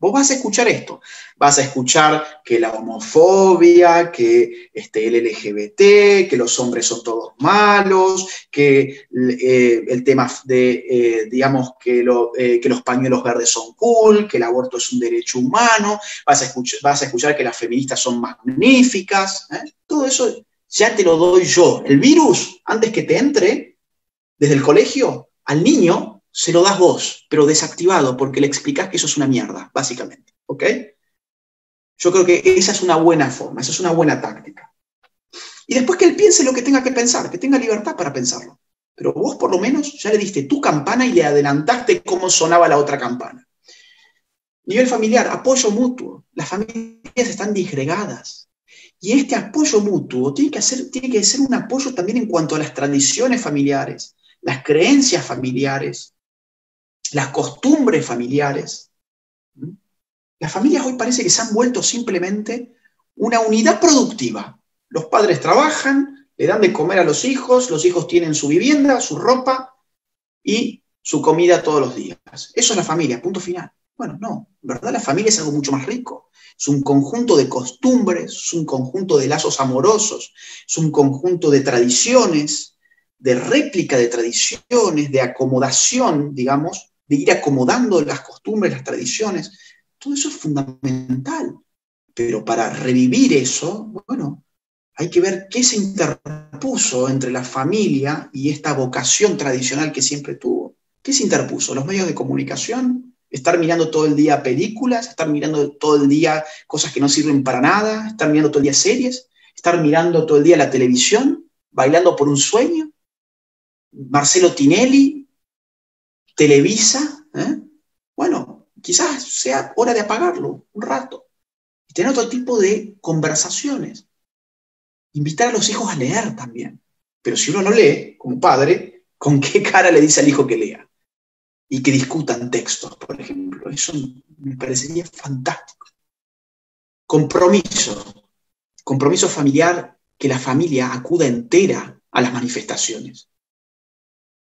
Vos vas a escuchar esto, vas a escuchar que la homofobia, que este, el LGBT, que los hombres son todos malos, que eh, el tema de, eh, digamos, que, eh, que, los pañuelos verdes son cool, que el aborto es un derecho humano, vas a, vas a escuchar que las feministas son magníficas, todo eso ya te lo doy yo. El virus, antes que te entre, desde el colegio, al niño se lo das vos, pero desactivado, porque le explicás que eso es una mierda, básicamente. ¿Ok? Yo creo que esa es una buena forma, esa es una buena táctica. Y después que él piense lo que tenga que pensar, que tenga libertad para pensarlo. Pero vos por lo menos ya le diste tu campana y le adelantaste cómo sonaba la otra campana. Nivel familiar, apoyo mutuo. Las familias están disgregadas. Y este apoyo mutuo tiene que, hacer, tiene que ser un apoyo también en cuanto a las tradiciones familiares, las creencias familiares, las costumbres familiares. Las familias hoy parece que se han vuelto simplemente una unidad productiva. Los padres trabajan, le dan de comer a los hijos, los hijos tienen su vivienda, su ropa y su comida todos los días. Eso es la familia, punto final. Bueno, no, en verdad la familia es algo mucho más rico. Es un conjunto de costumbres, es un conjunto de lazos amorosos, es un conjunto de tradiciones, de réplica de tradiciones, de acomodación, digamos, de ir acomodando las costumbres, las tradiciones, todo eso es fundamental. Pero para revivir eso, bueno, hay que ver qué se interpuso entre la familia y esta vocación tradicional que siempre tuvo. ¿Qué se interpuso? ¿Los medios de comunicación? ¿Estar mirando todo el día películas? ¿Estar mirando todo el día cosas que no sirven para nada? ¿Estar mirando todo el día series? ¿Estar mirando todo el día la televisión? ¿Bailando por un sueño? ¿Marcelo Tinelli? Televisa, ¿eh? bueno, quizás sea hora de apagarlo un rato y tener otro tipo de conversaciones. Invitar a los hijos a leer también. Pero si uno no lee, como padre, ¿con qué cara le dice al hijo que lea? y que discutan textos, por ejemplo. Eso me parecería fantástico. Compromiso. Compromiso familiar, que la familia acuda entera a las manifestaciones.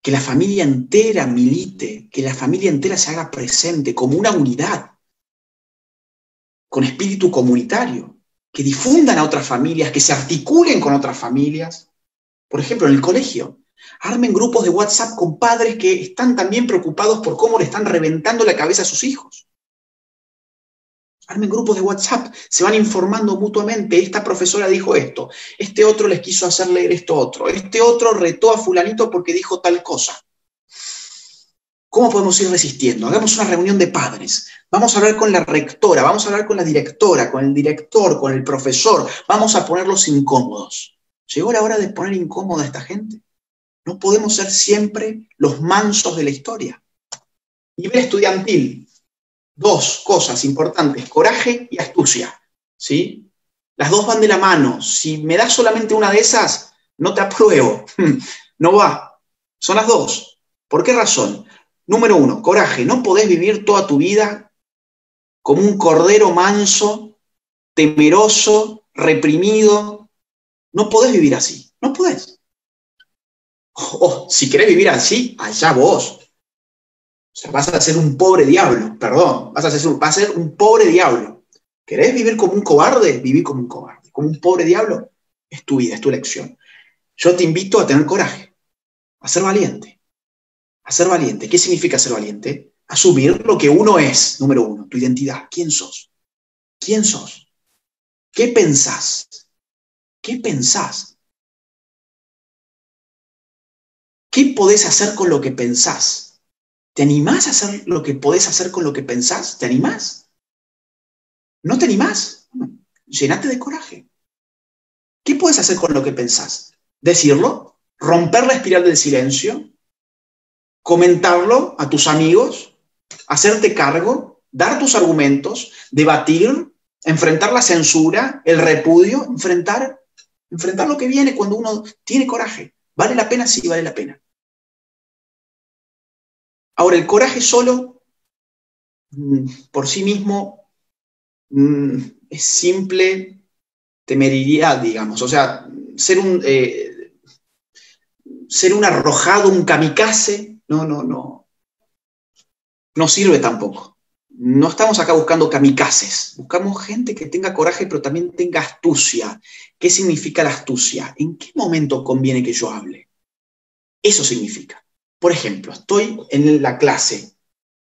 Que la familia entera milite, que la familia entera se haga presente como una unidad, con espíritu comunitario, que difundan a otras familias, que se articulen con otras familias. Por ejemplo, en el colegio, armen grupos de WhatsApp con padres que están también preocupados por cómo le están reventando la cabeza a sus hijos. Armen grupos de WhatsApp, se van informando mutuamente. Esta profesora dijo esto, este otro les quiso hacer leer esto otro, este otro retó a fulanito porque dijo tal cosa. ¿Cómo podemos ir resistiendo? Hagamos una reunión de padres. Vamos a hablar con la rectora, vamos a hablar con la directora, con el director, con el profesor. Vamos a ponerlos incómodos. Llegó la hora de poner incómoda a esta gente. No podemos ser siempre los mansos de la historia. Nivel estudiantil. Dos cosas importantes, coraje y astucia. ¿sí? Las dos van de la mano. Si me das solamente una de esas, no te apruebo. No va. Son las dos. ¿Por qué razón? Número uno, coraje. No podés vivir toda tu vida como un cordero manso, temeroso, reprimido. No podés vivir así. No podés. Oh, si querés vivir así, allá vos. O sea, vas a ser un pobre diablo, perdón, vas a ser, un pobre diablo. ¿Querés vivir como un cobarde? Viví como un cobarde. Como un pobre diablo, es tu vida, es tu elección. Yo te invito a tener coraje, a ser valiente. A ser valiente. ¿Qué significa ser valiente? Asumir lo que uno es, número uno, tu identidad. ¿Quién sos? ¿Quién sos? ¿Qué pensás? ¿Qué pensás? ¿Qué podés hacer con lo que pensás? ¿Te animás a hacer lo que podés hacer con lo que pensás? ¿Te animás? ¿No te animás? Llenate de coraje. ¿Qué puedes hacer con lo que pensás? ¿Decirlo? ¿Romper la espiral del silencio? ¿Comentarlo a tus amigos? ¿Hacerte cargo? ¿Dar tus argumentos? ¿Debatir? ¿Enfrentar la censura? ¿El repudio? ¿Enfrentar? Enfrentar lo que viene cuando uno tiene coraje. ¿Vale la pena? Sí, vale la pena. Ahora, el coraje solo, mm, por sí mismo, mm, es simple temeridad, digamos. O sea, ser un, eh, ser un arrojado, un kamikaze, no, no, no. No sirve tampoco. No estamos acá buscando kamikazes. Buscamos gente que tenga coraje, pero también tenga astucia. ¿Qué significa la astucia? ¿En qué momento conviene que yo hable? Eso significa. Por ejemplo, estoy en la clase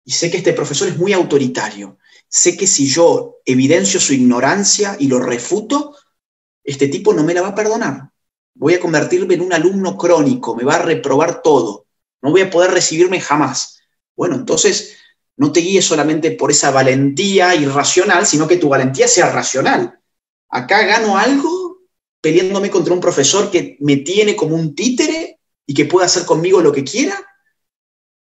y sé que este profesor es muy autoritario. Sé que si yo evidencio su ignorancia y lo refuto, este tipo no me la va a perdonar. Voy a convertirme en un alumno crónico, me va a reprobar todo. No voy a poder recibirme jamás. Bueno, entonces no te guíes solamente por esa valentía irracional, sino que tu valentía sea racional. Acá gano algo peleándome contra un profesor que me tiene como un títere y que puede hacer conmigo lo que quiera?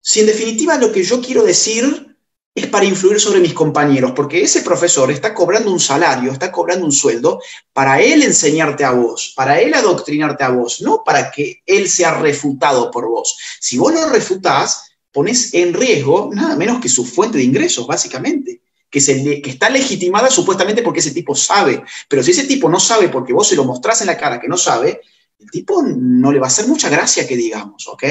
Si en definitiva lo que yo quiero decir es para influir sobre mis compañeros, porque ese profesor está cobrando un salario, está cobrando un sueldo para él enseñarte a vos, para él adoctrinarte a vos, no para que él sea refutado por vos. Si vos lo refutás, pones en riesgo nada menos que su fuente de ingresos, básicamente que está legitimada supuestamente porque ese tipo sabe. Pero si ese tipo no sabe porque vos se lo mostrás en la cara que no sabe, el tipo no le va a hacer mucha gracia que digamos, ¿ok?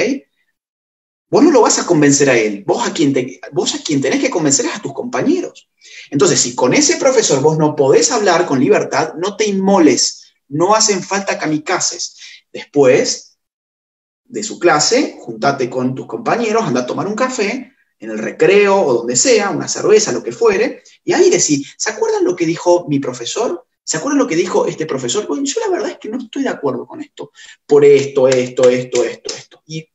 Vos no lo vas a convencer a él, vos a quien, te, vos a quien tenés que convencer es a tus compañeros. Entonces, si con ese profesor vos no podés hablar con libertad, no te inmoles, no hacen falta kamikazes. Después de su clase, juntate con tus compañeros, anda a tomar un café, en el recreo o donde sea, una cerveza, lo que fuere, y ahí decís, ¿se acuerdan lo que dijo mi profesor? ¿Se acuerdan lo que dijo este profesor? Bueno, yo la verdad es que no estoy de acuerdo con esto, por esto, esto, esto, esto, esto. Y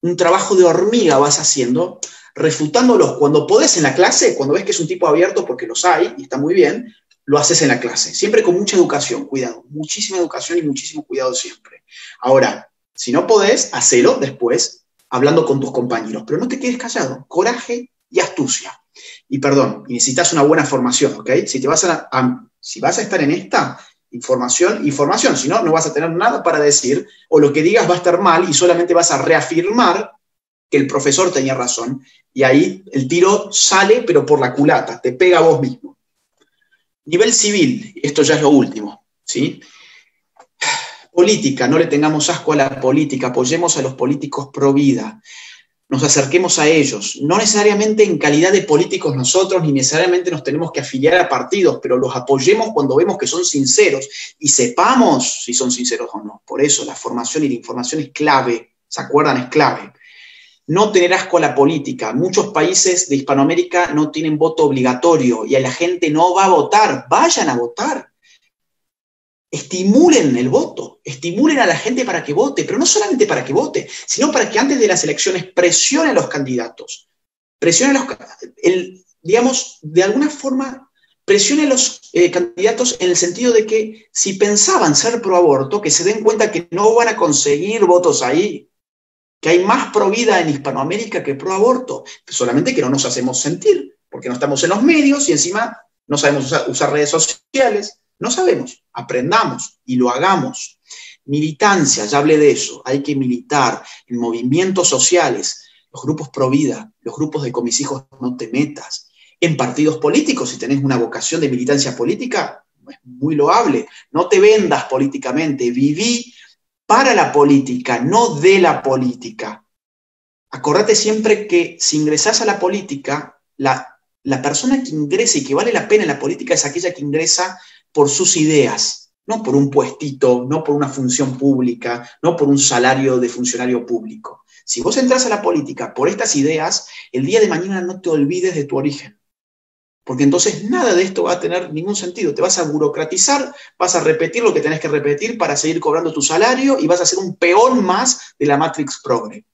un trabajo de hormiga vas haciendo, refutándolos cuando podés en la clase, cuando ves que es un tipo abierto, porque los hay, y está muy bien, lo haces en la clase, siempre con mucha educación, cuidado, muchísima educación y muchísimo cuidado siempre. Ahora, si no podés, hacelo después hablando con tus compañeros, pero no te quedes callado, coraje y astucia. Y perdón, necesitas una buena formación, ¿ok? Si, te vas a, si vas a estar en esta, información, información, si no, no vas a tener nada para decir, o lo que digas va a estar mal y solamente vas a reafirmar que el profesor tenía razón, y ahí el tiro sale, pero por la culata, te pega a vos mismo. Nivel civil, esto ya es lo último, ¿sí? Política, no le tengamos asco a la política, apoyemos a los políticos pro vida, nos acerquemos a ellos, no necesariamente en calidad de políticos nosotros, ni necesariamente nos tenemos que afiliar a partidos, pero los apoyemos cuando vemos que son sinceros y sepamos si son sinceros o no. Por eso la formación y la información es clave, ¿se acuerdan? Es clave. No tener asco a la política. Muchos países de Hispanoamérica no tienen voto obligatorio y a la gente no va a votar. Vayan a votar estimulen el voto, estimulen a la gente para que vote, pero no solamente para que vote, sino para que antes de las elecciones presione a los candidatos, presione a los, digamos, de alguna forma, presione a los eh, candidatos en el sentido de que si pensaban ser pro aborto, que se den cuenta que no van a conseguir votos ahí, que hay más pro vida en Hispanoamérica que pro aborto, solamente que no nos hacemos sentir, porque no estamos en los medios y encima no sabemos usar redes sociales. No sabemos, aprendamos y lo hagamos. Militancia, ya hablé de eso, hay que militar en movimientos sociales, los grupos pro vida, los grupos de con no te metas, en partidos políticos, si tenés una vocación de militancia política, es muy loable, no te vendas políticamente, viví para la política, no de la política. Acordate siempre que si ingresás a la política, la, la persona que ingresa y que vale la pena en la política es aquella que ingresa por sus ideas, no por un puestito, no por una función pública, no por un salario de funcionario público. Si vos entras a la política por estas ideas, el día de mañana no te olvides de tu origen. Porque entonces nada de esto va a tener ningún sentido. Te vas a burocratizar, vas a repetir lo que tenés que repetir para seguir cobrando tu salario y vas a ser un peón más de la Matrix Progre.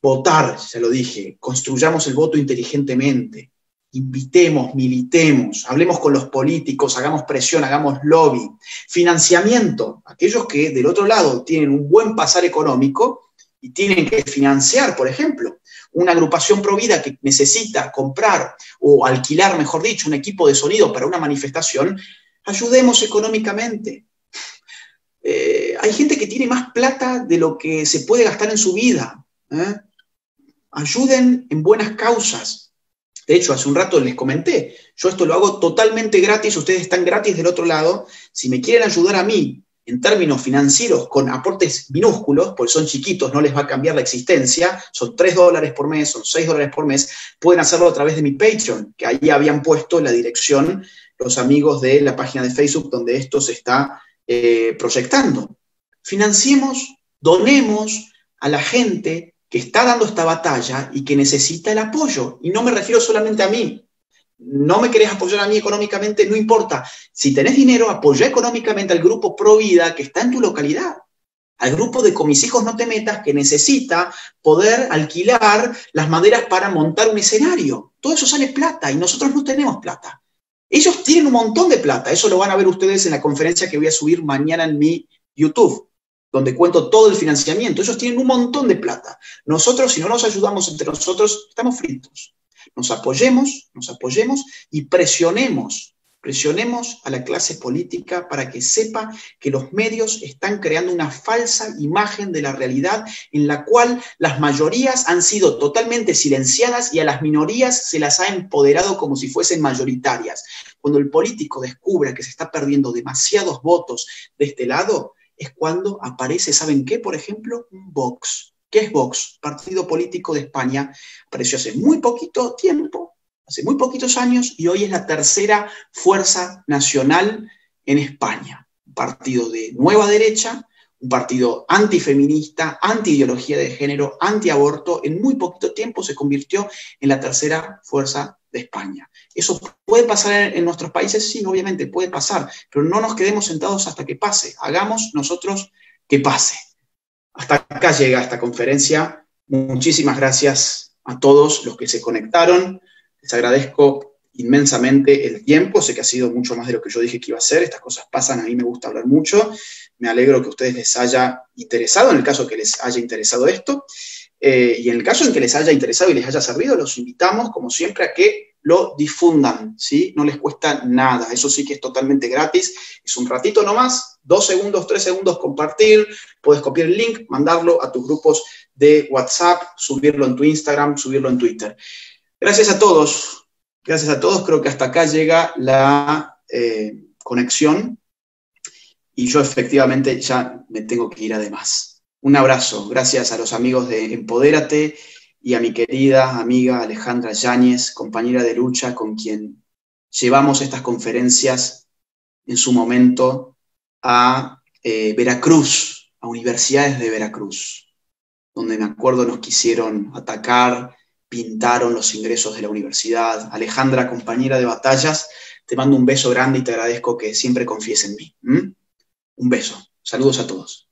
Votar, ya lo dije, construyamos el voto inteligentemente, invitemos, militemos, hablemos con los políticos, hagamos presión, hagamos lobby. Financiamiento, aquellos que del otro lado tienen un buen pasar económico y tienen que financiar, por ejemplo, una agrupación provida que necesita comprar o alquilar, mejor dicho, un equipo de sonido para una manifestación, ayudemos económicamente. Eh, hay gente que tiene más plata de lo que se puede gastar en su vida. ¿eh? Ayuden en buenas causas, de hecho, hace un rato les comenté, yo esto lo hago totalmente gratis, ustedes están gratis del otro lado. Si me quieren ayudar a mí en términos financieros con aportes minúsculos, porque son chiquitos, no les va a cambiar la existencia, son 3 dólares por mes, son 6 dólares por mes, pueden hacerlo a través de mi Patreon, que ahí habían puesto la dirección los amigos de la página de Facebook donde esto se está eh, proyectando. Financiemos, donemos a la gente que está dando esta batalla y que necesita el apoyo. Y no me refiero solamente a mí. No me querés apoyar a mí económicamente, no importa. Si tenés dinero, apoya económicamente al grupo Pro Vida que está en tu localidad. Al grupo de Con mis hijos no te metas que necesita poder alquilar las maderas para montar un escenario. Todo eso sale plata y nosotros no tenemos plata. Ellos tienen un montón de plata. Eso lo van a ver ustedes en la conferencia que voy a subir mañana en mi YouTube donde cuento todo el financiamiento. Ellos tienen un montón de plata. Nosotros, si no nos ayudamos entre nosotros, estamos fritos. Nos apoyemos, nos apoyemos y presionemos, presionemos a la clase política para que sepa que los medios están creando una falsa imagen de la realidad en la cual las mayorías han sido totalmente silenciadas y a las minorías se las ha empoderado como si fuesen mayoritarias. Cuando el político descubra que se está perdiendo demasiados votos de este lado, es cuando aparece, ¿saben qué? Por ejemplo, Vox. ¿Qué es Vox? Partido político de España. Apareció hace muy poquito tiempo, hace muy poquitos años, y hoy es la tercera fuerza nacional en España. Un partido de nueva derecha, un partido antifeminista, anti-ideología de género, anti-aborto, en muy poquito tiempo se convirtió en la tercera fuerza de España. ¿Eso puede pasar en, nuestros países? Sí, obviamente puede pasar, pero no nos quedemos sentados hasta que pase. Hagamos nosotros que pase. Hasta acá llega esta conferencia. Muchísimas gracias a todos los que se conectaron. Les agradezco inmensamente el tiempo. Sé que ha sido mucho más de lo que yo dije que iba a ser. Estas cosas pasan, a mí me gusta hablar mucho. Me alegro que a ustedes les haya interesado, en el caso que les haya interesado esto. Eh, y en el caso en que les haya interesado y les haya servido, los invitamos, como siempre, a que lo difundan, ¿sí? No les cuesta nada, eso sí que es totalmente gratis, es un ratito nomás, dos segundos, tres segundos compartir, puedes copiar el link, mandarlo a tus grupos de WhatsApp, subirlo en tu Instagram, subirlo en Twitter. Gracias a todos, gracias a todos, creo que hasta acá llega la eh, conexión y yo efectivamente ya me tengo que ir además. Un abrazo, gracias a los amigos de Empodérate y a mi querida amiga Alejandra Yáñez, compañera de lucha con quien llevamos estas conferencias en su momento a eh, Veracruz, a universidades de Veracruz, donde me acuerdo nos quisieron atacar, pintaron los ingresos de la universidad. Alejandra, compañera de batallas, te mando un beso grande y te agradezco que siempre confíes en mí. Un beso. Saludos a todos.